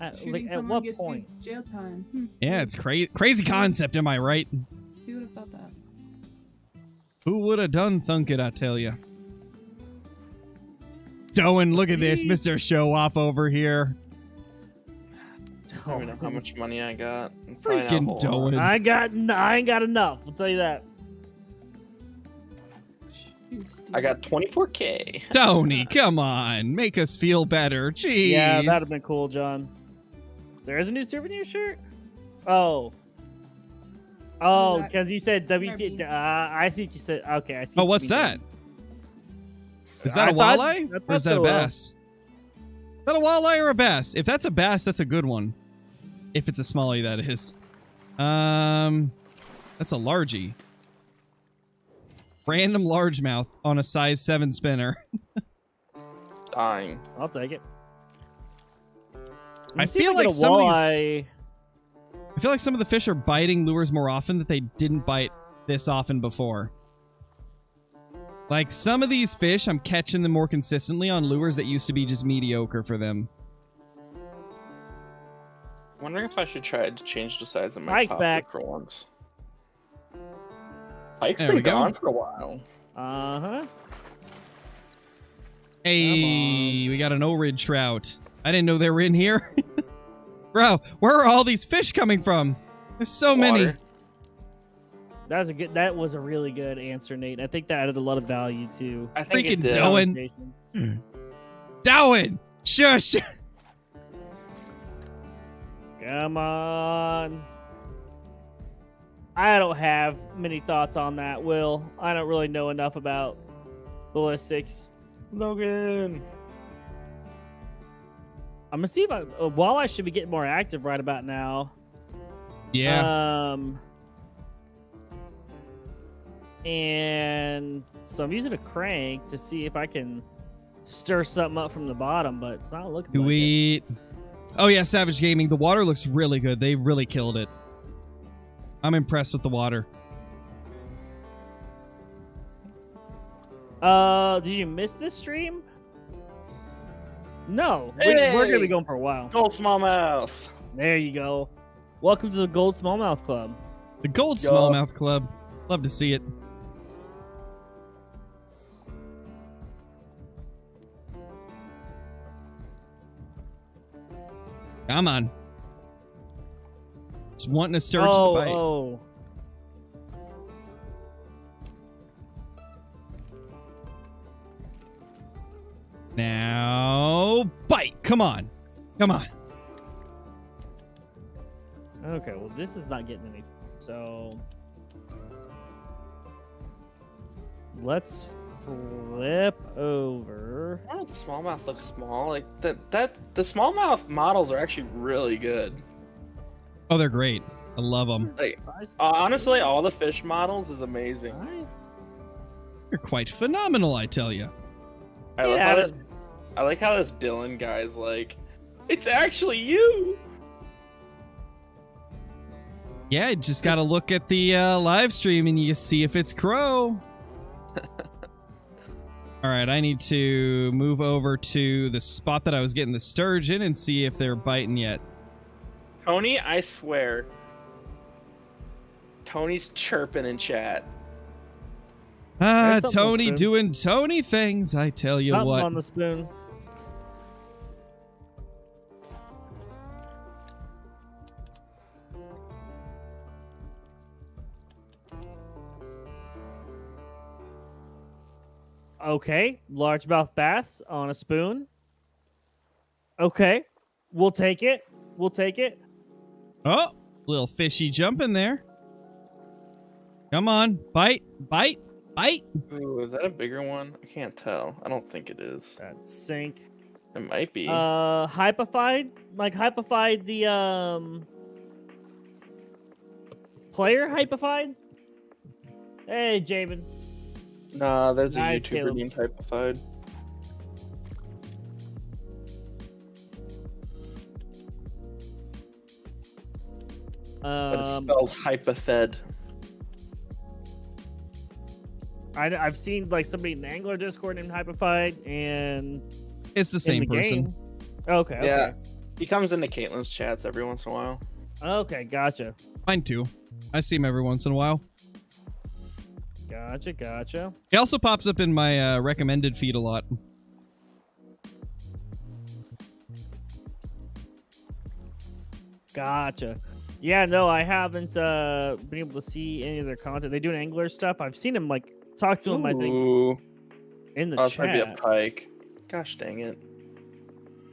At, shooting like, at someone what point? jail time. Hmm. yeah, it's crazy crazy concept. Am I right? Who would have thought that? Who would have done thunk it? I tell you. Doan, look at this, Mister Show Off over here. I don't even know how much money I got. Probably not Freaking. Doan. I got. n- I ain't got enough. I'll tell you that. I got 24k. Tony, come on, make us feel better. Jeez. Yeah, that'd have been cool, John. There is a new souvenir shirt. Oh. Oh, because you said WT. Uh, I see what you said. Okay, I see. Oh, what what's that? Is that? now. Is that I a thought- walleye or is that a so, bass? that a walleye or a bass? If that's a bass, that's a good one. If it's a smallie, that is. Um, that's a largie. Random largemouth on a size 7 spinner. Dying. I'll take it. I Let's see if feel like some of these- I feel like some of the fish are biting lures more often that they didn't bite this often before. Like some of these fish, I'm catching them more consistently on lures that used to be just mediocre for them. Wondering if I should try to change the size of my Pike's back. for once. Pike's There been we go. gone for a while. Uh huh. Hey, we got an O-rid trout. I didn't know they were in here. Bro, where are all these fish coming from? There's so many. That was a good. That was a really good answer, Nate. I think that added a lot of value to I think Freaking it did. dough. Owen. conversation. Shush! Come on. I don't have many thoughts on that, Will. I don't really know enough about ballistics. Logan. I'm gonna see if I. Uh, Walleye should be getting more active right about now. Yeah. Um. And so I'm using a crank to see if I can stir something up from the bottom, but it's not looking. Do like it. Oh yeah, Savage Gaming. The water looks really good. They really killed it. I'm impressed with the water. Uh, did you miss this stream? No, we, we're gonna be going for a while. Gold smallmouth. There you go. Welcome to the Gold Smallmouth Club. The Gold Yup. Smallmouth Club. Love to see it. Come on. Just wanting a sturgeon oh, to bite. oh. Now, bite. Come on. Come on. Okay, well, this is not getting any. So let's flip over. I don't know if the smallmouth looks small. Like that that the smallmouth models are actually really good. Oh, they're great. I love them. Like uh, honestly, all the fish models is amazing. They're quite phenomenal, I tell you. I like Yeah, how this, I like how this Dylan guy's like, it's actually you. Yeah, you just got to look at the uh, live stream and you see if it's Crow. All right, I need to move over to the spot that I was getting the sturgeon and see if they're biting yet. Tony, I swear. Tony's chirping in chat. Ah, There's something on Tony doing Tony things. I tell you Something what. on the spoon. Okay, largemouth bass on a spoon. Okay, we'll take it. We'll take it. Oh, little fishy jump in there. Come on, bite, bite, bite. Ooh, is that a bigger one? I can't tell. I don't think it is. That sink. It might be. Uh, hypified, like hypified the um player hypified. Hey, Jamin. Nah, there's nice, a YouTuber Caleb. named Typified. But it's Um, spelled hypothed. I, I've seen like somebody in the Angler Discord named hypified, and It's the same the person. game. Okay. Okay. Yeah. He comes into Caitlin's chats every once in a while. Okay. Gotcha. Mine too. I see him every once in a while. Gotcha. Gotcha. He also pops up in my uh, recommended feed a lot. Gotcha. Yeah, no, I haven't uh, been able to see any of their content. They do an angler stuff. I've seen him like talk to him. I think Ooh, in the oh, it's might be a pike. Gosh dang it.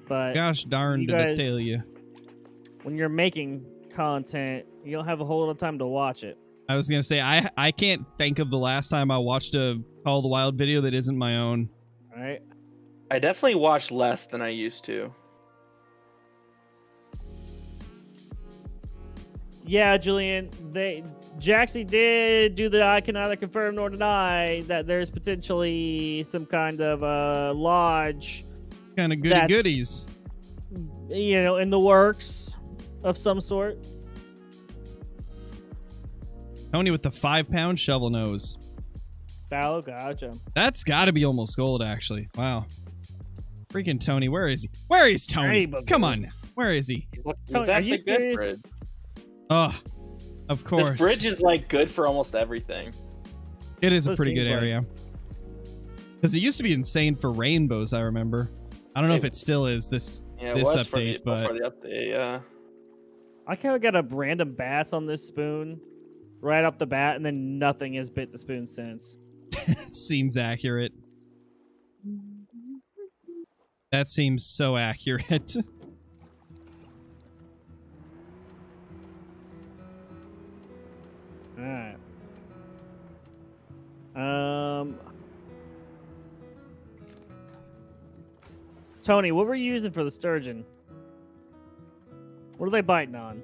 but Gosh darn you did I tell you. when you're making content, you don't have a whole lot of time to watch it. I was gonna say I I can't think of the last time I watched a Call the Wild video that isn't my own. Right, I definitely watch less than I used to. Yeah, Julian, they Jaxie did do the I can neither confirm nor deny that there's potentially some kind of uh, lodge kind of goody goodies. You know, in the works of some sort. Tony with the five pound shovel nose. Oh, gotcha. That's got to be almost gold, actually. Wow. Freaking Tony, where is he? Where is Tony? Rainbow Come Gold. on, where is he? He's Tony, are at the good bridge. Oh, of course. This bridge is like good for almost everything. It is a pretty good like. area. Because it used to be insane for rainbows, I remember. I don't know if It- it still is this. Yeah, it This was for the, update, but- before the update. Yeah. I kind of got a random bass on this spoon right off the bat, and then nothing has bit the spoon since. seems accurate. That seems so accurate. All right. Um. Tony, what were you using for the sturgeon? What are they biting on?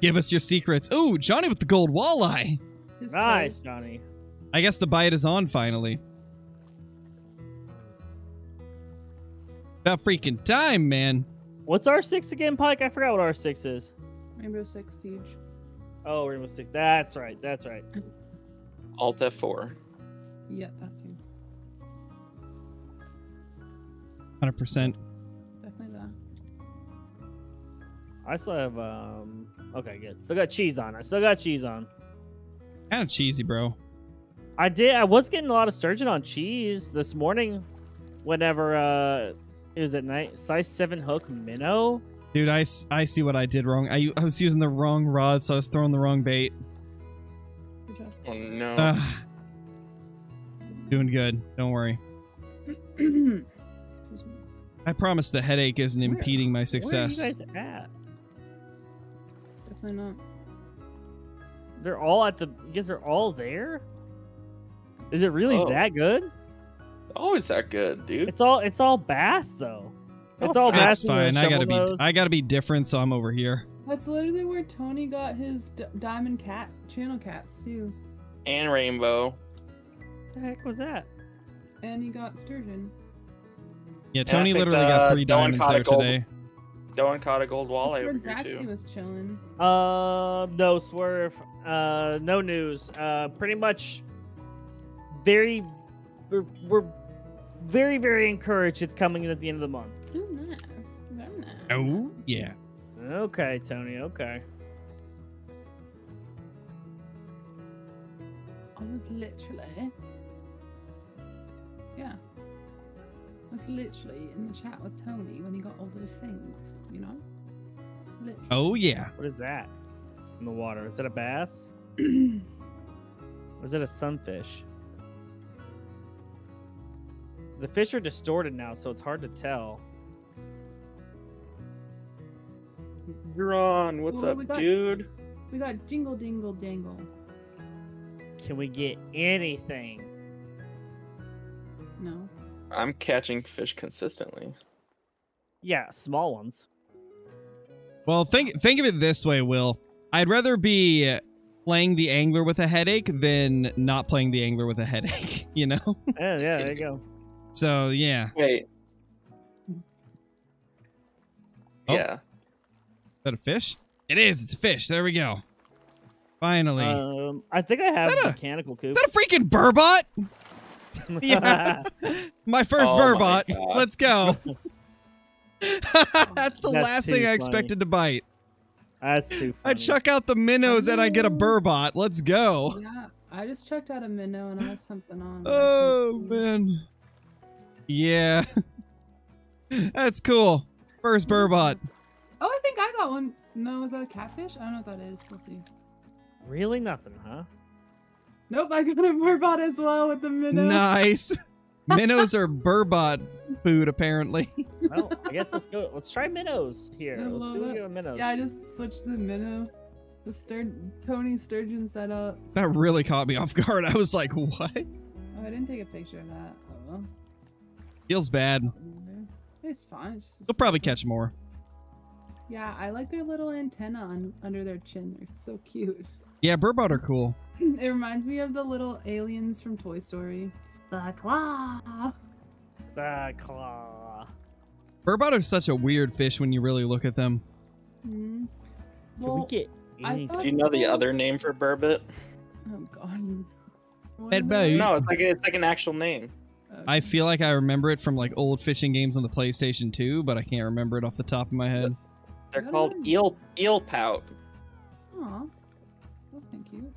Give us your secrets. Ooh, Johnny with the gold walleye. His Nice, toes. Johnny. I guess the bite is on finally. About freaking time, man. What's R6 again, Pike? I forgot what R6 is. Rainbow Six Siege. Oh, Rainbow Six. That's right. That's right. Alt F4. Yeah, that too. 100%. Definitely that. I still have um. Okay, good. Still got cheese on. I still got cheese on. Kind of cheesy, bro. I did. I was getting a lot of sturgeon on cheese this morning. Whenever uh, it was at night. Size seven hook minnow. Dude, I, I see what I did wrong. I, I was using the wrong rod, so I was throwing the wrong bait. Oh no. Ugh. doing good. Don't worry. I promise the headache isn't Where- impeding my Where success. are you guys at? Definitely not. They're all at the. You guys are all there. Is it really Oh. that good? Oh, Always that good, dude. It's all. It's all bass though. It's Oh, all That's bass. with a fine. I gotta be. I gotta be different, so I'm over here. That's literally where Tony got his d- diamond cat channel cats too, And rainbow. The heck was that? and he got sturgeon. Yeah, Tony think literally the- got uh, three diamonds caught a there gold- today. Doan caught a gold That's walleye over here too. was chilling. Uh, no swerve. Uh, no news. Uh, pretty much. Very, we're, we're very very encouraged. It's coming at the end of the month. Ooh, nice. Very nice. Oh yeah. Okay, Tony. Okay. I was literally. Yeah. I was literally in the chat with Tony when he got all those things, you know? Literally. Oh yeah. What is that in the water? Is it a bass? Or is it a sunfish? The fish are distorted now, so it's hard to tell. You're on. What's Oh, up, we got- dude? we got jingle dingle dangle. Can we get anything? No. I'm catching fish consistently. Yeah, small ones. Well, think think of it this way, Will. I'd rather be playing the angler with a headache than not playing the angler with a headache. You know. Yeah, yeah, there you go. So yeah. Wait. Oh. Yeah. Is that a fish? It is. It's a fish. There we go. Finally. Um, I think I have Is that a- mechanical coop. is that a freaking burbot? Yeah. My first Oh burbot. God. Let's go. That's the That's last too thing I funny. expected to bite. That's too funny. I chuck out the minnows and I get a oh. burbot. Let's go. Yeah, I just checked out a minnow and I have something on. Oh man. Yeah. That's cool. First burbot. Oh, I think I got one. No, is that a catfish? I don't know what that is. We'll see. Really nothing, huh? Nope, I got a burbot as well with the minnow. Nice. Minnows are burbot food, apparently. Well, I guess let's go. Let's try minnows here. I Let's do it. it with minnows. Yeah, I just switched the minnow. The stur- Tony Sturgeon setup. That really caught me off guard. I was like, what? Oh, I didn't take a picture of that. Oh well. Feels bad. It's fine. It's just a We'll probably setup. catch more. Yeah, I like their little antenna on under their chin. They're so cute. Yeah, burbot are cool. it reminds me of the little aliens from Toy Story. The claw. The claw. Burbot are such a weird fish when you really look at them. Hmm. Can Well, we get any? Do you know the other name for burbot? oh god. What Bed am boat. I- No, it's like it's like an actual name. I feel like I remember it from like old fishing games on the PlayStation 2, but I can't remember it off the top of my head. They're called eel eel pout. Aw. That's kind of cute.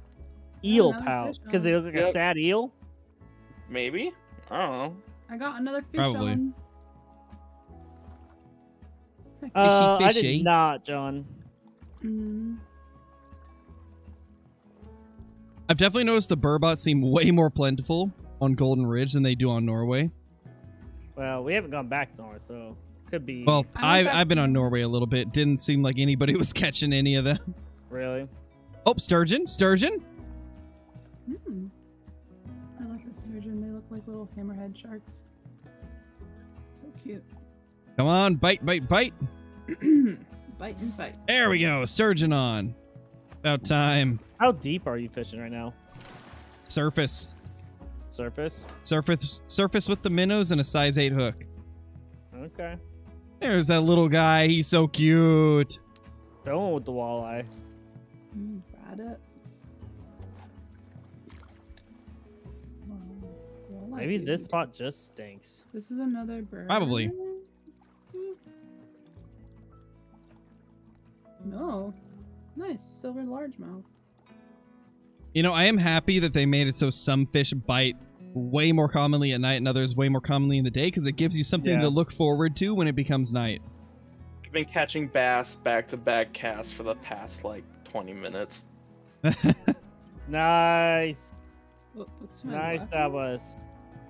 Eel another pout. Because they on. look like a sad eel. Maybe. I don't know. I got another fish Probably. on. Uh, I fishy. did not, John. Mm. I've definitely noticed the burbot seem way more plentiful on Golden Ridge than they do on Norway. Well, we haven't gone back to North, so could be. Well, I went I've, I've been on Norway a little bit. Didn't seem like anybody was catching any of them. really. Oh, sturgeon, sturgeon. Hmm. I like the sturgeon. They look like little hammerhead sharks. So cute. Come on, bite, bite, bite. bite and fight. There we go, sturgeon on. About time. How deep are you fishing right now? Surface, Surface. surface, surface with the minnows and a size eight hook. Okay. There's that little guy. He's so cute. Don't with the walleye. Fried it. Wow. Well, Maybe do. this spot just stinks. This is another bird. Probably. No. Nice silver largemouth. You know, I am happy that they made it so some fish bite way more commonly at night and others way more commonly in the day because it gives you something Yeah. to look forward to when it becomes night. I've been catching bass back to back casts for the past like 20 minutes. Nice. That's my Nice weapon. that was.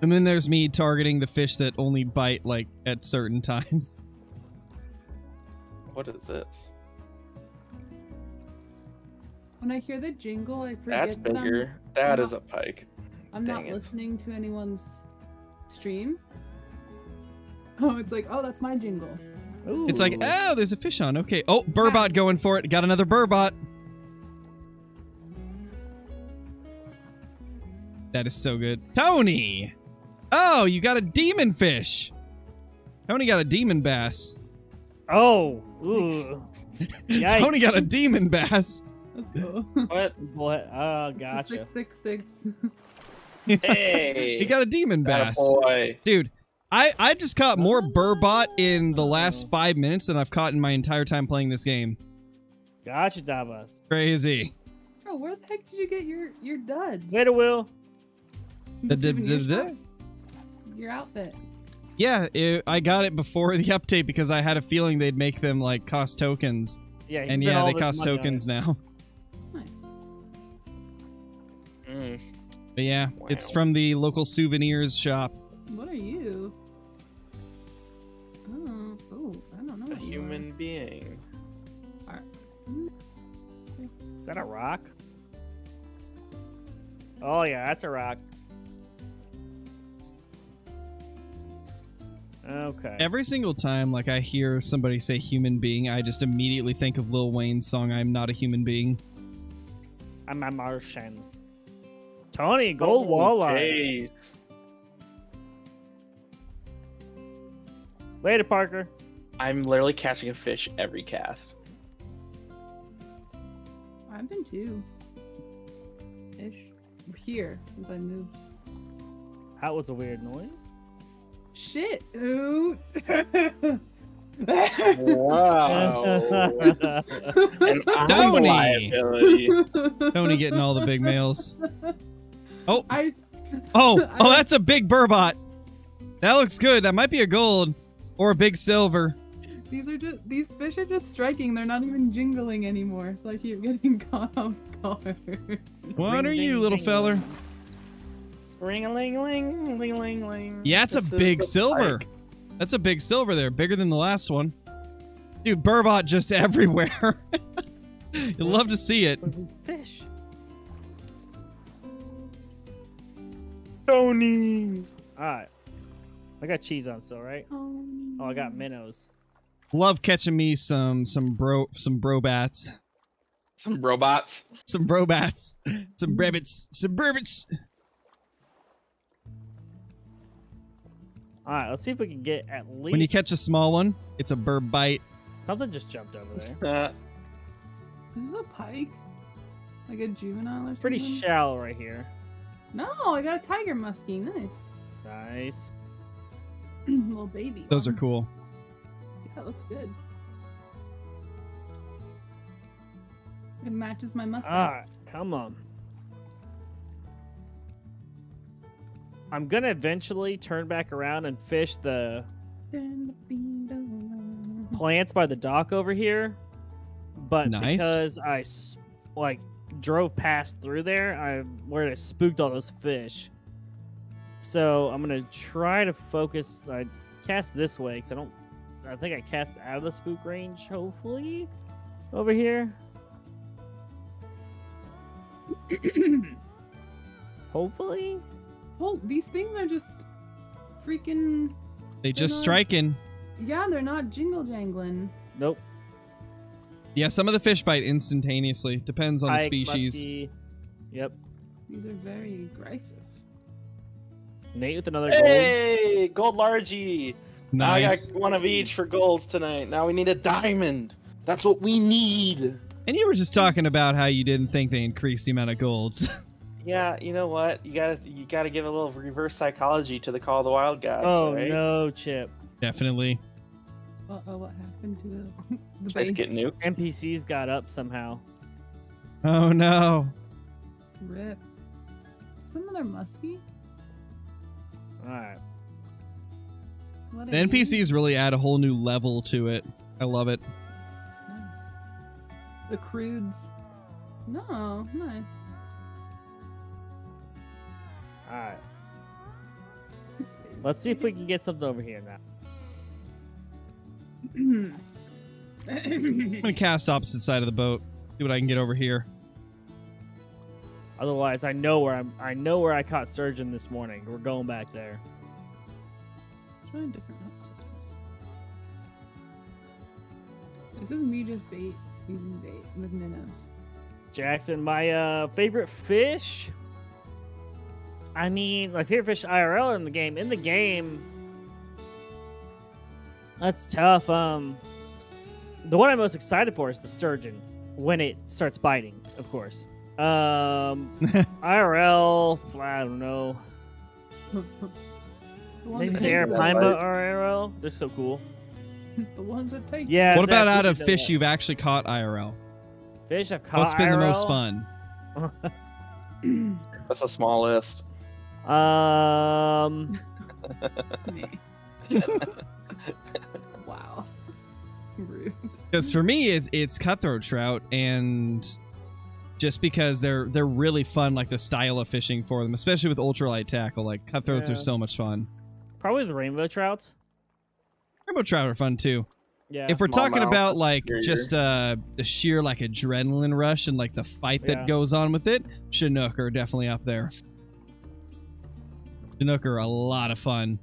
and then there's me targeting the fish that only bite like at certain times. What is this? When I hear the jingle, I forget That's bigger. That I'm is a pike. I'm not it. listening to anyone's stream. Oh, it's like, oh, that's my jingle. Ooh. It's like, oh, there's a fish on. Okay. Oh, burbot going for it. Got another burbot. That is so good. Tony! Oh, you got a demon fish. Tony got a demon bass. Oh. Ooh. Tony got a demon bass. Let's go. What? What? Oh, gotcha. Six six six. Hey! He got a demon bass. boy. Dude, I, I just caught more burbot in the last five minutes than I've caught in my entire time playing this game. Gotcha, Dabas. Crazy. Bro, where the heck did you get your your duds? Later, Will. The Da- da- souvenir da- da. shop? Your outfit. Yeah, it, I got it before the update because I had a feeling they'd make them like cost tokens. Yeah, he and spent yeah, all they cost tokens now. Nice. Mm. But yeah, it's from the local souvenirs shop. What are you? Oh, oh, I don't know. A what are. human being. Is that a rock? Oh yeah, that's a rock. Okay. Every single time like I hear somebody say human being, I just immediately think of Lil Wayne's song I'm Not a Human Being. I'm a Martian. Tony, gold Oh, walleye. jeez. Later, Parker. I'm literally catching a fish every cast. I've been too. Ish. Here, as I move. That was a weird noise. Shit. Ooh. Wow. Tony! Tony getting all the big males. Oh, I. oh, I oh, that's a big burbot. That looks good. That might be a gold or a big silver. These are just these fish are just striking. They're not even jingling anymore, so I keep getting caught off guard. What Ring, are you, ding, little ding. feller? Ring a ling ling ling ling ling. Yeah, it's a This is big the silver. pike. That's a big silver there, bigger than the last one. Dude, burbot just everywhere. You'll love to see it. What is fish? Tony. All right. I got cheese on still, right? Oh, Oh, I got minnows. Love catching me some some bro some bro bats, Some robots. some bro bats, some rabbits, some burbits. All right, let's see if we can get at least. When you catch a small one, it's a burb bite. something, just jumped over there. Uh, Is this a pike? Like a juvenile or something? Pretty shallow right here. No, I got a tiger muskie. Nice. Nice. Little baby. Those are cool. Yeah, it looks good. It matches my mustache. All right, come on. I'm gonna eventually turn back around and fish the plants by the dock over here, but Nice. because I like drove past through there, I where I spooked all those fish. So I'm gonna try to focus. I cast this way because I don't. I think I cast out of the spook range. Hopefully, over here. Hopefully. Oh, these things are just freaking. They just not- striking. Yeah, they're not jingle jangling. Nope. Yeah, some of the fish bite instantaneously. Depends on the Pike, species. muskie. Yep. These are very aggressive. Nate with another gold. hey, gold largy. Now I got one of each for golds tonight. Now we need a diamond. That's what we need. And you were just talking about how you didn't think they increased the amount of golds. Yeah, you know what? You gotta you gotta give a little reverse psychology to the Call of the Wild gods. Oh right? no, Chip. Definitely. Uh oh, what happened to the, the base? get nuked. NPCs got up somehow. Oh no. Rip. Some other muskie? All right. What The a- NPCs really add a whole new level to it. I love it. Nice. The crudes. No, nice. All right. Let's see if we can get something over here now. I'm gonna cast opposite side of the boat. See what I can get over here. Otherwise, I know where I'm. I know where I caught sturgeon this morning. We're going back there. Try different hooks. This is me just bait using bait with minnows. Jackson, my uh, favorite fish. I mean, my favorite fish IRL in the game. In the game, that's tough. Um, the one I'm most excited for is the sturgeon when it starts biting, of course. Um, IRL, I don't know. The one Maybe that the takes- Arapaima IRL. They're so cool. the ones that take. Yeah. what about out of fish that. you've actually caught IRL? Fish I've caught. What's been the most fun? That's a small list. Um, wow. Rude. Because for me, it's it's cutthroat trout, and just because they're they're really fun, like the style of fishing for them, especially with ultralight tackle. Like cutthroats Yeah. are so much fun. probably the rainbow trouts. Rainbow trout are fun too. Yeah. if we're Small talking mouth, about like superior. just uh the sheer like adrenaline rush and like the fight that Yeah. goes on with it, Chinook are definitely up there. Chinook are a lot of fun,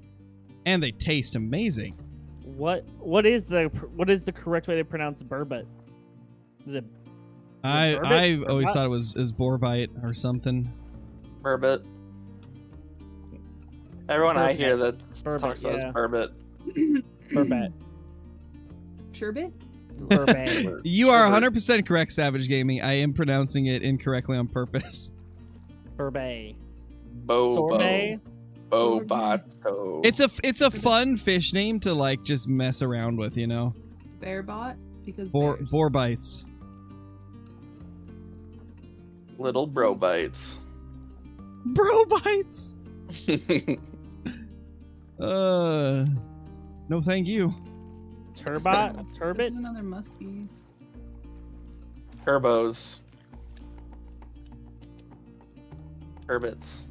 and they taste amazing. What what is the what is the correct way to pronounce burbot? Is it I burbot I always what? thought it was is borbite or something. Burbot. Everyone I hear that Burbot, talks about is yeah. burbot. burbot? Sherbet? Burbot. You are 100% correct, Savage Gaming. I am pronouncing it incorrectly on purpose. Burbot. Bobo. Sorbet. Bobato. It's a it's a fun fish name to like just mess around with, you know. Bearbot? Because Boar bears. boar bites. little bro bites. Bro bites. Uh, no, thank you. Turbot. This Turbot. is another muskie. Turbos. Turbits.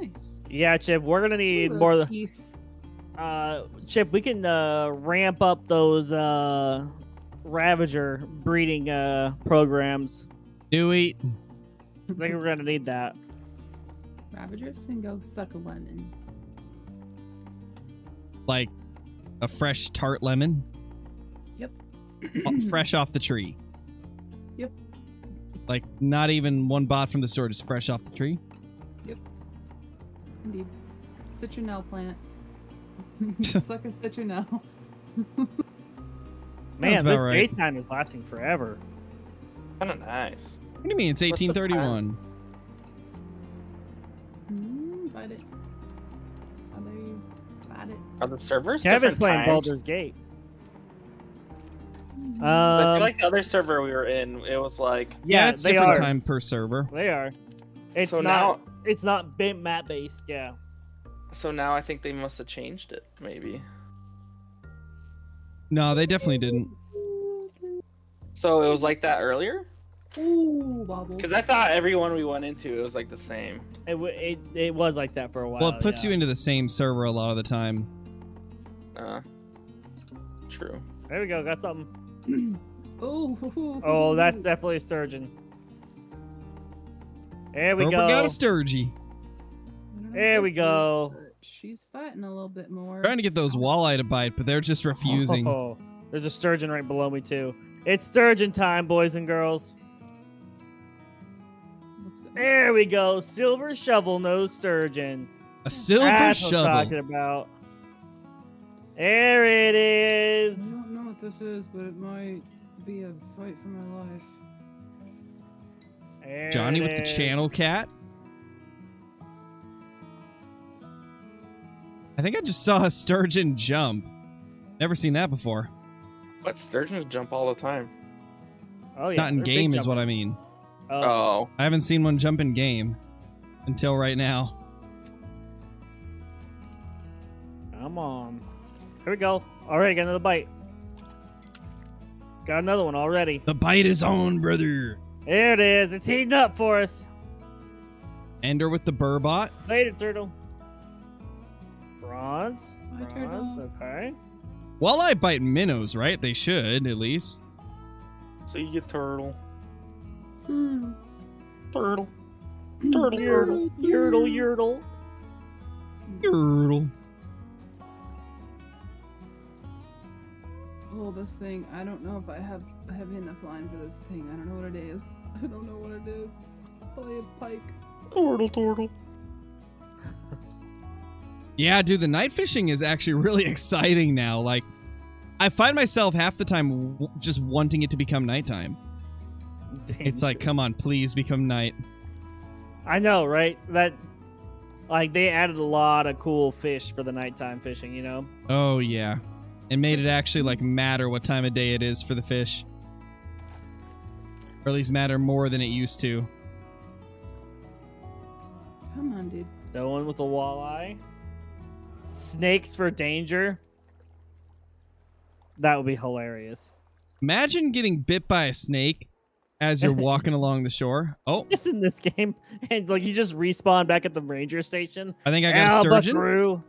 Nice. Yeah, Chip. We're gonna need Ooh, more. the- teeth. Uh, Chip, we can uh ramp up those uh Ravager breeding uh programs. Do we? I think we're gonna need that. Ravagers can go suck a lemon. like a fresh tart lemon. Yep. fresh off the tree. Yep. Like not even one bot from the store, just fresh off the tree. Indeed. Citronelle plant. Sucker citronelle. Man, this right. daytime is lasting forever. Kind of nice. What do you mean? It's 1831. Mm, bite it. How dare you? Bite it. Are the servers Kevin's playing times? Baldur's Gate. Mm. I Um, feel like the other server we were in, it was like yeah, it's they different are. time per server. They are. It's so not. now. It's not bit map based. Yeah. So now I think they must have changed it. Maybe. No, they definitely didn't. So it was like that earlier. Ooh, bobbles. Because I thought everyone we went into it was like the same. It, w- it it was like that for a while. Well, it puts yeah. you into the same server a lot of the time. Uh, true. There we go. Got something. Ooh. Oh, that's definitely a sturgeon. There we Oh, go. got a sturgy. I There we go. She's fighting a little bit more. Trying to get those walleye to bite, but they're just refusing. Oh, there's a sturgeon right below me too. It's sturgeon time, boys and girls. There we go. Silver shovel nose sturgeon. A silver That's what I'm talking about. There it is. I don't know what this is, but it might be a fight for my life. There Johnny it with the channel cat. I think I just saw a sturgeon jump. Never seen that before. But sturgeons jump all the time. Oh yeah. Not in game is what. I mean. Oh. Oh. I haven't seen one jump in game until right now. Come on. Here we go. Already got another bite. Got another one already. The bite is on, brother. There it is. It's heating up for us. Ender with the burbot. Later, turtle. Bronze. Bye, Bronze. turtle. Okay. Walleye bite minnows, right? They should, at least. So you get turtle. Hmm. Turtle. Turtle. Yurtle. Yurtle. Yurtle. Girdle. Oh, this thing. I don't know if I have a heavy enough line for this thing. I don't know what it is. I don't know what it is. Probably a pike. Turtle. Turtle. Yeah, dude, the night fishing is actually really exciting now. Like, I find myself half the time w- just wanting it to become nighttime. It's like, come on, please become night. I know, right? That, like, they added a lot of cool fish for the nighttime fishing. You know. Oh, yeah. It made it actually, like, matter what time of day it is for the fish. Or at least matter more than it used to. Come on, dude. The one with the walleye. Snakes for danger. That would be hilarious. Imagine getting bit by a snake as you're walking along the shore. Oh, Just in this game, and like you just respawn back at the ranger station. I think I got a sturgeon. buckaroo.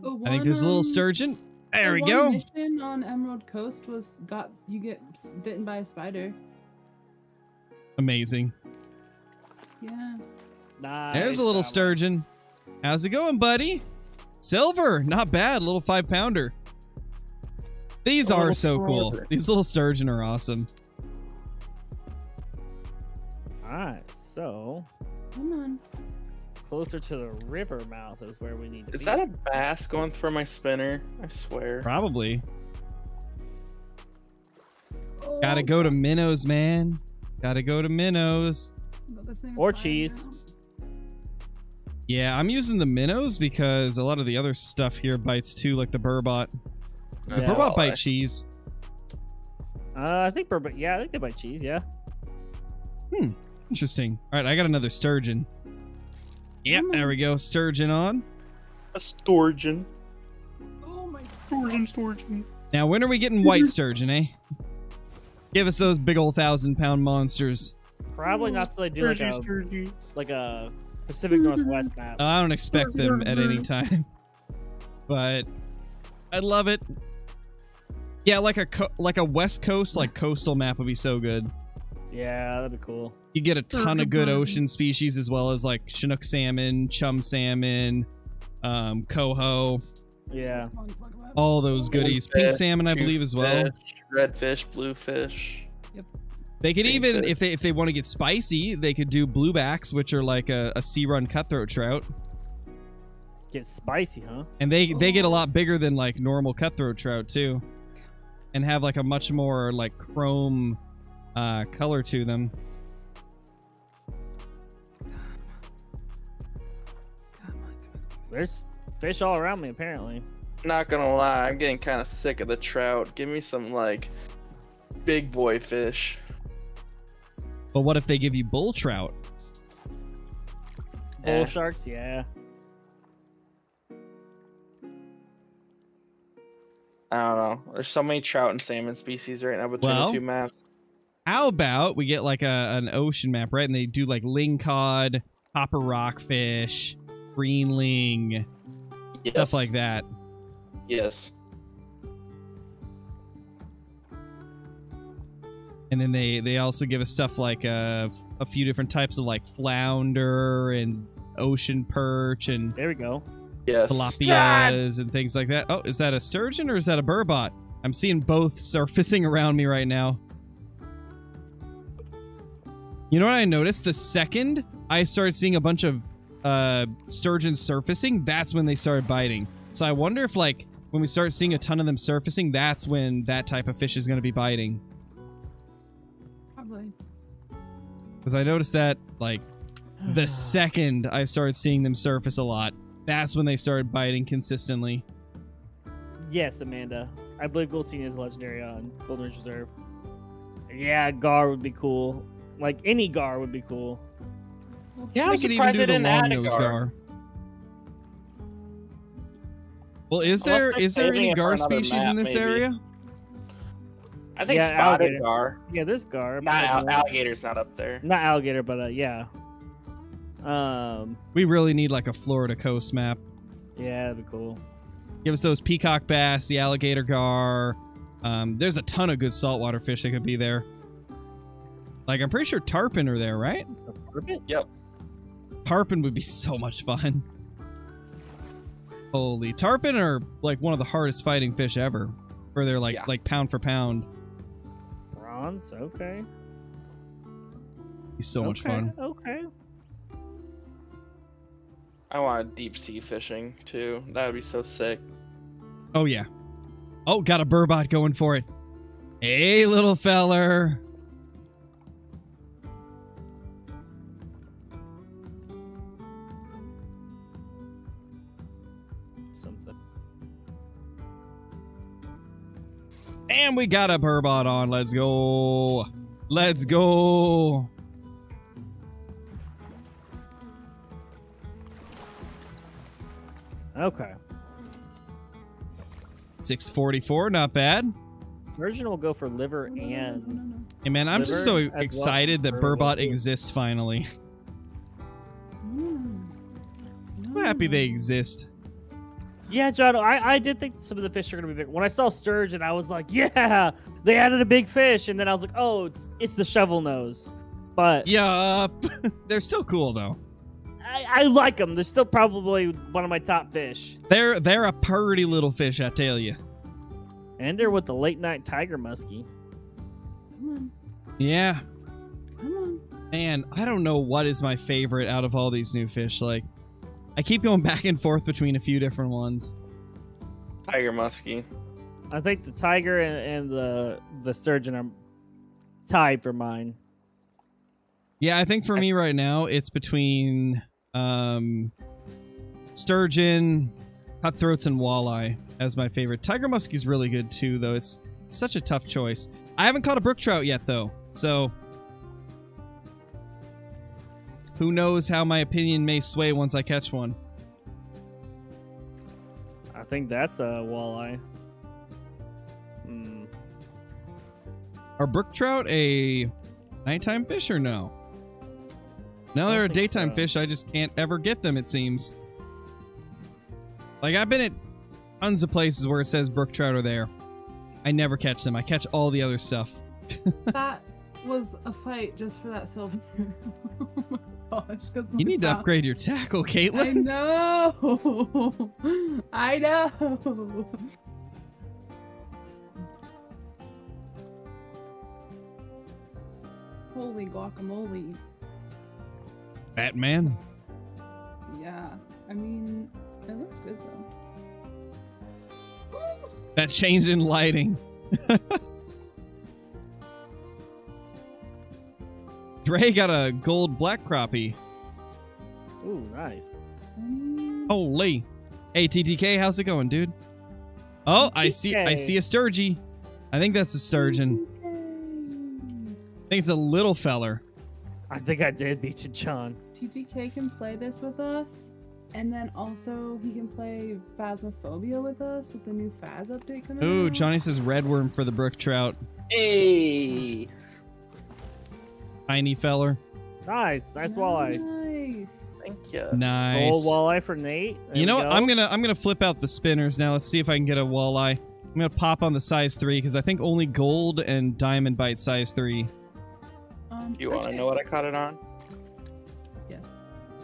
The I think there's a little one, um, sturgeon. There the we one go. Mission on Emerald Coast was got you get bitten by a spider. Amazing. Yeah. Nice. There's a little job. sturgeon. How's it going, buddy? Silver, not bad. Little five pounder. These A are little so cool. These little sturgeon are awesome. Alright, so Come on. closer to the river mouth is where we need to Is be. that a bass going for my spinner? I swear. Probably. Oh, Gotta go to minnows, man. Gotta go to minnows. but this thing is Or cheese. around. Yeah, I'm using the minnows because a lot of the other stuff here bites too, like the burbot. The Yeah. burbot bite cheese. Uh, I think burbot. Yeah, I think they bite cheese. Yeah. Hmm. Interesting. All right, I got another sturgeon. Yep, Come there we go. Sturgeon on. A sturgeon. Oh my Sturgeon, sturgeon. Now, when are we getting white sturgeon, eh? Give us those big old thousand pound monsters. Probably not till they do like a like a Pacific Northwest map. I don't expect them at any time, but I love it. Yeah, like a co- like a West Coast like coastal map would be so good. Yeah, that'd be cool. You get a ton of good ocean species as well as like Chinook salmon, chum salmon, um, coho. Yeah. Come on, fuck away. all those goodies. Pink salmon, I believe, as well. Fish, red fish, blue fish. Yep. They could even, fish. if they if they want to get spicy, they could do bluebacks, which are like a, a sea run cutthroat trout, Get spicy, huh? and they they get a Oh. lot bigger than like normal cutthroat trout too, and have like a much more like chrome uh, color to them. There's fish all around me, apparently. Not gonna lie, I'm getting kind of sick of the trout. Give me some like big boy fish. But what if they give you bull trout? Bull Eh. sharks, yeah. I don't know. There's so many trout and salmon species right now between Well, the two maps. How about we get like a an ocean map, right? And they do like lingcod, copper rockfish, greenling, Yes. stuff like that. Yes. And then they they also give us stuff like uh, a few different types of like flounder and ocean perch and There we go. Yes. tilapias and things like that. Oh, is that a sturgeon or is that a burbot? I'm seeing both surfacing around me right now. You know what I noticed? The second I started seeing a bunch of uh, sturgeons surfacing, that's when they started biting. So I wonder if, like, when we start seeing a ton of them surfacing, that's when that type of fish is going to be biting. Probably. Because I noticed that, like, the second I started seeing them surface a lot, that's when they started biting consistently. Yes, Amanda. I believe Goldstein is legendary on Golden Ridge Reserve. Yeah, Gar would be cool. Like any Gar would be cool. Yeah, I I'm could even surprised do they the didn't add a gar. gar. Well, is Unless there they're is there any saving it for gar another species in this maybe. area? I think Yeah, spotted alligator. gar. Yeah, there's Gar. Not al- alligator's not up there. Not alligator, but uh, yeah. Um, We really need like a Florida coast map. yeah, that'd be cool. Give us those peacock bass, the alligator gar. Um, there's a ton of good saltwater fish that could be there. Like I'm pretty sure tarpon are there, right? Tarpon? Yep. Tarpon would be so much fun. Holy tarpon are like one of the hardest fighting fish ever. For their like Yeah. like pound for pound. Bronze, okay. He's so much fun. Okay. I want deep sea fishing too. That would be so sick. Oh yeah. Oh, got a burbot going for it. Hey, little feller. And we got a burbot on. Let's go. Let's go. Okay. 644, not bad. Version will go for liver and. Hey man, I'm just so Liver as well excited that Burbot exists finally. Mm. I'm happy they exist. Yeah, John, I, I did think some of the fish are gonna be big. When I saw sturgeon, I was like, yeah, they added a big fish, and then I was like, oh, it's it's the shovel nose. But Yup. They're still cool though. I, I like them. They're still probably one of my top fish. They're they're a purty little fish, I tell you. And they're with the late night tiger muskie. Come on. Yeah. Come on. Man, I don't know what is my favorite out of all these new fish. Like, I keep going back and forth between a few different ones. Tiger muskie. I think the tiger and, and the the sturgeon are tied for mine. Yeah, I think for me right now, it's between um, sturgeon, cutthroats, and walleye as my favorite. Tiger muskie's really good too, though. It's, it's such a tough choice. I haven't caught a brook trout yet, though, so who knows how my opinion may sway once I catch one. I think that's a walleye. Hmm. Are brook trout a nighttime fish or no? No, they're a daytime so. fish. I just can't ever get them, it seems. Like, I've been at tons of places where it says brook trout are there. I never catch them. I catch all the other stuff. That was a fight just for that silver. gosh. You need to upgrade your tackle, Caitlin. I know. I know. Holy guacamole. Batman? Yeah. I mean, it looks good, though. That change in lighting. Dre got a gold black crappie. Ooh, nice. Holy. Hey TTK, how's it going, dude? Oh, I see I see a sturgy. I think that's a sturgeon. I think it's a little feller. I think I did beat you, John. TTK can play this with us, and then also he can play Phasmophobia with us with the new Phas update coming Ooh, out. Johnny says red worm for the brook trout. Hey. Tiny feller. Nice, nice walleye. Nice. Thank you. Nice. Gold walleye for Nate. There you know what? go. I'm gonna I'm gonna flip out the spinners now. Let's see if I can get a walleye. I'm gonna pop on the size three because I think only gold and diamond bite size three. Um, You want to actually- know what I caught it on? Yes.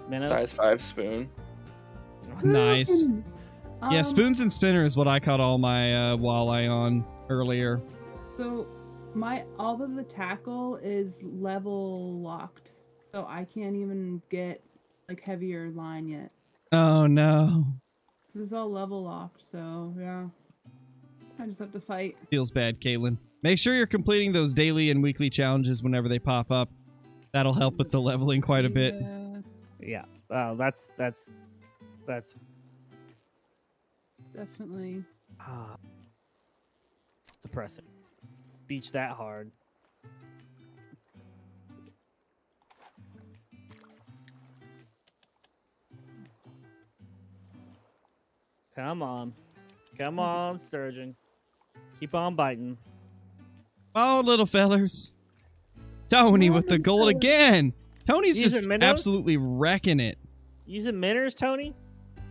Minnows. Size five spoon. Nice. yeah, Um, spoons and spinners is what I caught all my uh, walleye on earlier. So my all of the tackle is level locked, so I can't even get like heavier line yet. Oh no, This is all level locked, so yeah. I just have to fight. feels bad, Caitlin. Make sure you're completing those daily and weekly challenges whenever they pop up. That'll help with the leveling quite a bit. Yeah, Yeah. Wow, that's that's that's definitely. ah, depressing. Beach that hard. Come on. Come on, Sturgeon. Keep on biting. Oh, little fellers. Tony with the gold again. Tony's Using just minnows? absolutely wrecking it. Using minnows, Tony?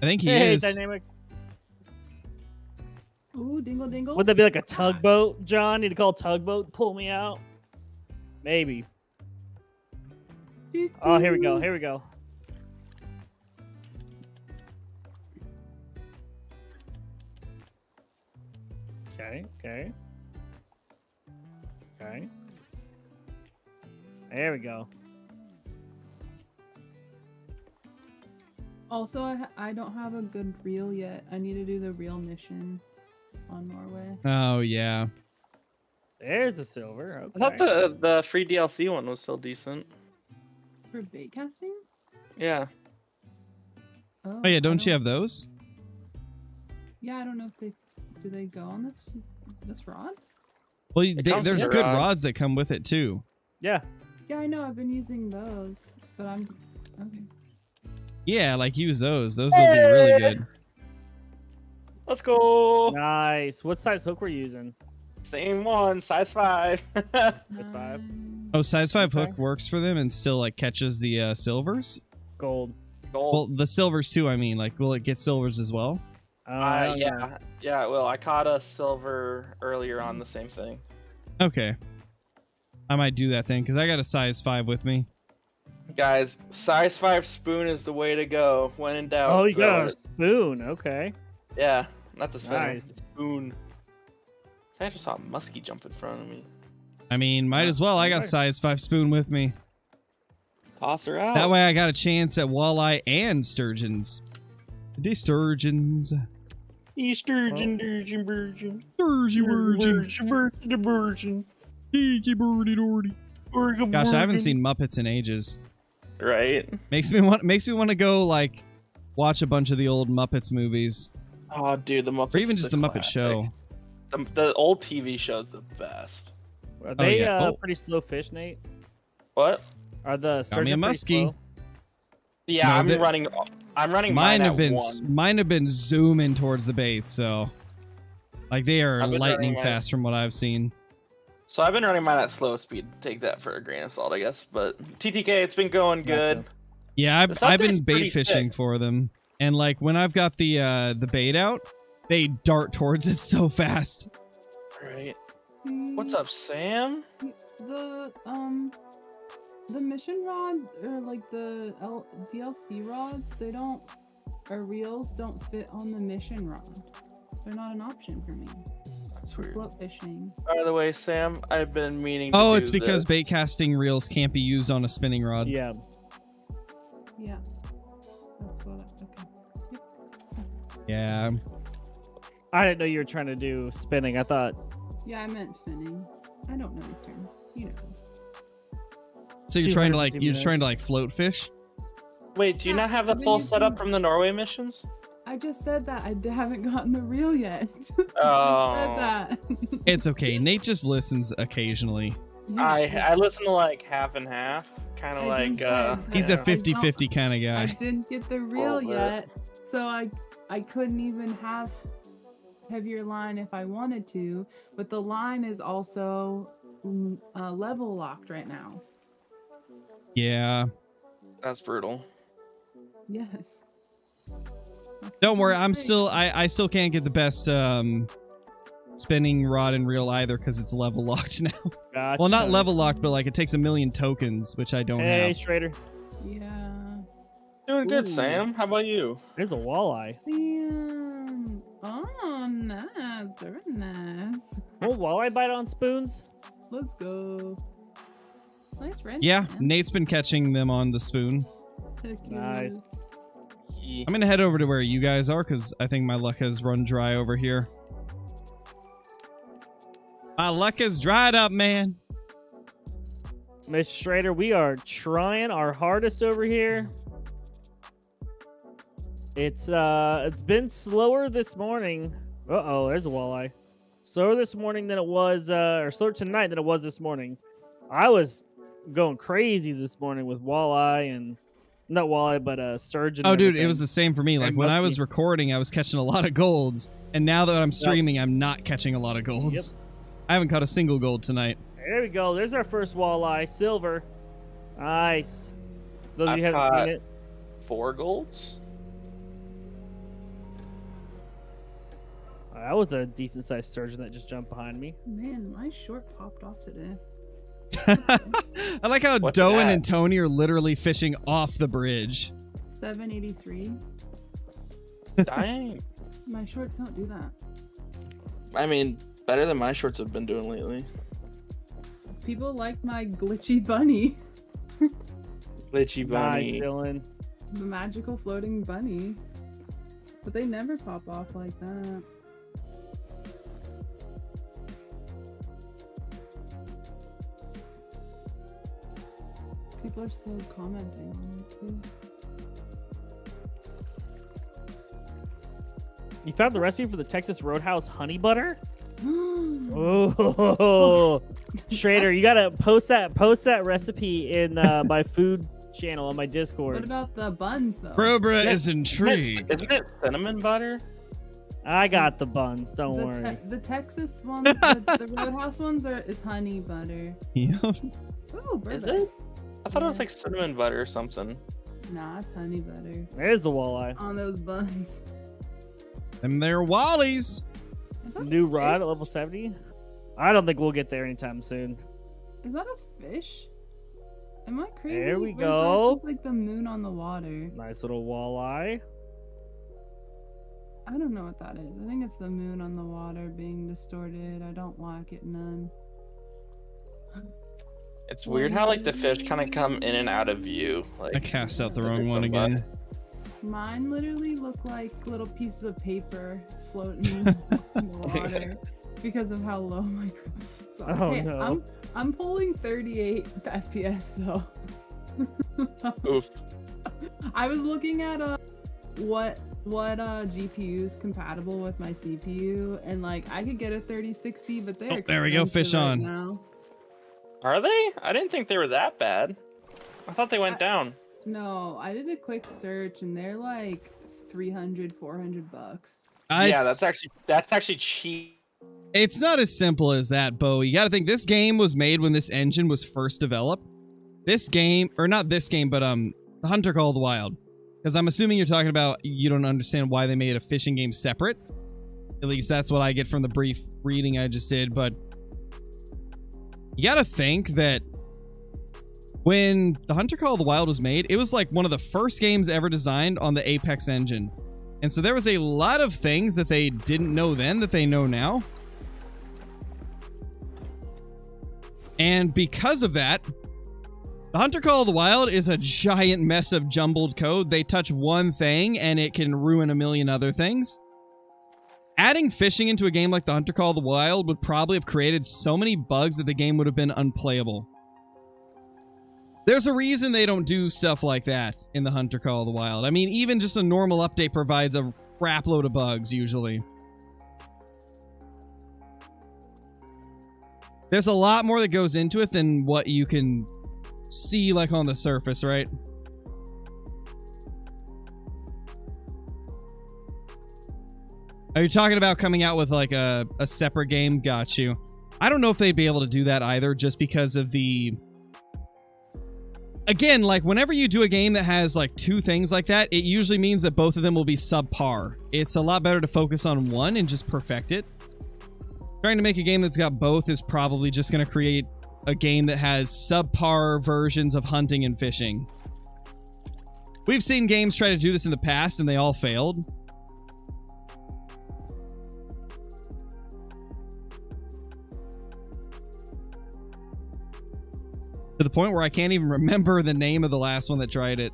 I think he hey, is. dynamic. Ooh, dingle dingle. Would that be like a tugboat, John? Need to call tugboat, pull me out? Maybe. Oh, here we go. Here we go. Okay, okay. Okay. There we go. Also, I, ha- I don't have a good reel yet. I need to do the real mission on Norway. Oh yeah. There's a silver. Okay. I thought the the free DLC one was still decent. For bait casting? Yeah. Oh, Oh yeah, I don't you have those? Yeah, I don't know if they do they go on this this rod. Well, they, there's with good rod. rods that come with it too. Yeah. Yeah, I know. I've been using those, but I'm okay. Yeah, like use those. Those will be really eh. good. Let's go. Nice. What size hook we're using? Same one, size five. That's five. Oh, size five Okay. hook works for them and still like catches the uh, silvers. Gold. Gold. Well, the silvers too. I mean, like, will it get silvers as well? Uh, I Uh, don't know. yeah, yeah. Well, I caught a silver earlier on the same thing. Okay, I might do that then because I got a size five with me. Guys, size five spoon is the way to go. When in doubt, Oh, you got a spoon. Okay. Yeah, not the spinner. Nice. the spoon. I just saw a muskie jump in front of me. I mean, might as well. I got size five spoon with me. Toss her out. That way, I got a chance at walleye and sturgeons. The sturgeons. Eastergen, virgin, virgin, Sturgy virgin. virgin, virgin, virgin. Geeky birdie doordy. Virgin, Gosh, I haven't virgin. seen Muppets in ages. Right. Makes me want. Makes me want to go like watch a bunch of the old Muppets movies, Oh, dude, the Muppets. or even just a the Muppet classic. Show. The, the old TV show's the best. Are they yeah. uh, Oh. pretty slow fish, Nate? What? Are the Got me a muskie. slow? Yeah, No, I'm the- running. I'm running Mine mine, have at been one. mine have been zooming towards the bait, so like they are lightning running mine- fast from what I've seen. So I've been running mine at slow speed. Take that for a grain of salt, I guess. But TTK, it's been going good. Gotcha. Yeah, I've, I've been bait fishing thick. for them, and like when I've got the uh the bait out, they dart towards it so fast. Right. What's up, Sam? The um, the mission rod or like the L- DLC rods, they don't or reels don't fit on the mission rod. They're not an option for me. That's weird. Float fishing. By the way, Sam, I've been meaning. To Oh, do it's because this. bait casting reels can't be used on a spinning rod. Yeah. Yeah. That's what. I, okay. Yeah. I didn't know you were trying to do spinning. I thought Yeah, I meant spinning. I don't know these terms. You know. So you're trying to like you're fifty trying to like float fish? Wait, do you Yeah, not have the full using- setup from the Norway missions? I just said that I haven't gotten the reel yet. Oh. Said that. It's okay. Nate just listens occasionally. Yeah, I I listen to like half and half, kind of like uh. He's a a I 50-50 kind of guy. I didn't get the reel yet, so I I couldn't even have heavier line if I wanted to. But the line is also mm, uh, level locked right now. Yeah. That's brutal. Yes. That's Don't worry, I'm still I I still can't get the best um spinning rod and reel either because it's level locked now. gotcha. well, not level locked, but like it takes a million tokens, which I don't Hey, have. Schrader. Yeah. Doing good, Ooh. Sam. How about you? There's a walleye. Damn. Oh, nice. Very nice. Will walleye bite on spoons? Let's go. Nice wrench. Yeah, man. Nate's been catching them on the spoon. Heck Nice. I'm gonna head over to where you guys are because I think my luck has run dry over here. My luck is dried up, man. Miss Schrader, we are trying our hardest over here. It's uh it's been slower this morning. Uh oh, there's a walleye. Slower this morning than it was uh or slower tonight than it was this morning. I was going crazy this morning with walleye and not walleye, but uh sturgeon. Oh, and dude, it was the same for me. Like And when I was recording, I was catching a lot of golds, and now that I'm streaming, I'm not catching a lot of golds. I haven't caught a single gold tonight. There we go. There's our first walleye, silver. Nice. Those of you I've haven't seen it. Four golds. That was a decent sized sturgeon that just jumped behind me. Man, my short popped off today. I like how What's Doan that? and Tony are literally fishing off the bridge. 783. Dang. My shorts don't do that. I mean, better than my shorts have been doing lately. People like my glitchy bunny, Glitchy Nice, bunny. Dylan. the magical floating bunny. But they never pop off like that. People are still commenting on it too. You found the recipe for the Texas Roadhouse honey butter? Oh, Schrader, you gotta post that post that recipe in uh, my food channel on my Discord. what about the buns though? Cobra Yeah, is intrigued. it, isn't it cinnamon butter? I got the buns. Don't the, worry. te- the Texas ones, the, the Roadhouse ones are is honey butter. Yeah. Ooh, Is it? I thought it was like cinnamon butter or something. Nah, it's honey butter There's the walleye. on those buns. and they're Wallies. Is that a New fish? rod at level 70. I don't think we'll get there anytime soon. Is that a fish? Am I crazy? There we Or is that go. just like the moon on the water. Nice little walleye. I don't know what that is. I think it's the moon on the water being distorted. I don't like it none. It's weird how like the fish kind of come in and out of view. Like I cast out the wrong one somebody. again. Mine literally look like little pieces of paper floating in the water because of how low my. So, Oh, hey, no. I'm I'm pulling 38 FPS though. oof. I was looking at uh what what uh GPU is compatible with my CPU and like I could get a 3060 but they're Oh, there we go, fish right on. now. Are they? I didn't think they were that bad. I thought they went I- down. No, I did a quick search and they're like 300 400 bucks. Uh, yeah, that's actually that's actually cheap. It's not as simple as that, Bo. You gotta think this game was made when this engine was first developed. This game, or not this game, but um, the Hunter Call of the Wild. Because I'm assuming you're talking about you don't understand why they made a fishing game separate. At least that's what I get from the brief reading I just did. But you got to think that when the Hunter Call of the Wild was made, it was like one of the first games ever designed on the Apex engine. And so there was a lot of things that they didn't know then that they know now. And because of that, the Hunter Call of the Wild is a giant mess of jumbled code. They touch one thing and it can ruin a million other things. Adding fishing into a game like the Hunter Call of the Wild would probably have created so many bugs that the game would have been unplayable. There's a reason they don't do stuff like that in the Hunter Call of the Wild. I mean, even just a normal update provides a crap load of bugs usually. There's a lot more that goes into it than what you can see like on the surface, right? Are you talking about coming out with like a, a separate game? Got you. I don't know if they'd be able to do that either just because of the again, like whenever you do a game that has like two things like that, it usually means that both of them will be subpar. It's a lot better to focus on one and just perfect it. Trying to make a game that's got both is probably just going to create a game that has subpar versions of hunting and fishing. We've seen games try to do this in the past and they all failed. To the point where I can't even remember the name of the last one that tried it.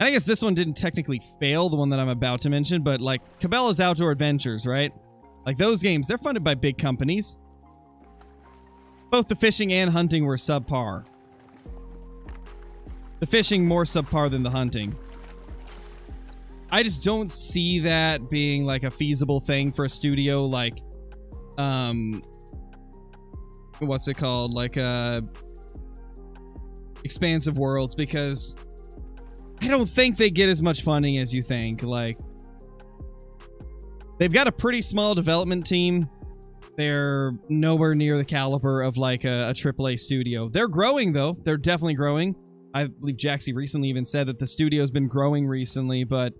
I guess this one didn't technically fail, the one that I'm about to mention, but like Cabela's Outdoor Adventures, right? Like those games, they're funded by big companies. Both the fishing and hunting were subpar. The fishing more subpar than the hunting. I just don't see that being like a feasible thing for a studio like um what's it called? Like uh expansive worlds because I don't think they get as much funding as you think. Like they've got a pretty small development team. They're nowhere near the caliber of like a, a AAA studio. They're growing though. They're definitely growing. I believe Jaxie recently even said that the studio's been growing recently, but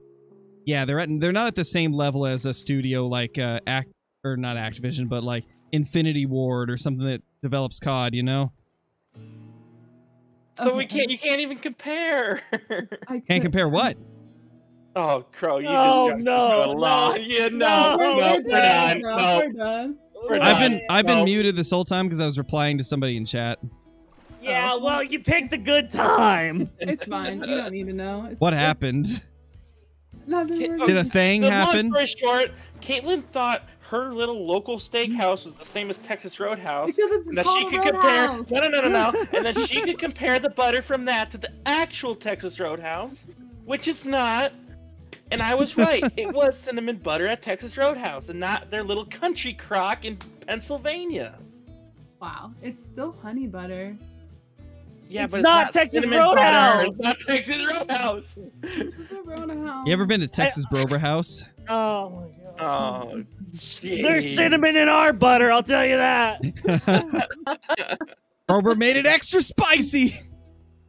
yeah, they're at, they're not at the same level as a studio like uh, Act or not Activision, but like Infinity Ward or something that develops COD. You know, So we can't. You can't even compare. I can't compare what. oh, Crow, you Oh, just jumped no, into a lot. no, yeah, no, no, no, we're, we're, we're done. done. bro. No, We're done. we're I've done. been I've been No. muted this whole time because I was replying to somebody in chat. Yeah, oh. well, you picked a good time. It's fine. You don't need to know. It's What it's- happened? Nothing. Did we're Did a just- thing The happen? long story short, Caitlin thought her little local steakhouse was the same as Texas Roadhouse. Because it's and that called she could compare Roadhouse. no no no no no and then she could compare the butter from that to the actual Texas Roadhouse, which it's not. And I was right. it was cinnamon butter at Texas Roadhouse and not their little country crock in Pennsylvania. Wow, it's still honey butter. Yeah, It's but not it's not Texas. Roadhouse. It's not Texas Roadhouse. It's just a Roadhouse. You ever been to Texas Brober House? Oh my god. Oh, jeez. There's cinnamon in our butter, I'll tell you that. Brobra made it extra spicy.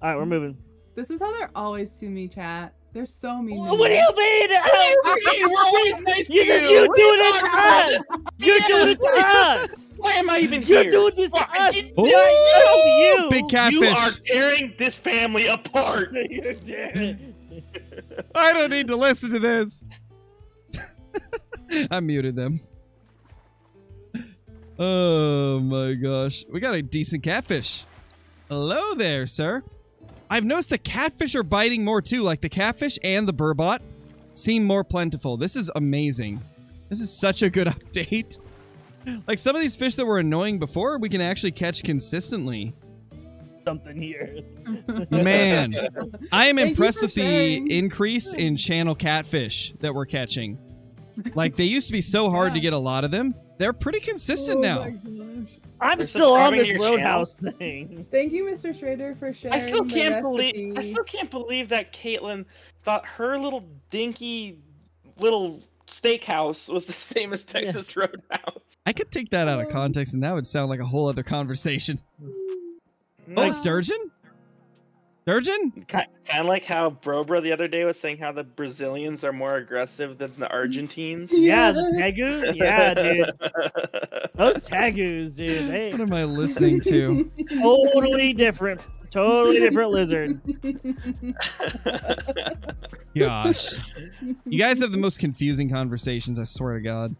All right, we're moving. This is how they're always to me, chat. They're so mean. to What do you mean? What do you mean? We're always nice to You, you. you What are doing you it to us. You're doing it to us. Why am I even You're here? doing this to Why- us. you- Ooh, you. big You are tearing this family apart. You're doing I don't need to listen to this. I muted them. Oh my gosh. We got a decent catfish. Hello there, sir. I've noticed the catfish are biting more too, like the catfish and the burbot seem more plentiful. This is amazing. This is such a good update. Like some of these fish that were annoying before, we can actually catch consistently. something here. Man, I am Thank impressed for with the increase in channel catfish that we're catching. Like they used to be so hard to get a lot of them. They're pretty consistent Oh now. I'm They're still on this to your channel? Roadhouse thing. Thank you, Mr. Schrader, for sharing. I still can't believe. I still can't believe that Caitlin thought her little dinky little steakhouse was the same as Texas Roadhouse. I could take that out of Oh. context and that would sound like a whole other conversation. Oh, Like, sturgeon? Sturgeon? kind of like how Brobra the other day was saying how the Brazilians are more aggressive than the Argentines. Yeah, the tegus? Yeah, dude. Those tegus, dude, they What am I listening to? totally different. Totally different lizard. Gosh. You guys have the most confusing conversations, I swear to God.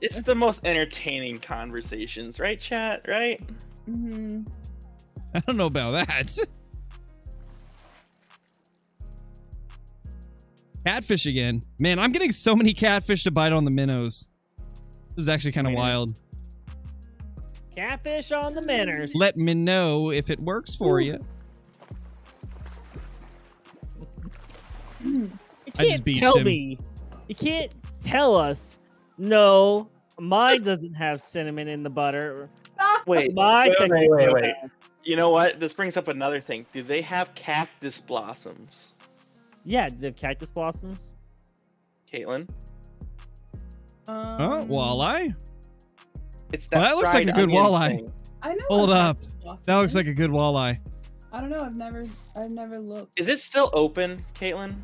It's the most entertaining conversations, right, chat? Right? hmm I don't know about that. Catfish again. Man, I'm getting so many catfish to bite on the minnows. This is actually kind of wild. Catfish on the minnows. Let me know if it works for you. You hmm. I just can't beached tell him. me. You can't tell us. No, mine doesn't have cinnamon in the butter. Ah! Wait, Mine wait, wait, wait, wait. You know what? This brings up another thing. Do they have cactus blossoms, Yeah, the cactus blossoms. Caitlin? Um, Oh, walleye? It's Well, that that looks like a good walleye. thing. I know. Hold up. That looks like a good walleye. I don't know. I've never. I've never looked. Is it still open, Caitlin?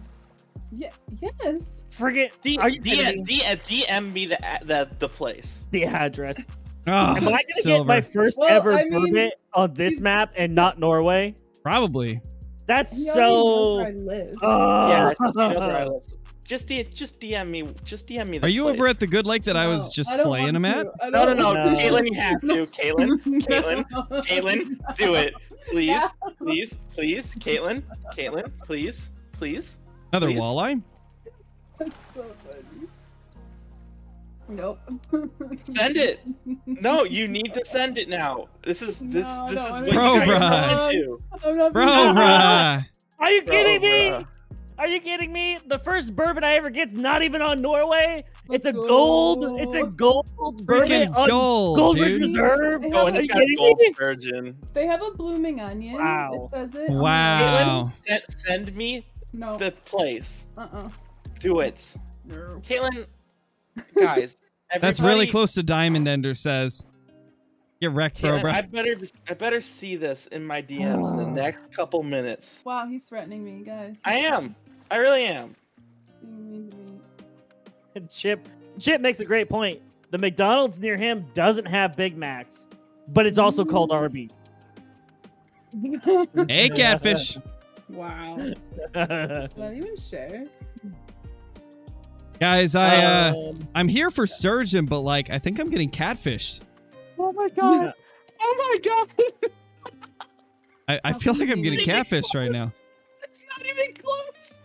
Yeah. Yes. Forget. D- are you D- D- DM me the the the place. the address? Oh, Am I gonna silver. get my first Well, ever I mean, burbot on this map and not Norway? Probably. That's He already knows so. where I live. Oh. Yeah, she knows where I live. Just D- just DM me. Just DM me. Are you place. over at the good lake that I was just I slaying want him at? No, no, no, No. Caitlin, you have to. Caitlin, Caitlin, No. Caitlin, do it, please, Yeah. please, please, Caitlin, Caitlin, please, please. Another Please. walleye? That's so funny. Nope. Send it. No, you need to send it now. This is this No, this no, is I what mean- you Bro, guys bruh. are into. I'm Bro. Are you Bro, kidding me? bruh. Are you kidding me? The first burbot I ever get's not even on Norway. It's a Let's gold. It's a go. gold burbot Freaking on gold, dude. Reserve. They Oh, have and Are got kidding gold me? sturgeon. They have a blooming onion. Wow. It says it. on the- Wow. Send, send me No. the place. Uh-uh. Do it, No. Caitlin. Guys, That's really close to Diamond Ender says. Get wrecked, bro, bro. I better I better see this in my DMs in the next couple minutes. Wow, he's threatening me, guys. I am. I really am. Being mean to me. Chip Chip makes a great point. The McDonald's near him doesn't have Big Macs, but it's also called Arby's. Hey, catfish. wow. Not even share. Guys, I uh Um, I'm here for sturgeon, but like I think I'm getting catfished. Oh my god. Oh my god. I, I feel like I'm getting leave? catfished right now. It's not even close.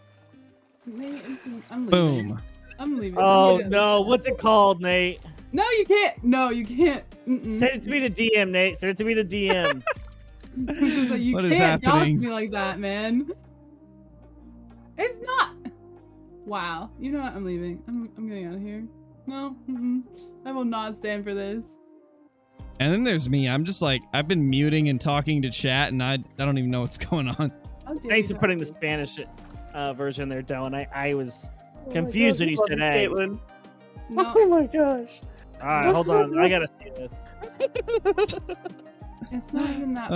Nate, I'm leaving. Boom. I'm leaving. oh I'm no, what's it called, Nate? No, you can't. No, you can't. Mm-mm. Send it to me to DM, Nate. Send it to me to DM. Like, you What is can't dox happening? me like that, man. It's not. Wow. You know what? I'm leaving. I'm, I'm getting out of here. No. Mm-mm. I will not stand for this. And then there's me. I'm just like I've been muting and talking to chat, and I I don't even know what's going on. How dare Thanks you for putting the. Spanish uh, version there, Dylan. I, I was Oh confused when you said eggs. Caitlin. No, Oh my gosh. All right, hold on. I gotta see this. it's not even that.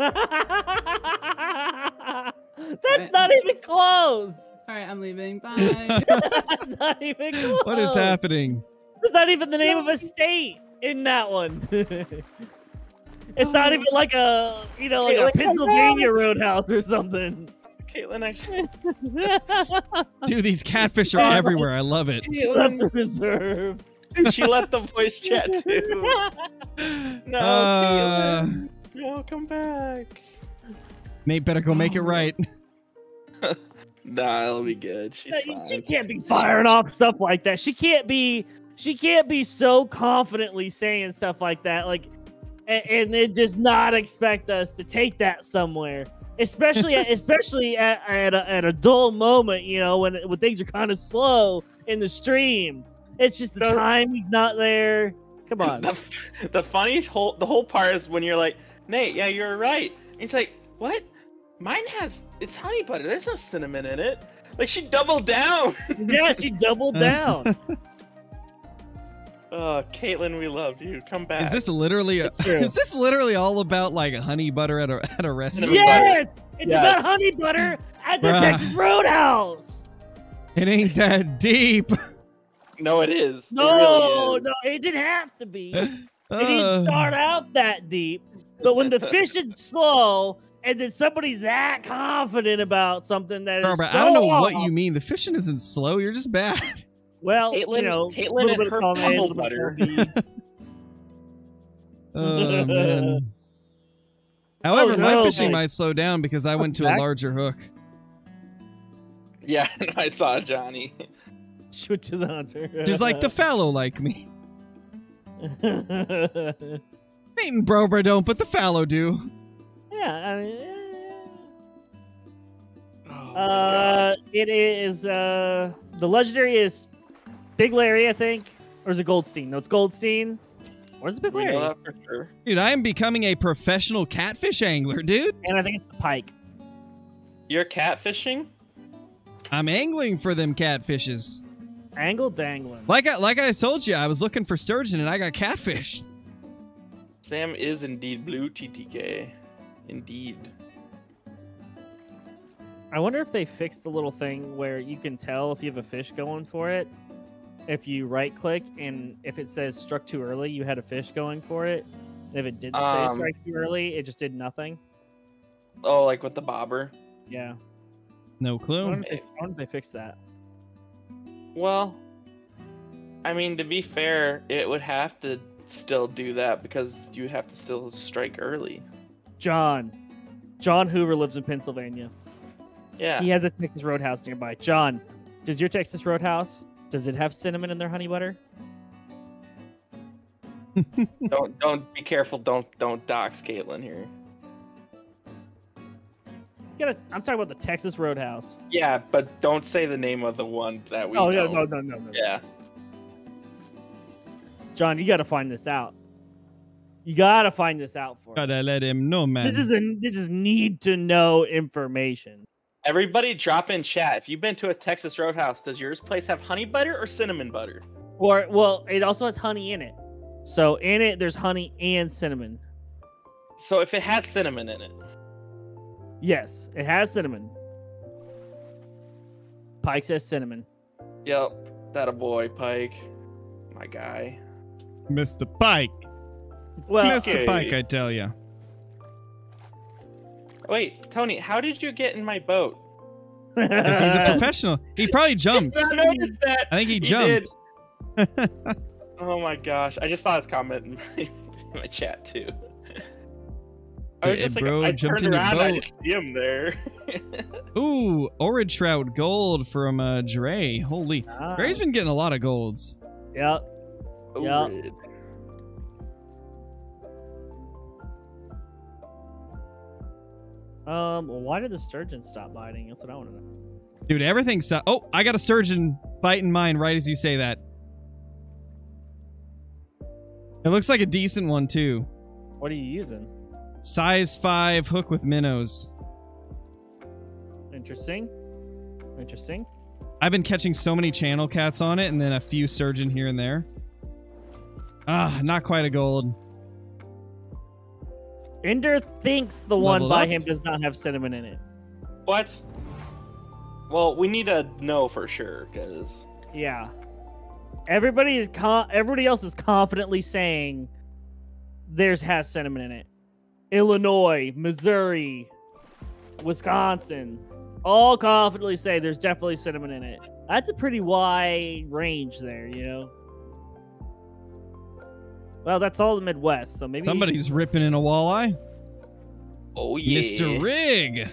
Uh, That's not even close. All right, I'm leaving. Bye. That's not even close. what is happening? There's not even the name of a state in that one. it's not even like a, you know, like Hey, a Pennsylvania Roadhouse or something. Caitlin actually. Dude, these catfish are everywhere. I love it. Left Caitlin. to reserve. she left the voice chat too. No, Uh, Caitlin. No, come back. Nate better go make it oh, right. Nah, it'll be good. She's she fine. can't be firing off stuff like that. She can't be. She can't be so confidently saying stuff like that. Like, and, and then just not expect us to take that somewhere. Especially, at, especially at, at, a, at a dull moment, you know, when when things are kind of slow in the stream. It's just the No. timing's not there. Come on. The, the funny whole the whole part is when you're like, Nate, yeah, you're right. And it's like, what? Mine has it's honey butter. There's no cinnamon in it. Like she doubled down. yeah, she doubled down. Oh, Caitlin, we love you. Come back. Is this literally a, is this literally all about like honey butter at a at a restaurant? Cinnamon butter. yes, it's Yes. about honey butter at the Bruh. Texas Roadhouse. It ain't that deep. No, it is. It No, really is. no, it didn't have to be. It Uh, didn't start out that deep. But when the fish is slow and then somebody's that confident about something that is Barbara, so I don't know what you mean. The fishing isn't slow. You're just bad. Well, Caitlin- you know, Caitlin a little and bit of her column A, a little bubble bit of butter. Oh man. Oh, However, Oh, my fishing guys. might slow down because I went to a larger hook. Yeah, I saw Johnny. Shoot to the hunter. Just like the fallow like me. yeah, Peyton Brobra don't, but the fallow do. I mean. Oh uh, it is uh the legendary is Big Larry, I think, or is it Goldstein? No, it's Goldstein. Where's Big We know Larry? that for sure. Dude, I am becoming a professional catfish angler, dude. And I think it's the Pike. You're catfishing? I'm angling for them catfishes. Angle dangling. Like I like I told you, I was looking for sturgeon and I got catfish. Sam is indeed blue TTK. Indeed. I wonder if they fixed the little thing where you can tell if you have a fish going for it. If you right click and if it says struck too early, you had a fish going for it. And if it didn't say Um, strike too early, it just did nothing. Oh, like with the bobber. Yeah. No I clue. wonder if they, I wonder if they fixed that. Well, I mean, to be fair, it would have to still do that because you have to still strike early. John. John Hoover lives in Pennsylvania. Yeah. He has a Texas Roadhouse nearby. John, does your Texas Roadhouse does it have cinnamon in their honey butter? don't don't be careful. Don't don't dox Caitlin here. It's got a, I'm talking about the Texas Roadhouse. Yeah, but don't say the name of the one that we. oh know. yeah, no, no, no, no. Yeah. John, you got to find this out. You got to find this out for. Gotta let him know, man. This is a this is need to know information. Everybody, drop in chat. If you've been to a Texas Roadhouse, does yours place have honey butter or cinnamon butter? Or well, it also has honey in it. So in it, there's honey and cinnamon. So if it had cinnamon in it, Yes, it has cinnamon. Pike says cinnamon. yep, that a boy, Pike, my guy. Mr. Pike. Well, Mr. okay. Pike, I tell ya. Wait, Tony, how did you get in my boat? Because he's a professional. He probably jumped. Just now noticed that. I think he He jumped. Oh my gosh, I just saw his comment in my, in my chat too. I was Hey, just like, I jumped turned in your around, I just see him there. Ooh, Orange Trout gold from uh, Dre. Holy. Ah, Dre's been getting a lot of golds. Yep. Yeah. Um. Well, why did the sturgeon stop biting? That's what I want to know. Dude, everything stuff. Oh, I got a sturgeon biting mine right as you say that. It looks like a decent one, too. What are you using? Size 5 hook with minnows. Interesting. Interesting. I've been catching so many channel cats on it and then a few sturgeon here and there. Ah, not quite a gold. Ender thinks the one by up? him does not have cinnamon in it. What? Well, we need to know for sure, because Yeah. Everybody is con- everybody else is confidently saying theirs has cinnamon in it. Illinois, Missouri, Wisconsin, all confidently say there's definitely cinnamon in it. That's a pretty wide range there, you know. Well, that's all the Midwest, so maybe Somebody's ripping in a walleye. oh yeah, Mr. Rig.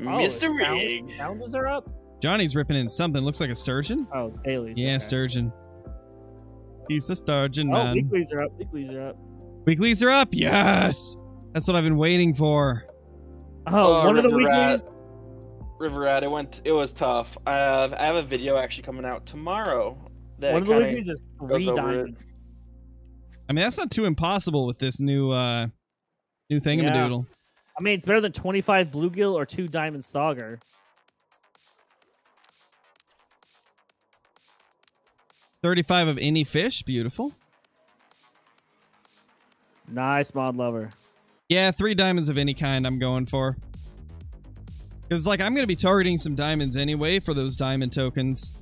Oh, Mr. sound- Rig. Sounds are up. Johnny's ripping in something. Looks like a sturgeon. Oh, dailies. Yeah, okay. sturgeon. He's a sturgeon, Oh, man. weeklies are up. Weeklies are up. Weeklies are up. Yes. That's what I've been waiting for. Oh, Oh, one of the River weeklies. River Rat. It went. It was tough. I have, I have a video actually coming out tomorrow. That One of the kinda- weeklies is goes three over it. I mean, that's not too impossible with this new uh new thingamadoodle. I mean, it's better than 25 bluegill or two diamond sauger. Thirty-five of any fish. Beautiful. Nice mod lover. Yeah, three diamonds of any kind. I'm going for. Because like I'm gonna be targeting some diamonds anyway for those diamond tokens.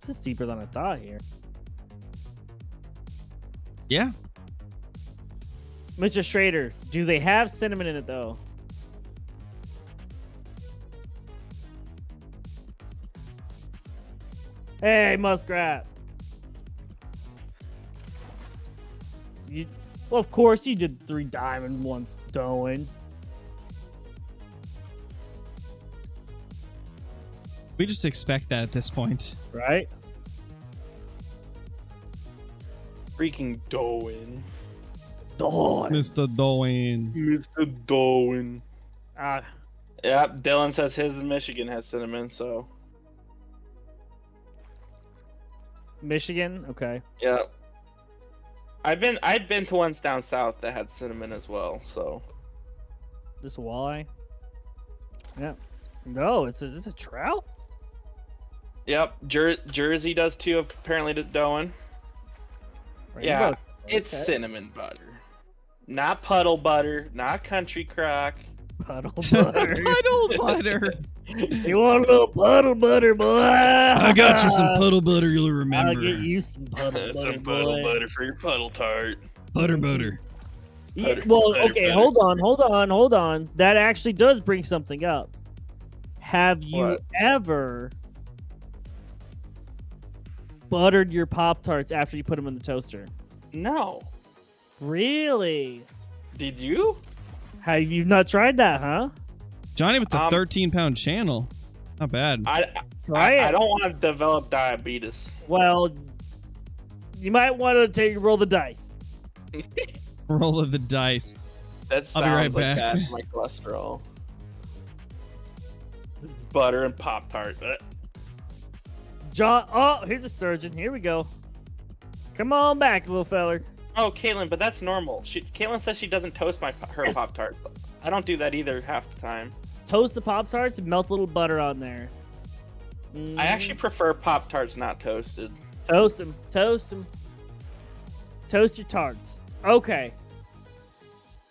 This is deeper than I thought here. Yeah. Mr. Schrader, do they have cinnamon in it though? Hey, muskrat. You, well, of course you did three diamond, one stone. We just expect that at this point. Right? Freaking Doan. Dawn. Mr. Doan. Mr. Doan. Ah, Yep, Dylan says his in Michigan has cinnamon, so Michigan. Okay. yeah. I've been I've been to ones down south that had cinnamon as well, so This walleye. Yeah. No, it's a, is this a trout? Yep, Jer- Jersey does too. Apparently, to Doan. Yeah, Rainbow. It's Okay. cinnamon butter, not puddle butter, not country crock. puddle butter. puddle butter. you want a little puddle butter, boy? I got you some puddle butter you'll remember. I'll get you some puddle butter, Some puddle boy. butter for your puddle tart. Butter butter. Yeah, well, butter, okay, butter. hold on, hold on, hold on. That actually does bring something up. Have you What? ever buttered your Pop Tarts after you put them in the toaster? No, Really? did you? Have you not tried that, huh? Johnny with the Um, 13 pound channel. Not bad. I Try I, I don't want to develop diabetes. Well, you might want to take roll the dice. Roll of the dice. That I'll sounds be right like back. that. My cholesterol. Butter and Pop Tart. John, oh, here's a sturgeon. Here we go. Come on back, little feller. Oh, Caitlin, but that's normal. She Caitlin says she doesn't toast my her Yes. Pop Tart. I don't do that either half the time. Toast the Pop Tarts and melt a little butter on there. Mm, I actually prefer Pop Tarts not toasted. toast them, toast them, toast your tarts. Okay.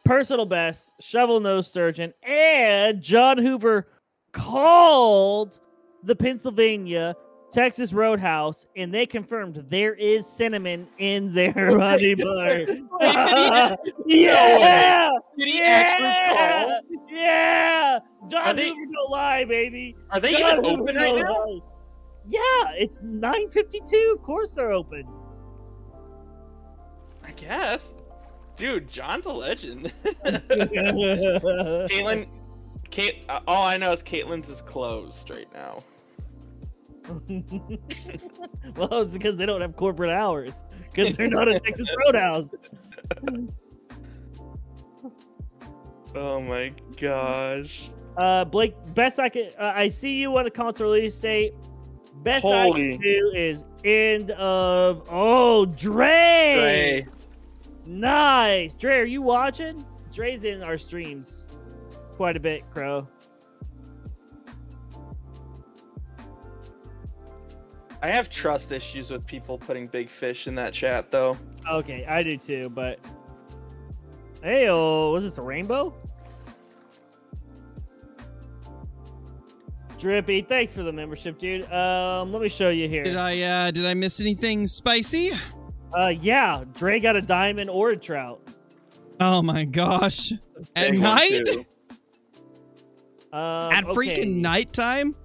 Personal best, shovel nose sturgeon, and John Hoover called the Pennsylvania Texas Roadhouse, and they confirmed there is cinnamon in their honey butter. yeah, Did he actually yeah, call? yeah. John they- Hoover don't lie, baby. Are they John even Hoover open right now? lie. Yeah, it's 9:52. Of course they're open. I guess. Dude, John's a legend. Caitlin, Kate, uh, all I know is Caitlin's is closed right now. it's because they don't have corporate hours. Because they're not a Texas Roadhouse. Oh my gosh. Uh, Blake, best I can. Uh, I see you on the console release date. Best I can do is end of. Oh, Dre. Dre. Nice, Dre. Are you watching? Dre's in our streams quite a bit, Crow. I have trust issues with people putting big fish in that chat though. Okay, I do too, but. Hey, oh, was this a rainbow? Drippy, thanks for the membership, dude. Um, let me show you here. Did. I uh did I miss anything spicy? Uh, yeah, Dre got a diamond or a trout. Oh my gosh. At Big night? Um, At okay. freaking nighttime?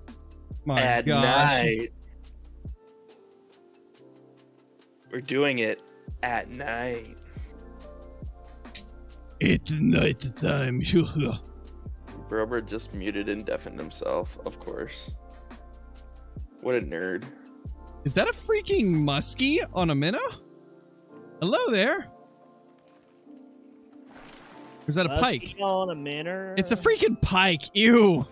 My At gosh. night. We're doing it at night. It's night time. Brobra just muted and deafened himself, of course. What a nerd. Is that a freaking muskie on a minnow? Hello there. Or is that a Muskie pike? on a minnow. It's a freaking pike. Ew.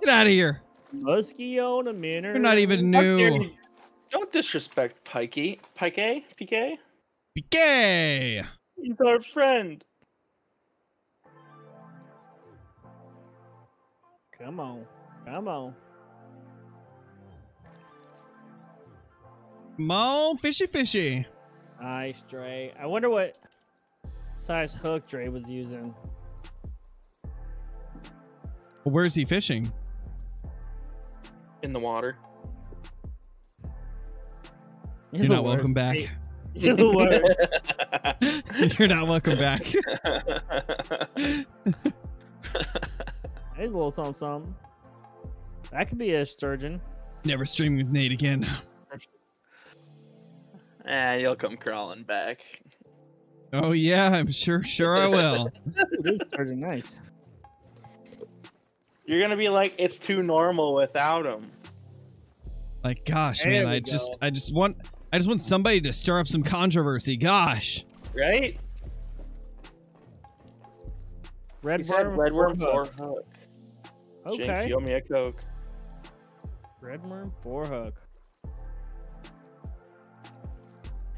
Get out of here. muskie on a minnow. You're not even How dare new. You- Don't disrespect Pikey. Pike? PK? PK. He's our friend. Come on, come on. Come on, fishy fishy. Nice, Dre. I wonder what size hook Dre was using. Where's he fishing? In the water. You're You're the not welcome worst. back. You're the worst. You're not welcome back. There's a little something, something. That could be a sturgeon. Never streaming with Nate again. Eh, you'll come crawling back. Oh yeah, I'm sure. Sure, I will. Ooh, this is pretty nice. You're gonna be like, it's too normal without him. Like, gosh, There man, we I just. I just want, I just want somebody to stir up some controversy. Gosh. Right? Red He worm. red worm four four hook. hook. Jinx, Okay. you owe me a coke. Red worm four hook.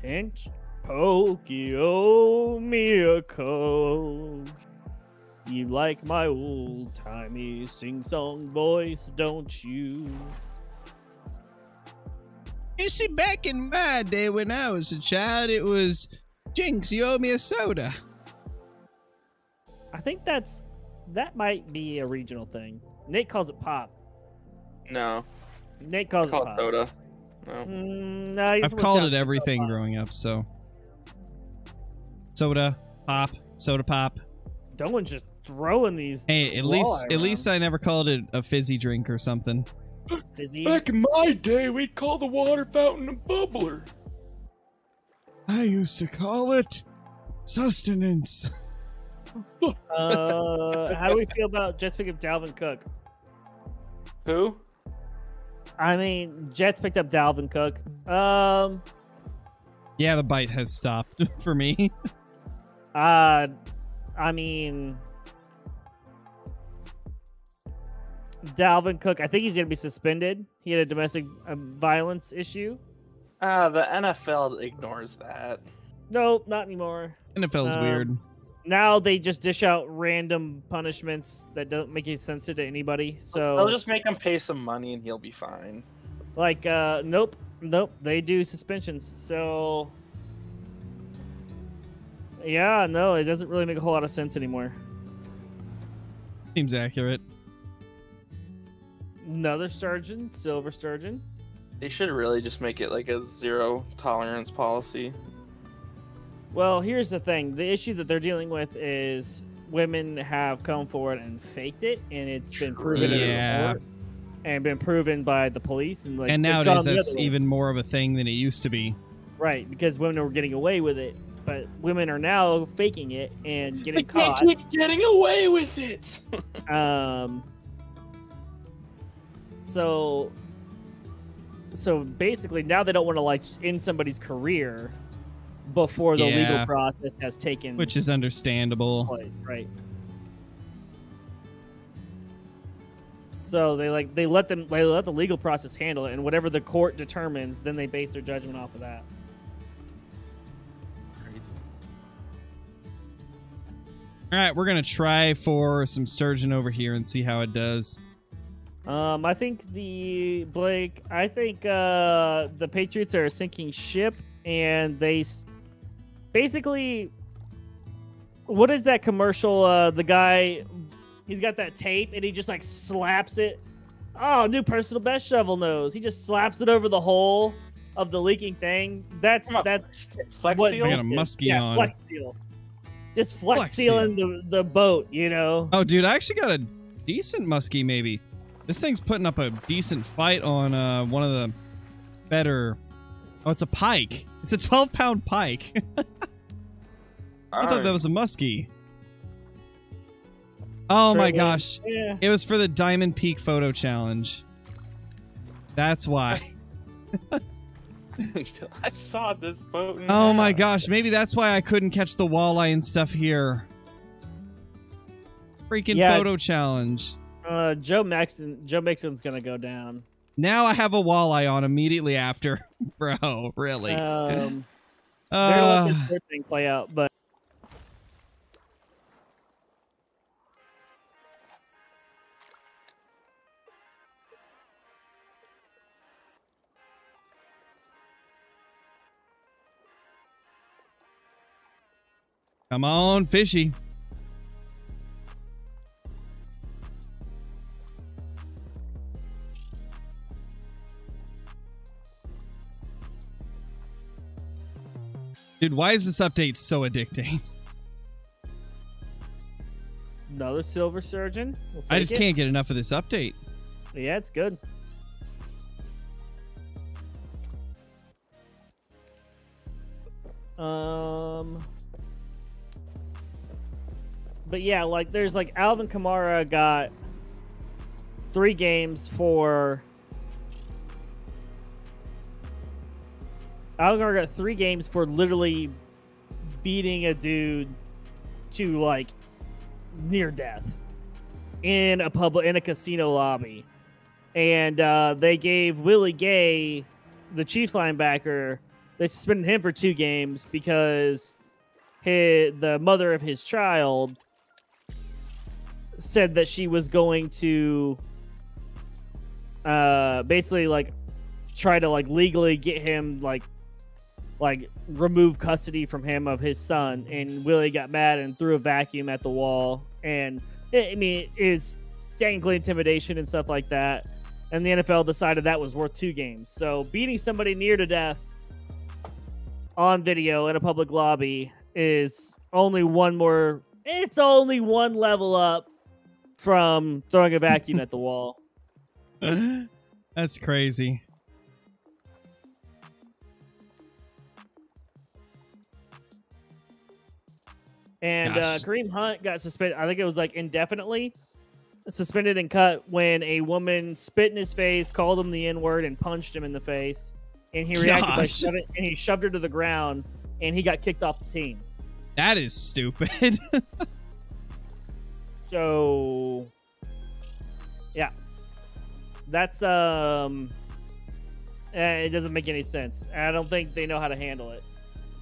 Pinch, poke, you owe me a coke. You like my old timey sing song voice, don't you? You see, back in my day when I was a child, it was Jinx, you owe me a soda. I think that's that might be a regional thing. Nate calls it pop. No, Nate calls call it it pop. soda. No. Mm, no, I've called it everything growing up, so. Soda, pop, soda pop. Dolan's just throwing these Hey, at walleye least, at least I never called it a fizzy drink or something. Fizzy. Back in my day, we'd call the water fountain a bubbler. I used to call it sustenance. Uh, how do we feel about Jets picking up Dalvin Cook? Who? I mean, Jets picked up Dalvin Cook. Um, Yeah, the bite has stopped for me. uh, I mean, Dalvin Cook. I think he's gonna be suspended. He had a domestic um, violence issue. Ah, the NFL ignores that. Nope, not anymore. NFL's Um, weird. Now they just dish out random punishments that don't make any sense to anybody. So They'll just make him pay some money and he'll be fine. Like, uh, nope, nope, they do suspensions. So, yeah, no, it doesn't really make a whole lot of sense anymore. Seems accurate. Another sturgeon, silver sturgeon. They should really just make it like a zero tolerance policy. Well, here's the thing: the issue that they're dealing with is women have come forward and faked it, and it's been proven in Yeah. court and been proven by the police. And like, and it's gone nowadays, the that's even more of a thing than it used to be. right because women were getting away with it, but women are now faking it and getting They can't caught. keep getting away with it. Um. So. So basically, now they don't want to like end somebody's career before the Yeah. legal process has taken Which is understandable. place, right? So they like they let them they let the legal process handle it, and whatever the court determines, then they base their judgment off of that. Crazy. All right, we're gonna try for some sturgeon over here and see how it does. Um, I think the Blake. I think uh, the Patriots are a sinking ship, and they s- basically. What is that commercial? Uh, the guy, he's got that tape, and he just like slaps it. Oh, new personal best shovel nose. He just slaps it over the hole of the leaking thing. That's on, that's Flex what seal? I got a muskie yeah, on. Flex seal. Just flex, Flex sealing the the boat. You know. Oh, dude, I actually got a decent muskie. Maybe this thing's putting up a decent fight on uh, one of the better. Oh, it's a pike. It's a 12 pound pike. I thought that was a muskie. Oh my True. gosh. Yeah. It was for the Diamond Peak photo challenge. That's why. I saw this boat. in Oh my gosh, maybe that's why I couldn't catch the walleye and stuff here. Freaking Yeah. photo challenge. Uh, Joe Maxon. Joe Mixon's gonna go down. Now I have a walleye on immediately after. Bro, really? Um, they're gonna let Uh, this thing play out, but come on, fishy. Dude, why is this update so addicting? another silver sturgeon. We'll I just it. can't get enough of this update. Yeah, it's good. Um. But yeah, like there's like Alvin Kamara got three games for. Kamara got three games for literally beating a dude to like near death in a public in a casino lobby, and uh, they gave Willie Gay, the Chiefs linebacker, they suspended him for two games because his, the mother of his child said that she was going to uh basically like try to like legally get him like like remove custody from him of his son and Willie got mad and threw a vacuum at the wall. And I mean it's technically intimidation and stuff like that. And the NFL decided that was worth two games. So beating somebody near to death on video in a public lobby is only one more it's only one level up from throwing a vacuum at the wall. That's crazy. And uh, Kareem Hunt got suspended. I think it was like indefinitely suspended and cut when a woman spit in his face, called him the N word, and punched him in the face. And he reacted by Gosh. shoving, and he shoved her to the ground, and he got kicked off the team. That is stupid. So, yeah, that's um, eh, it doesn't make any sense. I don't think they know how to handle it.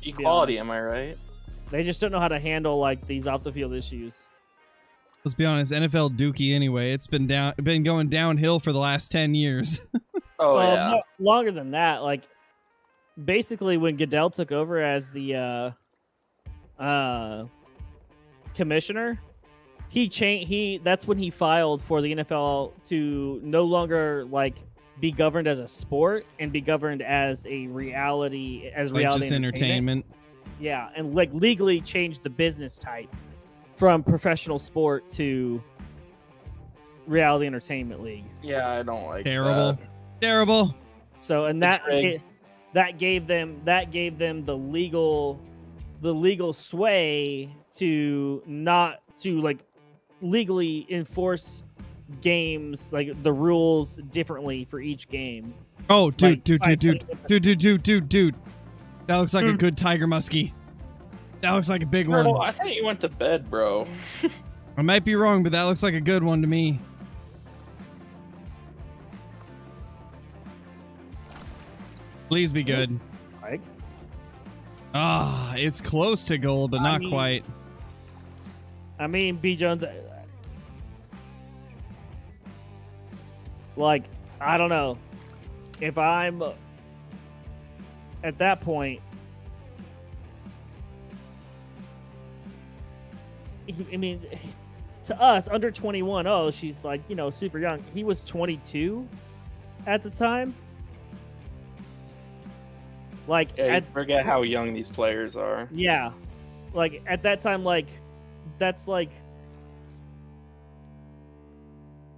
Equality, am I right? They just don't know how to handle like these off the field issues. Let's be honest, NFL Dookie anyway. It's been down been going downhill for the last 10 years. Oh well, yeah. no, longer than that. Like, basically, when Goodell took over as the uh, uh, commissioner, he changed. He that's when he filed for the NFL to no longer like be governed as a sport and be governed as a reality as like reality just entertainment. Yeah, and like legally changed the business type from professional sport to reality entertainment league. yeah, I don't like Terrible. that. Terrible. So and that Betrayed. ga- that gave them that gave them the legal the legal sway to not to like legally enforce games like the rules differently for each game. Oh, dude, Like, dude, dude, dude, dude, dude, dude, dude, dude. That looks like a Hmm. good tiger muskie. That looks like a big Bro, one. I thought you went to bed, bro. I might be wrong, but that looks like a good one to me. Please be good. Like, Ah, it's close to gold, but I not mean- quite. I mean, B Jones. uh, Like, I don't know if I'm uh, at that point. he- I mean, to us, under 21, oh, she's like, you know, super young. He was 22 at the time. Like, Yeah, at, forget how young these players are. yeah. Like at that time, like that's like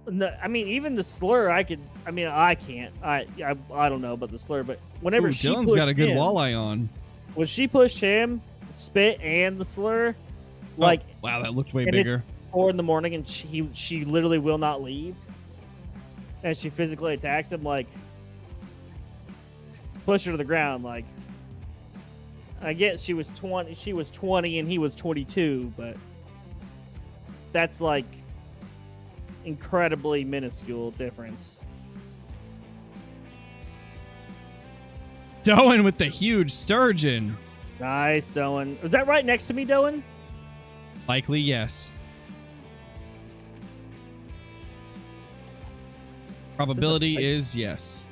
no, I mean, even the slur, I could. I mean, I can't. I I, I don't know about the slur, but whenever Ooh, she Dylan's pushed got a good him, walleye on. when she pushed him, spit and the slur, oh, like Oh, wow, that looked way bigger. four in the morning, and she she literally will not leave, and she physically attacks him, like push her to the ground, like. I guess she was twenty. She was twenty, and he was twenty-two, but that's like incredibly minuscule difference. Doan with the huge sturgeon. Nice, Doan. Was that right next to me, Doan? Likely, yes. Probability like- is yes.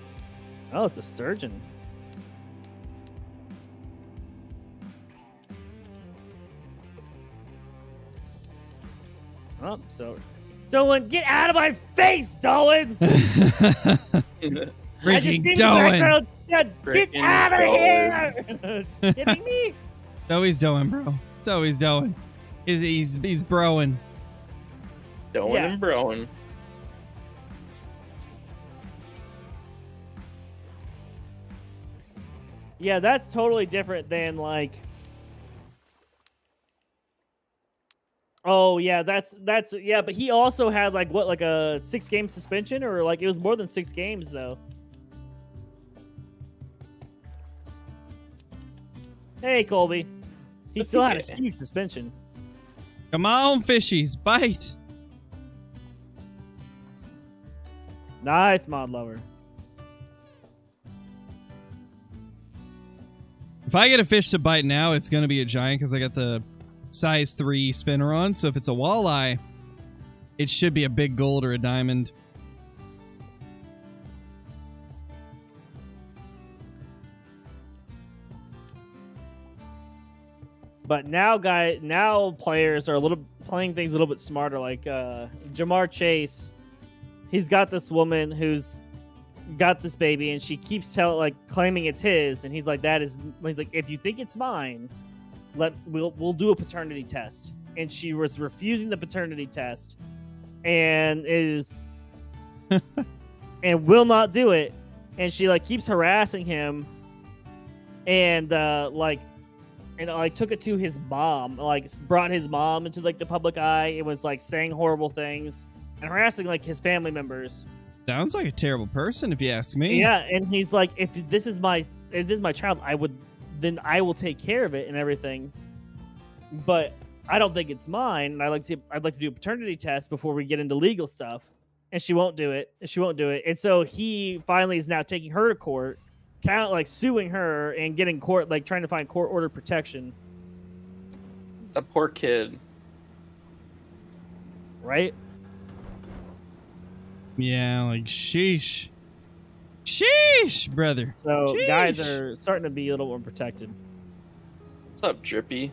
Oh, it's a sturgeon. Oh, so Doan, get out of my face, Doan! I just Freaking seen the Yeah, Get out of here! Kidding me? It's always Doan, bro. It's always Doan. He's he's he's broing. Doing Yeah. and broing. Yeah, that's totally different than like Oh yeah, that's that's yeah, but he also had like what like a six game suspension or like it was more than six games though. Hey Colby, he That's still had okay. a huge suspension. Come on, fishies, bite. Nice mod lover. If I get a fish to bite now, it's going to be a giant because I got the size 3 spinner on. So if it's a walleye, it should be a big gold or a diamond. But now, guy, now players are a little playing things a little bit smarter. Like uh, Ja'Marr Chase, he's got this woman who's got this baby, and she keeps telling, like, claiming it's his, and he's like, "That is," he's like, "If you think it's mine, let we'll we'll do a paternity test." And she was refusing the paternity test, and is and will not do it, and she like keeps harassing him, and uh, like and like took it to his mom, like brought his mom into like the public eye. It was like saying horrible things and harassing like his family members. Sounds like a terrible person, if you ask me. Yeah, and he's like, if this is my if this is my child, I would then I will take care of it and everything. But I don't think it's mine. And I like to I'd like to do a paternity test before we get into legal stuff. And she won't do it. And she won't do it. And so he finally is now taking her to court, kind of like suing her and getting court like trying to find court order protection. A poor kid. Right? Yeah, like sheesh. Sheesh, brother. So guys are starting to be a little more protected. What's up, Drippy?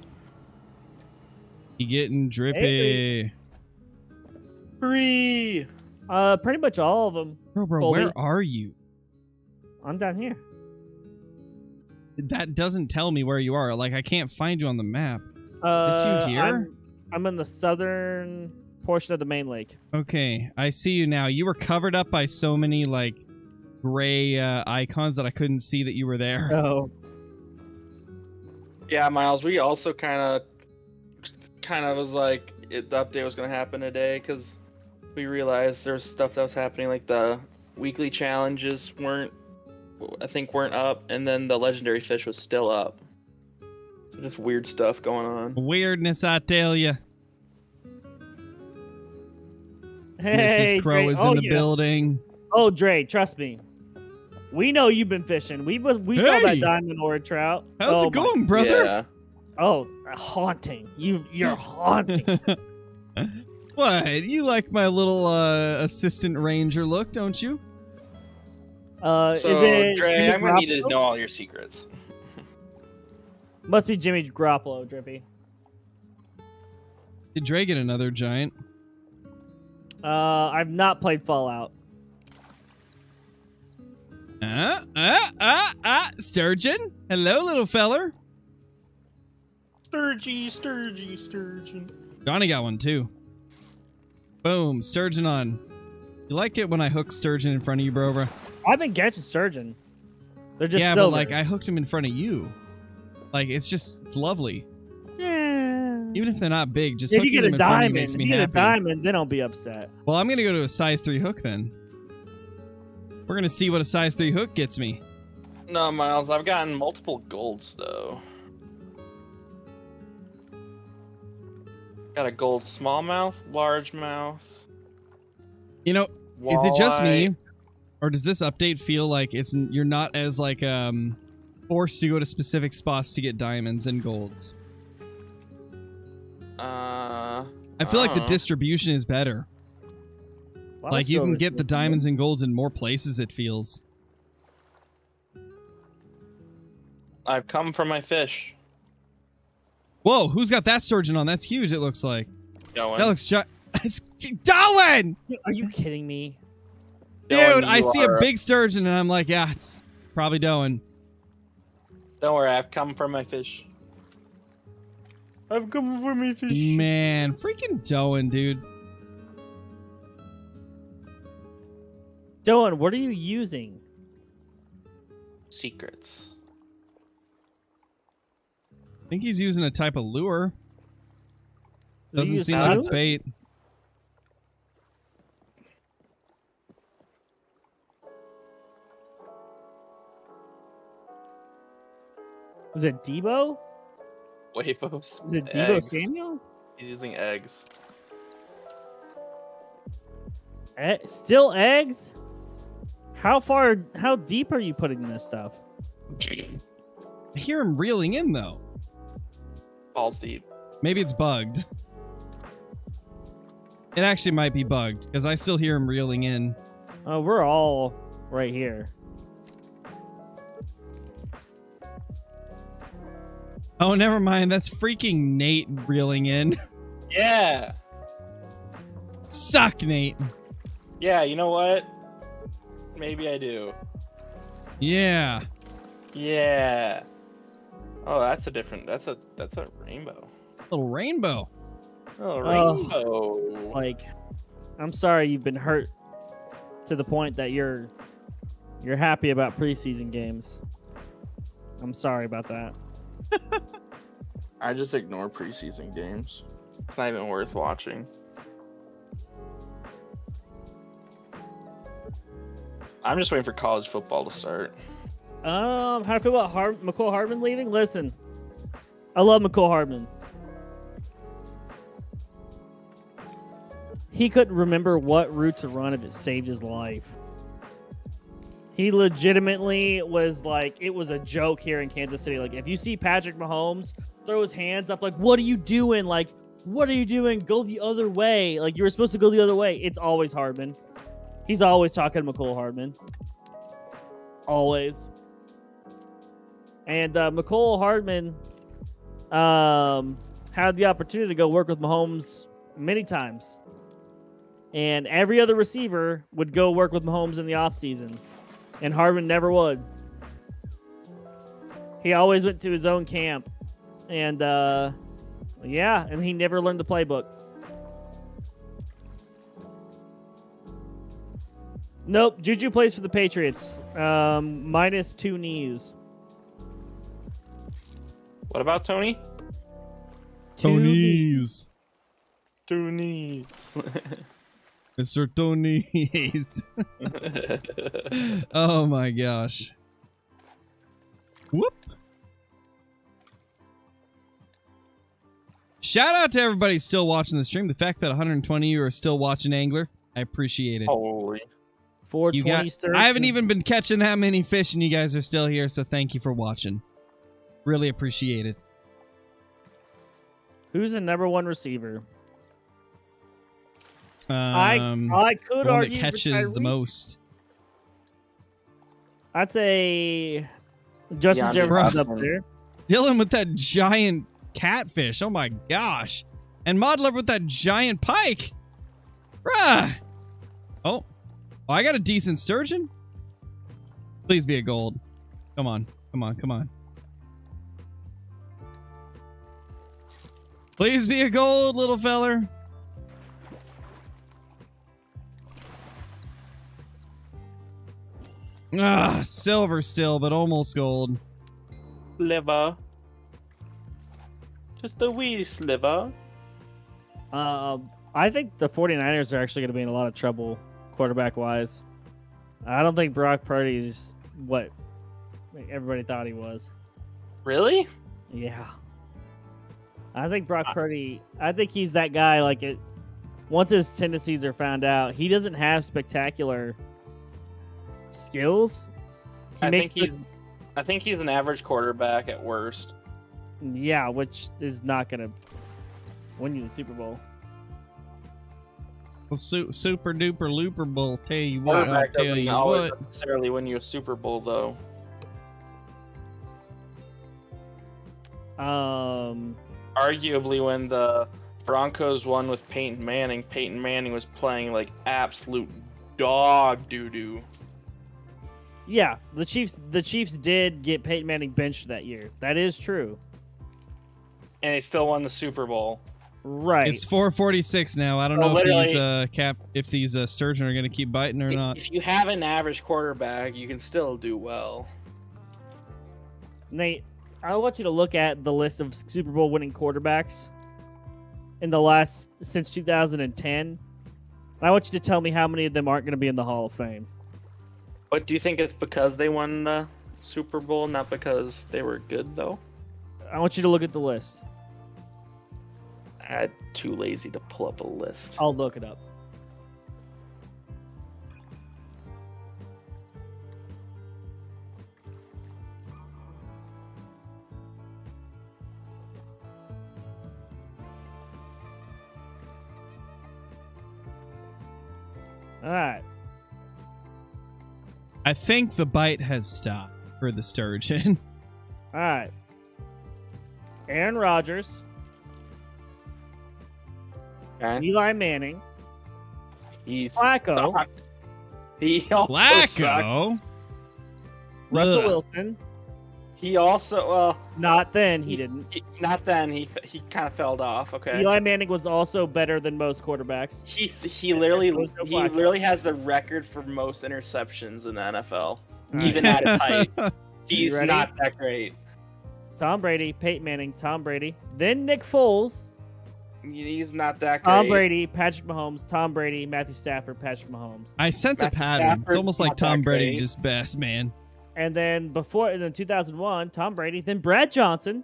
You getting drippy. Free. Uh, pretty much all of them. Bro, bro, Colby. where are you? I'm down here. That doesn't tell me where you are. Like, I can't find you on the map. Uh, here? I'm, I'm in the southern portion of the main lake. Okay, I see you now. You were covered up by so many, like, gray uh, icons that I couldn't see that you were there. Oh, Yeah, Miles. We also kind of, kind of was like it, the update was gonna happen today because we realized there's stuff that was happening like the weekly challenges weren't, I think weren't up, and then the legendary fish was still up. So just weird stuff going on. Weirdness, I tell you. hey, Mrs. Crow Dre. is oh, in the yeah. building. Oh, Dre, trust me. We know you've been fishing. We was we saw that diamond ore trout. How's oh, it my- going, brother? Yeah. Oh, haunting. You you're haunting. what? You like my little uh, assistant ranger look, don't you? Uh, So, is it Dre, Jimmy I'm gonna need to know all your secrets. Must be Jimmy Garoppolo, Drippy. Did Dre get another giant? Uh, I've not played Fallout. Uh, uh, uh, uh, Sturgeon? Hello, little feller. Sturgy, Sturgy, Sturgeon. Johnny got one too. Boom, Sturgeon on. You like it when I hook Sturgeon in front of you, bro? bro? I've been catching sturgeon. They're just yeah, silver. but like I hooked him in front of you. Like it's just it's lovely. Yeah. Even if they're not big, just if you get a them in front of diamond, you makes if me you get happy. a diamond, then I'll be upset. Well, I'm gonna go to a size three hook then. We're gonna see what a size three hook gets me. No, Miles. I've gotten multiple golds though. Got a gold smallmouth, largemouth. You know, is it just me, or does this update feel like it's you're not as like um forced to go to specific spots to get diamonds and golds? Uh, I feel like the Oh. distribution is better. A Like you can get the diamonds and golds in more places. It feels. I've come for my fish. Whoa, who's got that sturgeon on? That's huge. It looks like Going. that looks. Gi- it's Darwin, Are you kidding me? Dylan, dude. I you see a big sturgeon and I'm like, yeah, it's probably Darwin. Don't worry, I've come for my fish. I've come for my fish. Man, freaking Darwin, dude. Dylan, what are you using? Secrets. I think he's using a type of lure. Doesn't seem like it's bait. Is it Debo? Wavos. Is it Debo eggs. Samuel? He's using eggs. E- still eggs? How far? How deep are you putting this stuff? I hear him reeling in though. Balls deep. Maybe it's bugged. It actually might be bugged because I still hear him reeling in. Oh, we're all right here. Oh, never mind. That's freaking Nate reeling in. Yeah. Suck, Nate. Yeah, you know what? Maybe I do. Yeah. Yeah. Oh, that's a different. That's a that's a rainbow. Little rainbow. Oh, Oh. rainbow. Like, I'm sorry you've been hurt to the point that you're you're happy about preseason games. I'm sorry about that. I just ignore preseason games. It's not even worth watching. I'm just waiting for college football to start. Um, how do you feel about Har- Mecole Hardman leaving? Listen, I love Mecole Hardman. He couldn't remember what route to run if it saved his life. He legitimately was like, it was a joke here in Kansas City. Like, if you see Patrick Mahomes throw his hands up, like, what are you doing? Like, what are you doing? Go the other way. Like, you were supposed to go the other way. It's always Hardman. He's always talking to Mecole Hardman. Always. And uh, Mecole Hardman um, had the opportunity to go work with Mahomes many times. And every other receiver would go work with Mahomes in the offseason. And Hardman never would. He always went to his own camp. And uh, yeah, and he never learned the playbook. Nope, Juju plays for the Patriots. Um, minus two knees. What about Tony? Two Tony's. Two knees. Mr. Tony's. oh my gosh. Whoop. Shout out to everybody still watching the stream. The fact that 120 of you are still watching Angler, I appreciate it. Holy. Four you. I haven't even been catching that many fish, and you guys are still here, so thank you for watching. Really appreciate it. Who's the number one receiver? Um, I I could the one argue for catches the most. I'd say Justin DeAndre Jefferson's up there. Dylan with that giant catfish. Oh my gosh. And Modler with that giant pike. Bruh. Oh. Oh, I got a decent sturgeon. Please be a gold. Come on. Come on. Come on. Please be a gold, little feller. Ah, silver still, but almost gold. Sliver. Just a wee sliver. Um, I think the 49ers are actually going to be in a lot of trouble quarterback wise. I don't think Brock Purdy's what everybody thought he was. Really? Yeah. I think Brock uh. Purdy, I think he's that guy like it once his tendencies are found out, he doesn't have spectacular skills. He I think he's good- I think he's an average quarterback at worst. yeah, which is not going to win you the Super Bowl. Well, su- super duper looper bowl. Tell you what, I'll tell you always what. necessarily win you a Super Bowl though. Um, Arguably when the Broncos won with Peyton Manning, Peyton Manning was playing like absolute dog doo doo. yeah, the Chiefs the Chiefs did get Peyton Manning benched that year. That is true. And they still won the Super Bowl. Right. It's 446 now. I don't Well, know if these uh cap if these uh, sturgeon are gonna keep biting or If- not. If you have an average quarterback, you can still do well. Nate, I want you to look at the list of Super Bowl winning quarterbacks. in the last since 2010. I want you to tell me how many of them aren't going to be in the Hall of Fame. But do you think it's because they won the Super Bowl, not because they were good though? I want you to look at the list. I'm too lazy to pull up a list. I'll look it up. All right. I think the bite has stopped for the sturgeon. All right. Aaron Rodgers, Okay. Eli Manning, He Flacco, sucked. He also sucked. Blacko. Russell Ugh. Wilson. He also well, Not then, he didn't. he, not then. He he kind of fell off. Okay. Eli Manning was also better than most quarterbacks. He he literally no he Flacco. literally has the record for most interceptions in the NFL. All right. Even at his height, he's not that great. Tom Brady, Peyton Manning, Tom Brady, then Nick Foles, He's not that great. Tom Brady, Patrick Mahomes, Tom Brady, Matthew Stafford, Patrick Mahomes. I sense a Matthew pattern. It's almost like Tom Brady, great. just best, man. And then before, in 2001, Tom Brady, then Brad Johnson,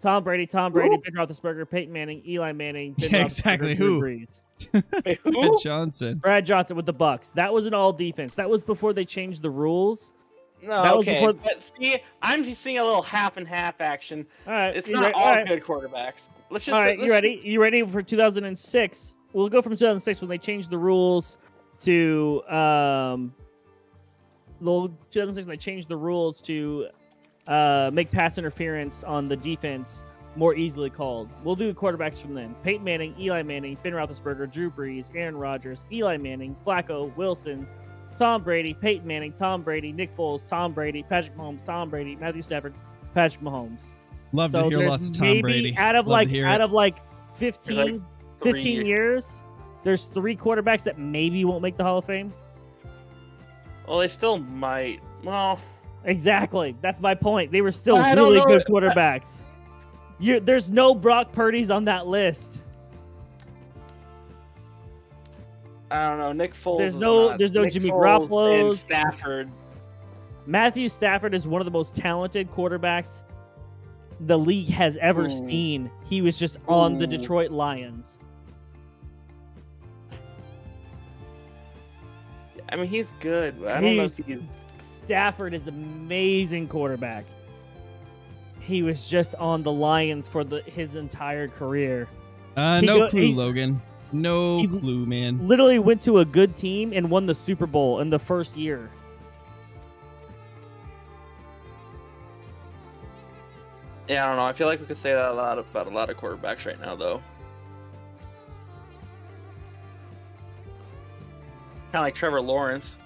Tom Brady, Tom Brady, Who? Ben Roethlisberger, Peyton Manning, Eli Manning, Ben Yeah, exactly. Who? Brees. Wait, Brad? Johnson. Brad Johnson with the Bucks. That was an all defense. That was before they changed the rules. No, That was okay. before- But see, I'm seeing a little half and half action. All right, It's not ready? all all right. good quarterbacks. Let's just. All right, you ready? You ready for 2006? We'll go from 2006 when they changed the rules to um, the 2006 when they changed the rules to uh, make pass interference on the defense more easily called. We'll do quarterbacks from then: Peyton Manning, Eli Manning, Ben Roethlisberger, Drew Brees, Aaron Rodgers, Eli Manning, Flacco, Wilson, Tom Brady, Peyton Manning, Tom Brady, Nick Foles, Tom Brady, Patrick Mahomes, Tom Brady, Matthew Stafford, Patrick Mahomes. Love so to hear lots of Tom maybe Brady. out of Love like out it. of like 15, like 15 years. years, there's three quarterbacks that maybe won't make the Hall of Fame. Well, they still might. Well, Exactly. That's my point. They were still really good quarterbacks. You, there's no Brock Purdy's on that list. I don't know. Nick Foles. There's is no- not- there's no Nick Jimmy Foles and Stafford. Matthew Stafford is one of the most talented quarterbacks the league has ever Ooh. seen. He was just on the Detroit Lions. I mean, he's good. But I don't know if he's. Stafford is amazing quarterback. He was just on the Lions for the his entire career. Uh, He no go- clue, he- Logan. No he- clue, man. Literally went to a good team and won the Super Bowl in the first year. Yeah, I don't know. I feel like we could say that a lot about a lot of quarterbacks right now, though. Kind of like Trevor Lawrence.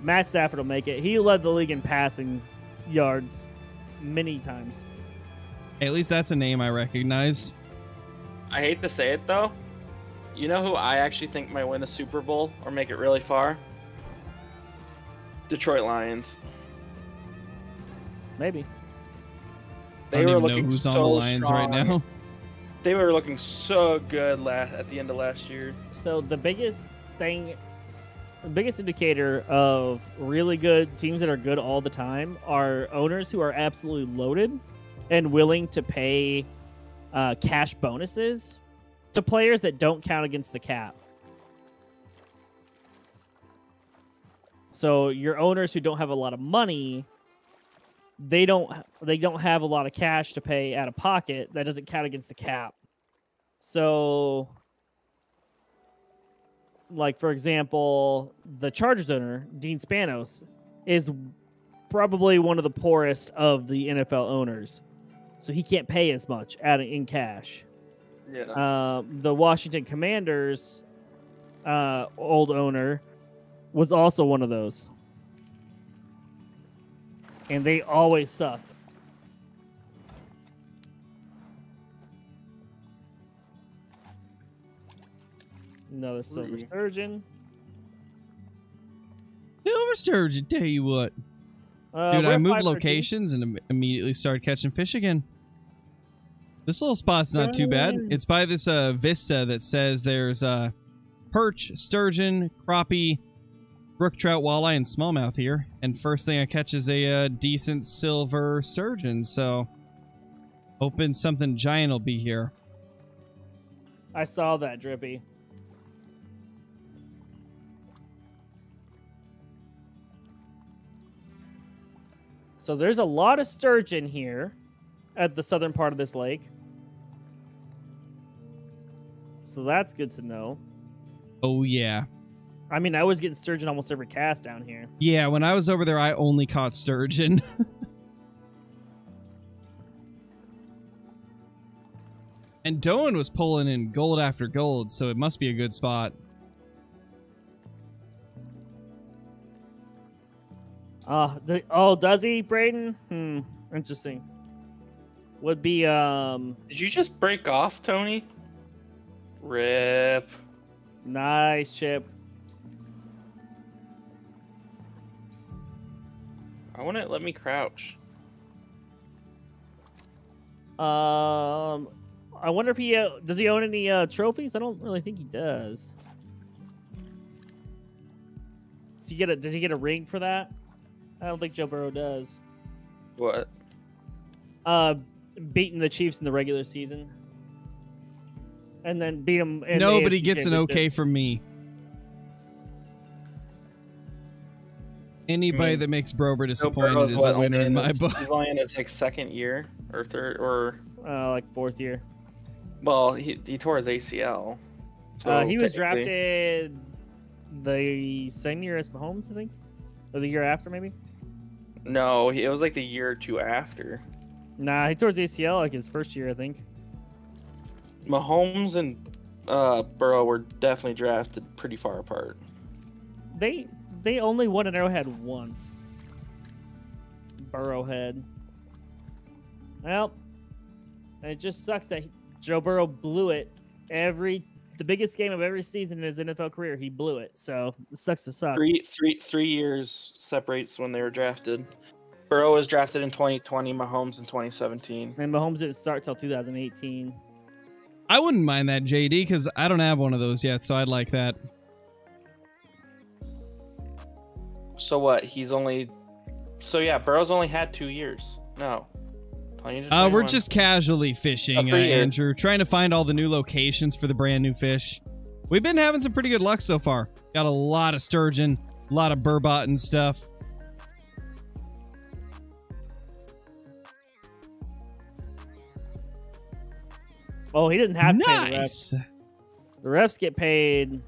Matt Stafford will make it. He led the league in passing yards many times. At least that's a name I recognize. I hate to say it though. You know who I actually think might win the Super Bowl or make it really far? Detroit Lions. Maybe. I They don't were even know looking who's so on the Lions strong. right now. They were looking so good last at the end of last year. So the biggest thing, the biggest indicator of really good teams that are good all the time are owners who are absolutely loaded and willing to pay uh, cash bonuses to players that don't count against the cap. So your owners who don't have a lot of money, they don't they don't have a lot of cash to pay out of pocket. That doesn't count against the cap. So like for example, the Chargers owner, Dean Spanos, is probably one of the poorest of the NFL owners. So he can't pay as much out in cash. Yeah. Um, the Washington Commanders uh, old owner was also one of those. And they always sucked. Another silver Ooh. sturgeon. Silver sturgeon, tell you what. Uh, Dude, I moved locations and im- immediately started catching fish again. This little spot's not too bad. It's by this uh, vista that says there's uh, perch, sturgeon, crappie, brook trout, walleye, and smallmouth here. And first thing I catch is a uh, decent silver sturgeon. So, hoping something giant will be here. I saw that, Drippy. So there's a lot of sturgeon here at the southern part of this lake. So that's good to know. Oh yeah, I mean, I was getting sturgeon almost every cast down here. yeah. When I was over there, I only caught sturgeon. and Doan was pulling in gold after gold, so it must be a good spot. Uh, the, oh, does he, Braden? Hmm, interesting. Would be um Did you just break off, Tony? Rip. nice chip. I wouldn't let me crouch. Um, I wonder if he uh, does he own any uh, trophies. I don't really think he does. Does he get a Does he get a ring for that? I don't think Joe Burrow does. What? Uh, beating the Chiefs in the regular season, and then beat them. In Nobody AFC gets an okay from me. Anybody mean, that makes Brober Joe disappointed Burrow's is a winner only in my book. He's only in his like second year or third or Uh, like fourth year. well, he he tore his ACL. So uh, he was drafted the same year as Mahomes, I think, or the year after, maybe. No, he, it was like the year or two after. Nah, he tore his ACL like his first year, I think. Mahomes and uh, Burrow were definitely drafted pretty far apart. They they only won an Arrowhead once. Burrowhead. Well, it just sucks that he- Joe Burrow blew it every the biggest game of every season in his NFL career. He blew it, so it sucks to suck. Three, three, three years separates when they were drafted. Burrow was drafted in 2020, Mahomes in 2017. And Mahomes didn't start till 2018. I wouldn't mind that JD because I don't have one of those yet, so I'd like that. So what? He's only. So yeah, Burrow's only had two years. No. Uh, we're just casually fishing, uh. Andrew, trying to find all the new locations for the brand new fish. We've been having some pretty good luck so far. Got a lot of sturgeon, a lot of burbot and stuff. Oh, he didn't have to pay the refs. The refs get paid.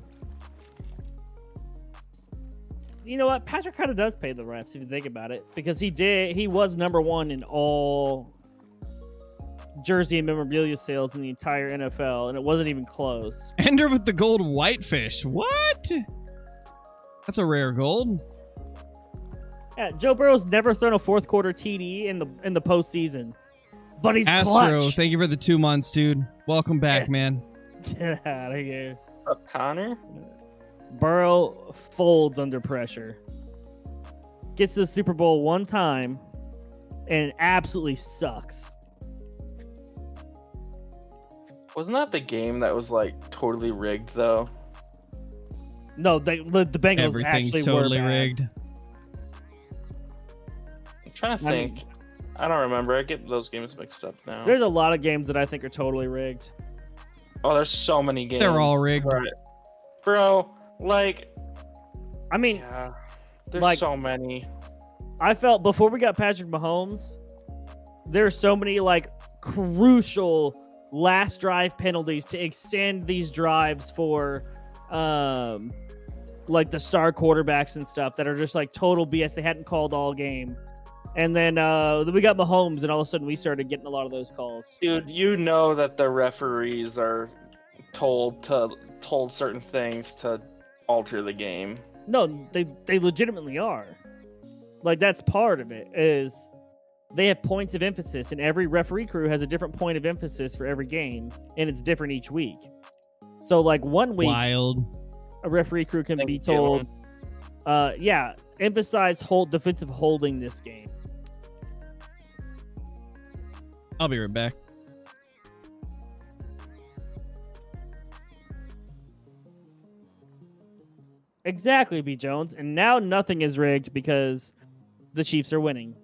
You know what? Patrick kind of does pay the refs if you think about it, because he did. He was number one in all jersey and memorabilia sales in the entire NFL, and it wasn't even close. Ender with the gold whitefish. What? That's a rare gold. Yeah, Joe Burrow's never thrown a fourth quarter TD in the in the postseason, but he's Astro, clutch. thank you for the two months, dude. Welcome back, Yeah. man. Get out of here. Up Connor. Burrow folds under pressure. Gets to the Super Bowl one time and absolutely sucks. Wasn't that the game that was like totally rigged though? No, they, the, the Bengals Everything's actually totally were bad. rigged. I'm trying to I mean- think. I don't remember. I get those games mixed up now. There's a lot of games that I think are totally rigged. oh, there's so many games. They're all rigged. Right. Bro, like, I mean, yeah, there's Like- so many. I felt before we got Patrick Mahomes, there's so many like crucial last drive penalties to extend these drives for um like the star quarterbacks and stuff that are just like total BS they hadn't called all game. And then uh then we got Mahomes and all of a sudden we started getting a lot of those calls. Dude, you know that the referees are told to told certain things to alter the game. No, they they legitimately are. Like that's part of it is they have points of emphasis and every referee crew has a different point of emphasis for every game and it's different each week. So like one week Wild. a referee crew can Thank be you. told uh yeah, emphasize hold defensive holding this game. I'll be right back. Exactly, B. Jones. And now nothing is rigged because the Chiefs are winning.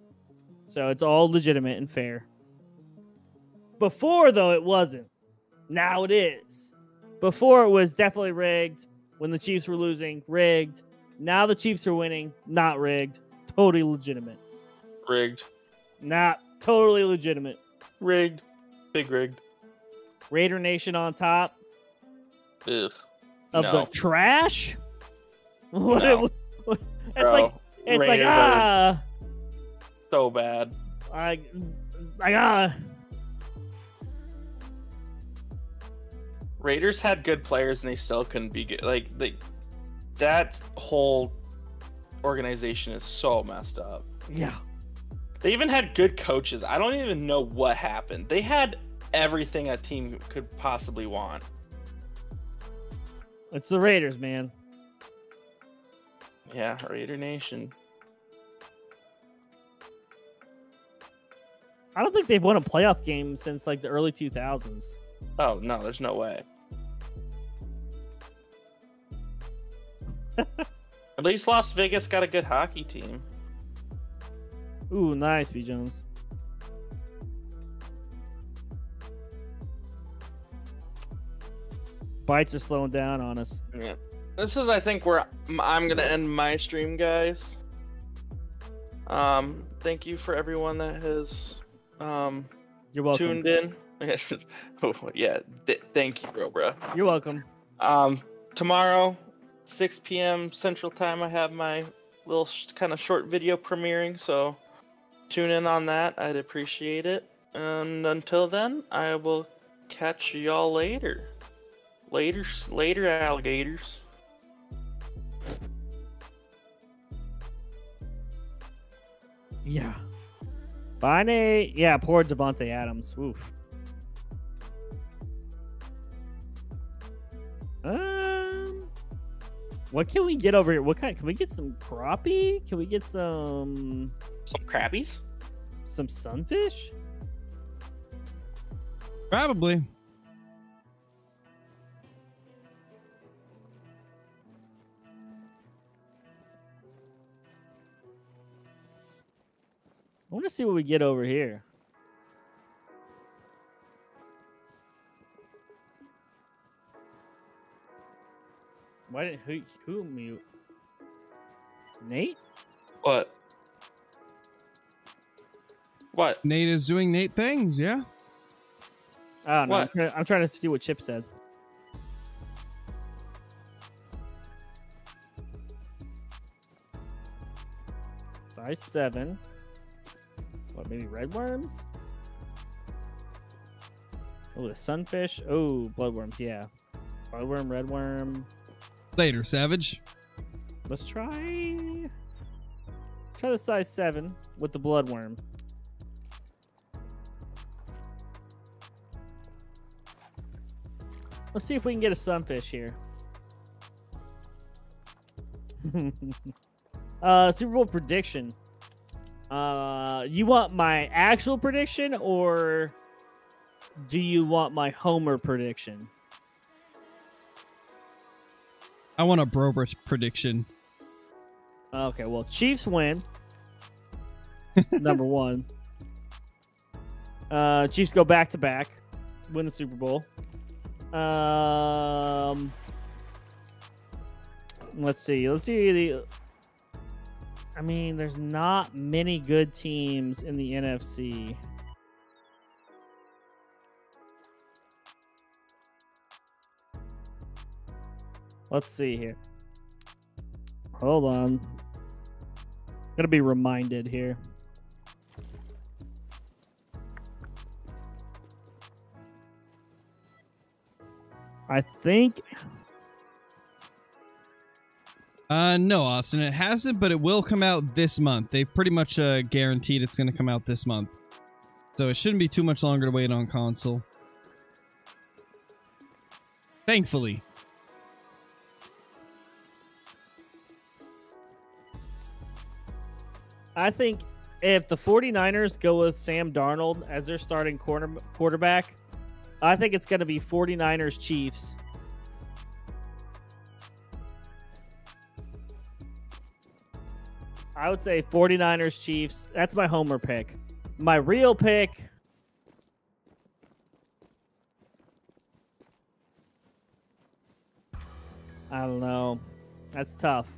So it's all legitimate and fair. Before, though, it wasn't. Now it is. Before, it was definitely rigged when the Chiefs were losing, rigged. Now the Chiefs are winning, not rigged. Totally legitimate. Rigged. Not totally legitimate. Rigged. Big rigged. Raider Nation on top Ugh. of No. the trash. What No. it- it's Bro, like it's like Raiders are ah, so bad. I, I ah. Raiders had good players and they still couldn't be good. Like they, that whole organization is so messed up. Yeah. They even had good coaches. I don't even know what happened. They had everything a team could possibly want. It's the Raiders, man. Yeah, Raider Nation. I don't think they've won a playoff game since like the early 2000s. Oh no, there's no way. At least Las Vegas got a good hockey team. Ooh, nice, B Jones. Bites are slowing down on us. Yeah. This is, I think, where I'm- I'm gonna end my stream, guys. Um, thank you for everyone that has um You're welcome. tuned in. oh, yeah, th- thank you, bro, bro. You're welcome. Um, tomorrow, 6 p.m. Central Time, I have my little kind of short video premiering, so tune in on that. I'd appreciate it. And until then, I will catch y'all later. Later, later, alligators. Yeah. Bye, Nate. Yeah, poor Davante Adams. Oof. Um, what can we get over here? What kind? Can we get some crappie? Can we get some Some crabbies. some sunfish? Probably. I want to see what we get over here. Why didn't who who mute? Nate? What? What? Nate is doing Nate things, yeah. I don't know. I'm What? trying, I'm trying to see what Chip said. Size seven. What? Maybe red worms? Oh, the sunfish. Oh, bloodworms. Yeah, bloodworm, red worm. Later, Savage. Let's try. Try the size seven with the bloodworm. Let's see if we can get a sunfish here. uh, Super Bowl prediction. Uh, you want my actual prediction or do you want my Homer prediction? I want a Brobert prediction. Okay, well, Chiefs win. Number one. Uh, Chiefs go back to back, win the Super Bowl. Um, let's see. Let's see the. I mean, there's not many good teams in the NFC. Let's see here. Hold on. Gotta be reminded here. I think Uh, no, Austin, it hasn't, but it will come out this month. They've pretty much uh, guaranteed it's going to come out this month. So it shouldn't be too much longer to wait on console. Thankfully. I think if the 49ers go with Sam Darnold as their starting quarter, quarterback, I think it's going to be 49ers Chiefs. I would say 49ers Chiefs. That's my homer pick. My real pick. I don't know. That's tough.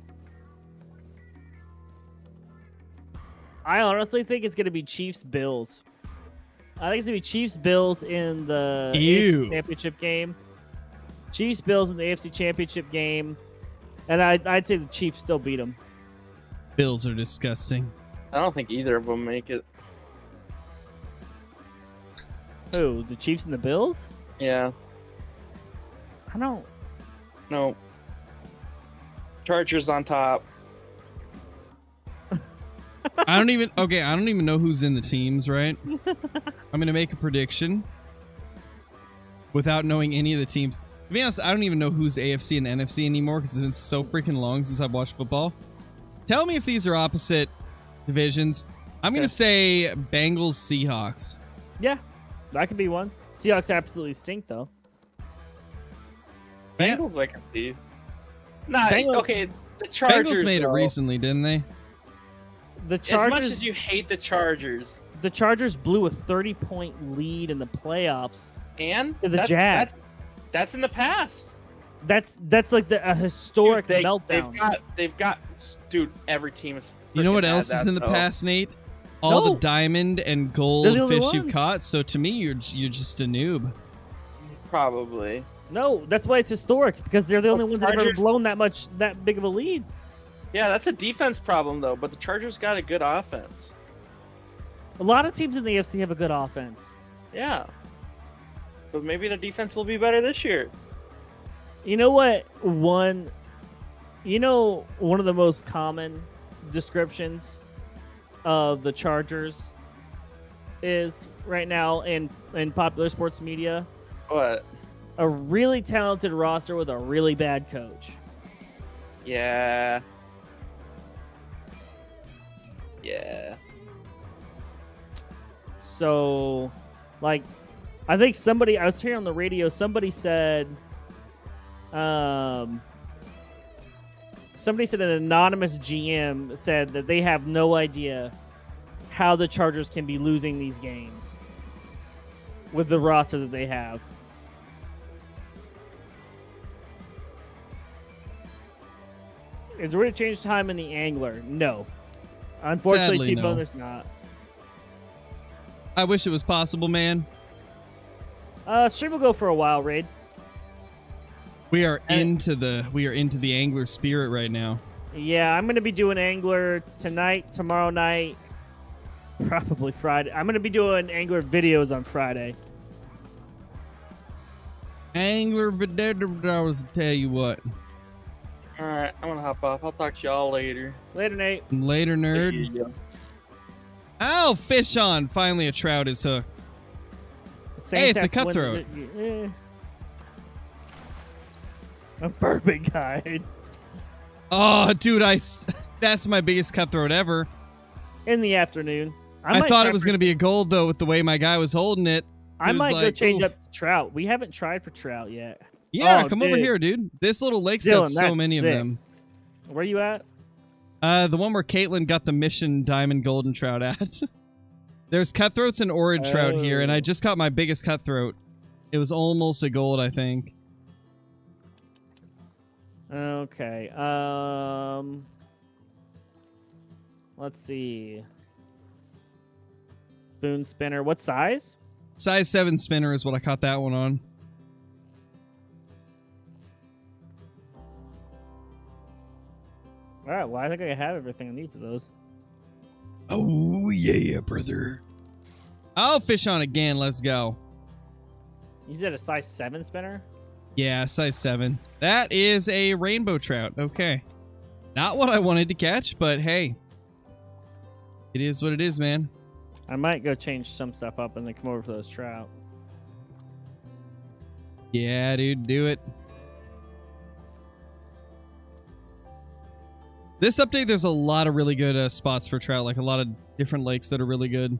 I honestly think it's going to be Chiefs Bills. I think it's going to be Chiefs Bills in the Ew. AFC Championship game. Chiefs Bills in the AFC Championship game. And I, I'd say the Chiefs still beat them. Bills are disgusting. I don't think either of them make it. Who? The Chiefs and the Bills? Yeah. I don't. No. Chargers on top. I don't even okay, I don't even know who's in the teams, right? I'm gonna make a prediction without knowing any of the teams. To be honest, I don't even know who's AFC and NFC anymore because it's been so freaking long since I've watched football. Tell me if these are opposite divisions. I'm gonna say Bengals Seahawks. Yeah, that could be one. Seahawks absolutely stink, though. Yeah. Bengals, I can see. Nah, Bengals- okay. The Chargers Bengals made it recently, didn't they? The As much as you hate the Chargers, the Chargers blew a 30 point lead in the playoffs. and To the that's, Jags. That's, that's in the past. That's that's like the a historic Dude, they, meltdown. They've got, they've got, dude. Every team is. You know what else is that, in the past, Nate? All No. the diamond and gold the only fish you ones. caught. So to me, you're you're just a noob. Probably. no, that's why it's historic because they're the only Well, ones that have ever blown that much that big of a lead. Yeah, that's a defense problem though. But the Chargers got a good offense. A lot of teams in the AFC have a good offense. Yeah. But maybe the defense will be better this year. You know what? One, you know, one of the most common descriptions of the Chargers is right now in in popular sports media But a really talented roster with a really bad coach. yeah. Yeah. So, like, I think somebody I was hearing on the radio. Somebody said, um, somebody said an anonymous GM said that they have no idea how the Chargers can be losing these games with the roster that they have. Is there a change time in the angler? No. Unfortunately, Sadly, T-Bone, no. there's not. I wish it was possible, man. Uh, stream will go for a while, Raid. We are And- into the we are into the angler spirit right now. Yeah, I'm gonna be doing Angler tonight, tomorrow night, probably Friday. I'm gonna be doing Angler videos on Friday. Angler vid- I was tell you what. All right, I'm gonna hop off. I'll talk to y'all later. Later, Nate. Later, nerd. Oh, fish on! Finally, a trout is hooked. Saints it's a have to win cutthroat. eh. A bourbon guide Oh, dude, I that's my biggest cutthroat ever. in the afternoon. I, might thought it was going to be a gold though, with the way my guy was holding it. I might go change oof. up trout. We haven't tried for trout yet. Yeah, Oh, come over here, dude. This little lake's Dylan, got so many sick. of them. Where are you at? Uh, the one where Caitlin got the mission diamond golden trout at. There's cutthroats and orid trout here, and I Oh. just caught my biggest cutthroat. It was almost a gold, I think. Okay. Um. Let's see. Spoon spinner. What size? Size 7 spinner is what I caught that one on. All right. Well, I think I have everything I need for those. Oh, yeah, brother. I'll fish on again. Let's go. You said a size seven spinner. Yeah, size 7. That is a rainbow trout. Okay. Not what I wanted to catch, but hey. It is what it is, man. I might go change some stuff up and then come over for those trout. Yeah, dude, do it. This update, there's a lot of really good uh, spots for trout, like a lot of different lakes that are really good.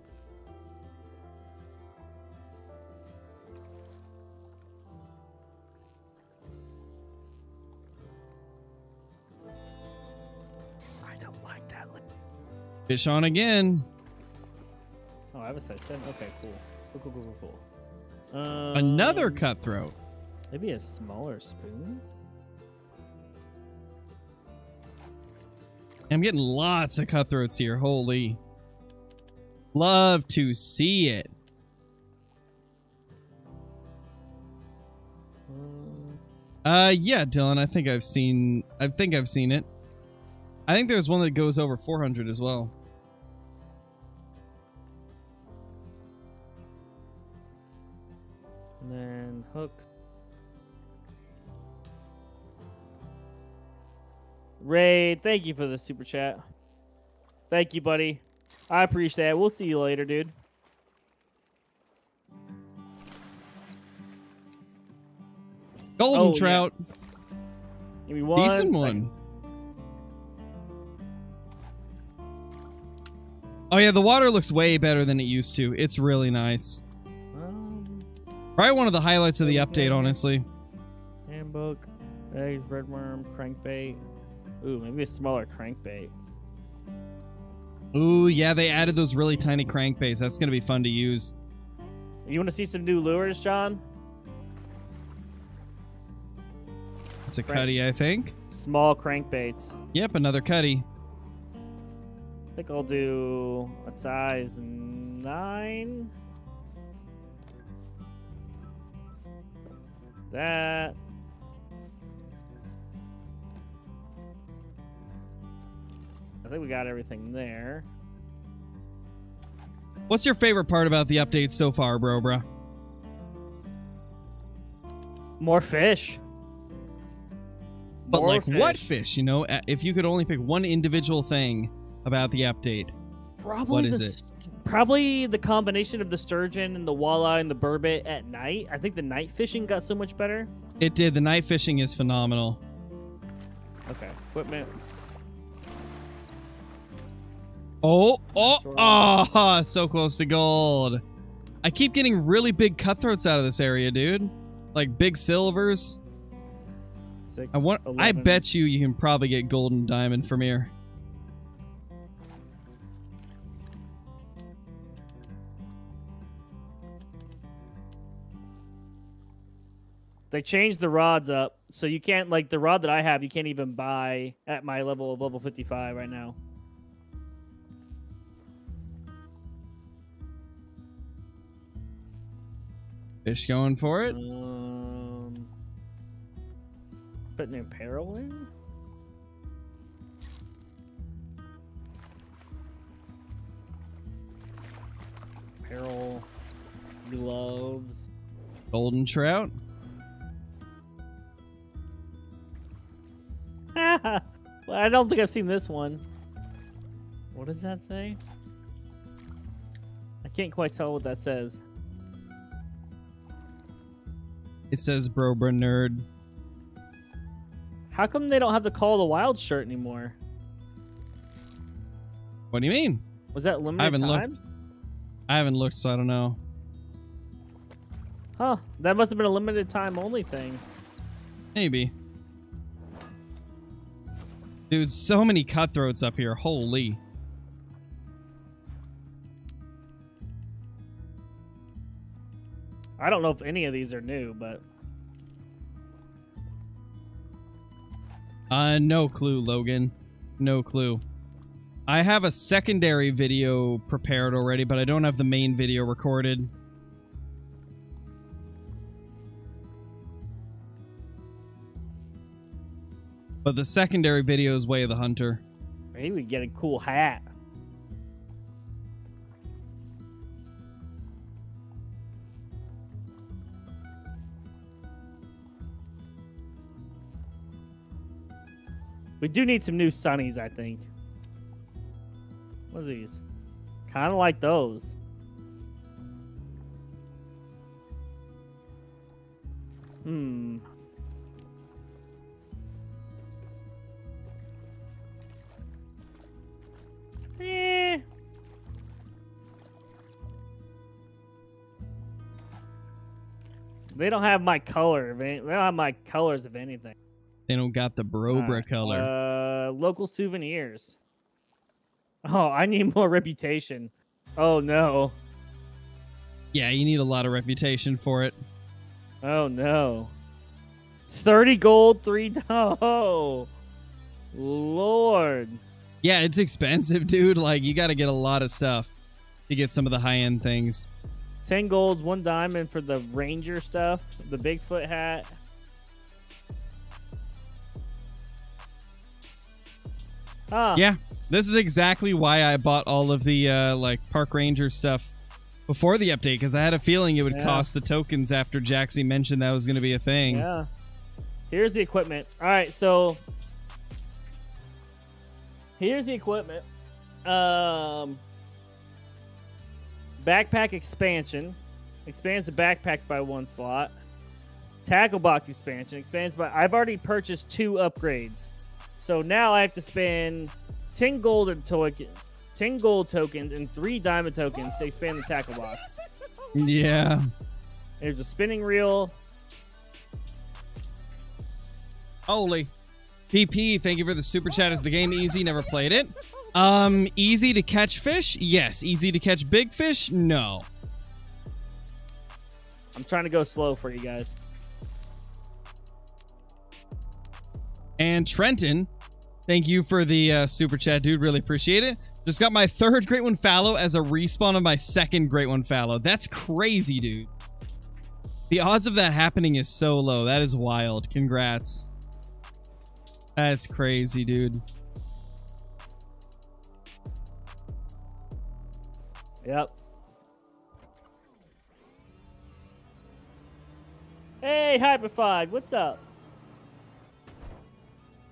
I don't like that. Fish on again. Oh, I have a size 10. Okay, cool. Cool, cool, cool, cool, cool. Um, Another cutthroat. Maybe a smaller spoon? I'm getting lots of cutthroats here. Holy. Love to see it. Uh, yeah, Dylan. I think I've seen. I think I've seen it. I think there's one that goes over 400 as well. and then hook. Raid, thank you for the super chat. Thank you, buddy. I appreciate it. We'll see you later, dude. Golden Oh, yeah. trout, Give me one. decent one. Oh yeah, the water looks way better than it used to. It's really nice. Um, Probably one of the highlights of the update, honestly. handbook, eggs, breadworm, crankbait. Ooh, maybe a smaller crankbait. Ooh, yeah, they added those really tiny crankbaits. That's gonna be fun to use. You want to see some new lures, John? It's a Crank- cutty, I think. Small crankbaits. Yep, another cutty. I think I'll do a size nine. That. Think we got everything there. What's your favorite part about the update so far, bro, bro? More fish. But More like, what fish? You know, if you could only pick one individual thing about the update, Probably What is it? Probably the combination of the sturgeon and the walleye and the burbot at night. I think the night fishing got so much better. it did. The night fishing is phenomenal. Okay, equipment. Oh, oh, oh, so close to gold. I keep getting really big cutthroats out of this area, dude. Like big silvers. Six. I want. I bet you you can probably get gold and diamond from here. They changed the rods up, so you can't like the rod that I have. You can't even buy at my level of level fifty-five right now. Fish going for it. Um, putting apparel in. Apparel, gloves. Golden trout. well, I don't think I've seen this one. What does that say? I can't quite tell what that says. It says bro, bro, nerd. How come they don't have the Call of the Wild shirt anymore? What do you mean? Was that limited I haven't time? looked. I haven't looked, so I don't know. Huh? That must have been a limited time only thing. Maybe. Dude, so many cutthroats up here. Holy. I don't know if any of these are new, but Uh, no clue, Logan. No clue. I have a secondary video prepared already, but I don't have the main video recorded. But the secondary video is Way of the Hunter. maybe we get a cool hat. We do need some new sunnies, I think. What are these? Kind of like those. Hmm. Eh. They don't have my color. They don't have my colors of anything. They don't got the Brobra color. Uh, local souvenirs. Oh, I need more reputation. Oh no. Yeah, you need a lot of reputation for it. Oh no. 30 gold, 3 Oh. Lord. Yeah, it's expensive, dude. Like you got to get a lot of stuff to get some of the high-end things. 10 golds, 1 diamond for the ranger stuff, the Bigfoot hat. Ah, Yeah, this is exactly why I bought all of the uh, like park ranger stuff before the update because I had a feeling it would Yeah. cost the tokens after Jaxie mentioned that was going to be a thing. Yeah. Here's the equipment. All right, so here's the equipment. Um, backpack expansion expands the backpack by one slot. Tackle box expansion expands by. I've already purchased two upgrades, so now I have to spend ten gold token, ten gold tokens, and three diamond tokens to expand the tackle box. Yeah. There's a spinning reel. Holy. PP, thank you for the super chat. Is the game easy? Never played it. Um, easy to catch fish? Yes. Easy to catch big fish? No. I'm trying to go slow for you guys. And Trenton, thank you for the uh, super chat, dude. Really appreciate it. Just got my third Great One Fallow as a respawn of my second Great One Fallow. That's crazy, dude. The odds of that happening is so low. That is wild. Congrats. That's crazy, dude. Yep. Hey, Hyperfied, what's up?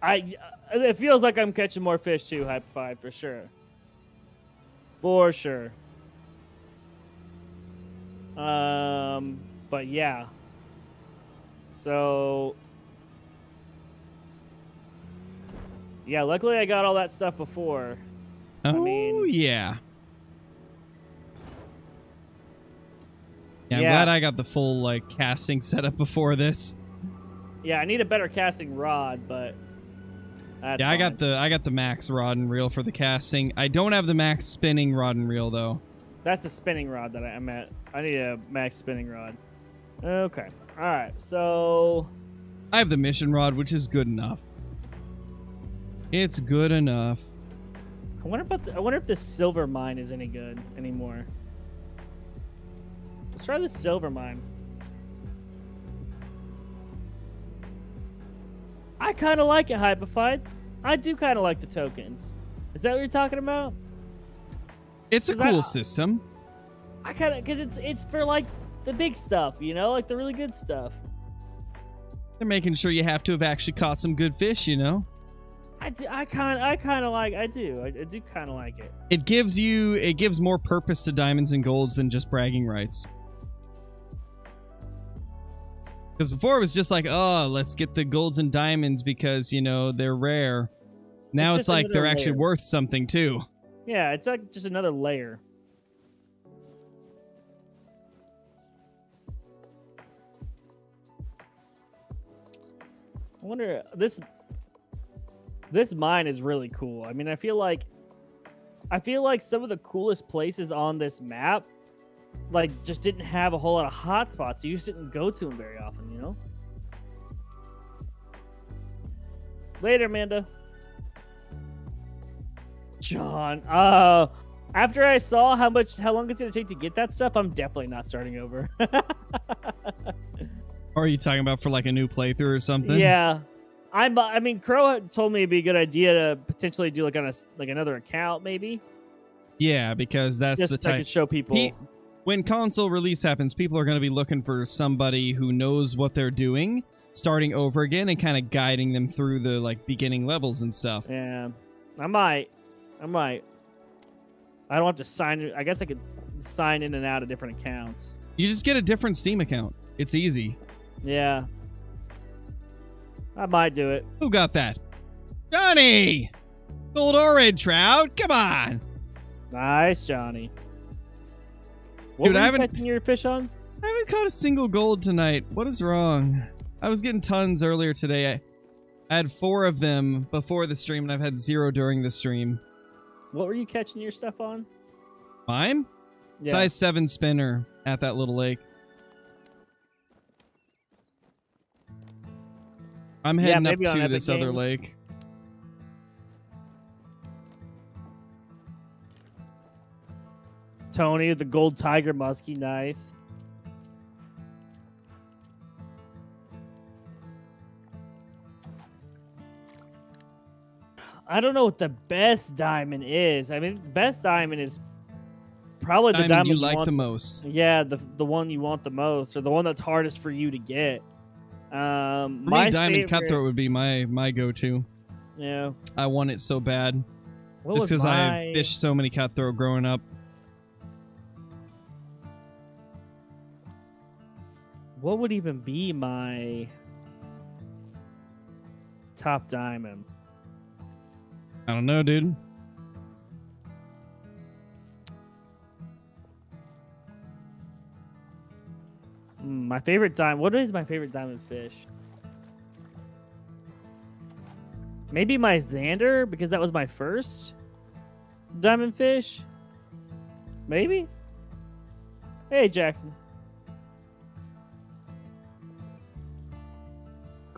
I it feels like I'm catching more fish too, Hype 5, for sure. For sure. Um, but yeah. So Yeah, luckily I got all that stuff before. Oh, mean- yeah. Yeah, I'm Yeah. glad I got the full like casting setup before this. Yeah, I need a better casting rod, but that's yeah, I got the I got the max rod and reel for the casting. I don't have the max spinning rod and reel though. That's a spinning rod that I'm at. I need a max spinning rod. Okay. All right. So I have the mission rod, which is good enough. It's good enough. I wonder about. The, I wonder if the silver mine is any good anymore. Let's try the silver mine. I kind of like it, Hypified. I do kind of like the tokens. Is that what you're talking about? It's a cool system. I kind of because it's it's for like the big stuff, you know, like the really good stuff. They're making sure you have to have actually caught some good fish, you know? I do, I kind I kind of like I do I, I do kind of like it. It gives you it gives more purpose to diamonds and golds than just bragging rights. Because before it was just like, oh, let's get the golds and diamonds because, you know, they're rare. Now It's it's, like they're another actually worth something too. Yeah, it's like just another layer. I wonder this this mine is really cool. I mean, I feel like I feel like some of the coolest places on this map like just didn't have a whole lot of hotspots. You just didn't go to them very often, you know? Later, Amanda. John. Uh after I saw how much how long it's gonna take to get that stuff, I'm definitely not starting over. Are you talking about for like a new playthrough or something? yeah. I'm I mean Crow told me it'd be a good idea to potentially do like on a like another account maybe. Yeah, because that's Just the so type. show people. Pe- when console release happens, people are going to be looking for somebody who knows what they're doing, starting over again and kind of guiding them through the like beginning levels and stuff. yeah. I might. I might. I don't have to sign I guess I could sign in and out of different accounts. You just get a different Steam account. It's easy. Yeah. I might do it. Who got that? Johnny! Gold or red trout? Come on! Nice, Johnny. What Dude, I you haven't- catching your fish on? I haven't caught a single gold tonight. What is wrong? I was getting tons earlier today. I, I had four of them before the stream, and I've had zero during the stream. What were you catching your stuff on? Mine? Size 7 spinner at that little lake. I'm Yeah, heading up to this other lake. Tony the gold tiger muskie, nice. I don't know what the best diamond is. I mean, best diamond is probably the Diamond diamond you like want the most. Yeah, the the one you want the most, or the one that's hardest for you to get. Um, For my me, Diamond favorite- Cutthroat would be my my go-to. Yeah, I want it so bad. what Just because I fished so many cutthroat growing up. What would even be my top diamond? I don't know, dude. Mm, my favorite diamond. What is my favorite diamond fish? Maybe my zander because that was my first diamond fish. Maybe. Hey Jackson.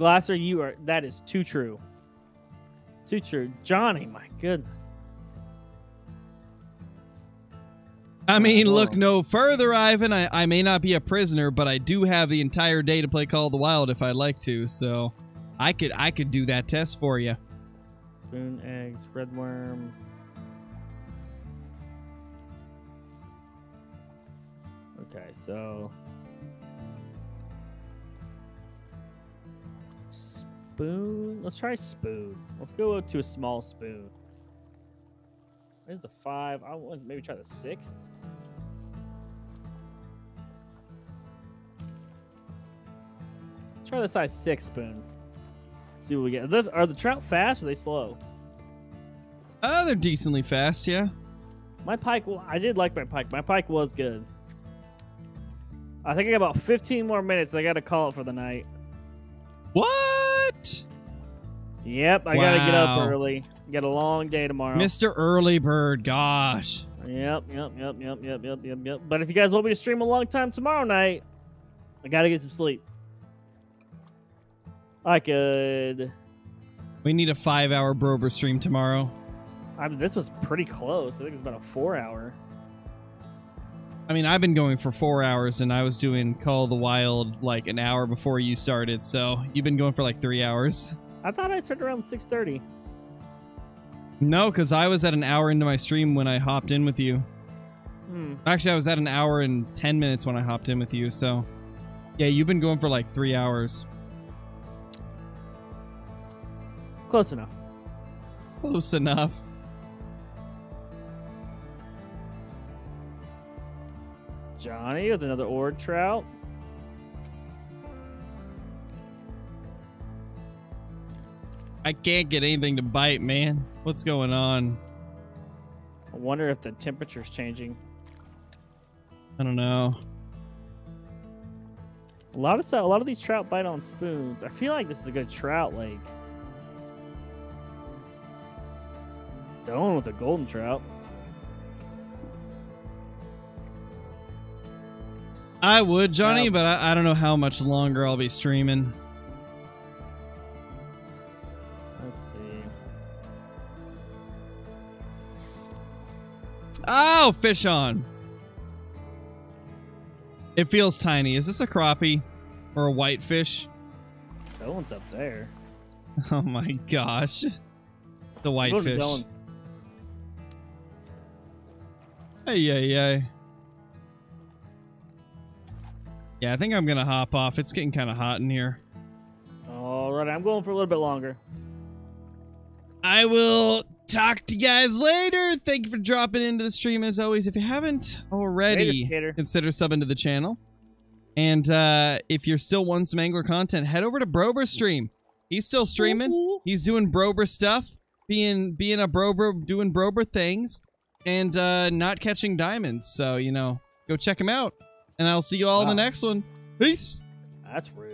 Glasser, you are that is too true. Too true. Johnny, my goodness. I mean, Whoa. look no further, Ivan. I, I may not be a prisoner, but I do have the entire day to play Call of the Wild if I'd like to. So, I could I could do that test for you. Spoon, eggs, red worm. Okay, so spoon. Let's try spoon. Let's go to a small spoon. There's the five. I want maybe try the six. Let's try the size six spoon. See what we get. Are the, are the trout fast or are they slow? Uh, they're decently fast, yeah. My pike, well, I did like my pike. My pike was good. I think I got about 15 more minutes. I got to call it for the night. What? Yep, I got to get up early. Got a long day tomorrow. Mr. Early Bird, gosh. Yep, yep, yep, yep, yep, yep, yep, yep. But if you guys want me to stream a long time tomorrow night, I got to get some sleep. I could. We need a five hour Brobra stream tomorrow. I mean, this was pretty close. I think it's about a four hour. I mean, I've been going for four hours and I was doing Call of the Wild like an hour before you started, so you've been going for like three hours. I thought I started around 6:30. No, because I was at an hour into my stream when I hopped in with you. Hmm. Actually, I was at an hour and 10 minutes when I hopped in with you, so. Yeah, you've been going for like three hours. Close enough. Close enough. Johnny with another ord trout. I can't get anything to bite, man. What's going on? I wonder if the temperature's changing. I don't know. A lot of a lot of these trout bite on spoons. I feel like this is a good trout lake. The one with the golden trout. I would, Johnny, Yeah. but I, I don't know how much longer I'll be streaming. Oh, fish on. It feels tiny. Is this a crappie or a whitefish? That one's up there. Oh my gosh. The whitefish. Hey, yeah, yeah. Yeah, I think I'm gonna hop off. It's getting kind of hot in here. All right, I'm going for a little bit longer. I will talk to you guys later. Thank you for dropping into the stream as always. If you haven't already, Later, consider subbing to the channel. And uh, if you're still wanting some angler content, head over to Brobra stream. He's still streaming. He's doing Brobra stuff, being being a Brobra, doing Brobra things, and uh, not catching diamonds. So you know, go check him out. And I'll see you all in the next one. Peace. That's rude.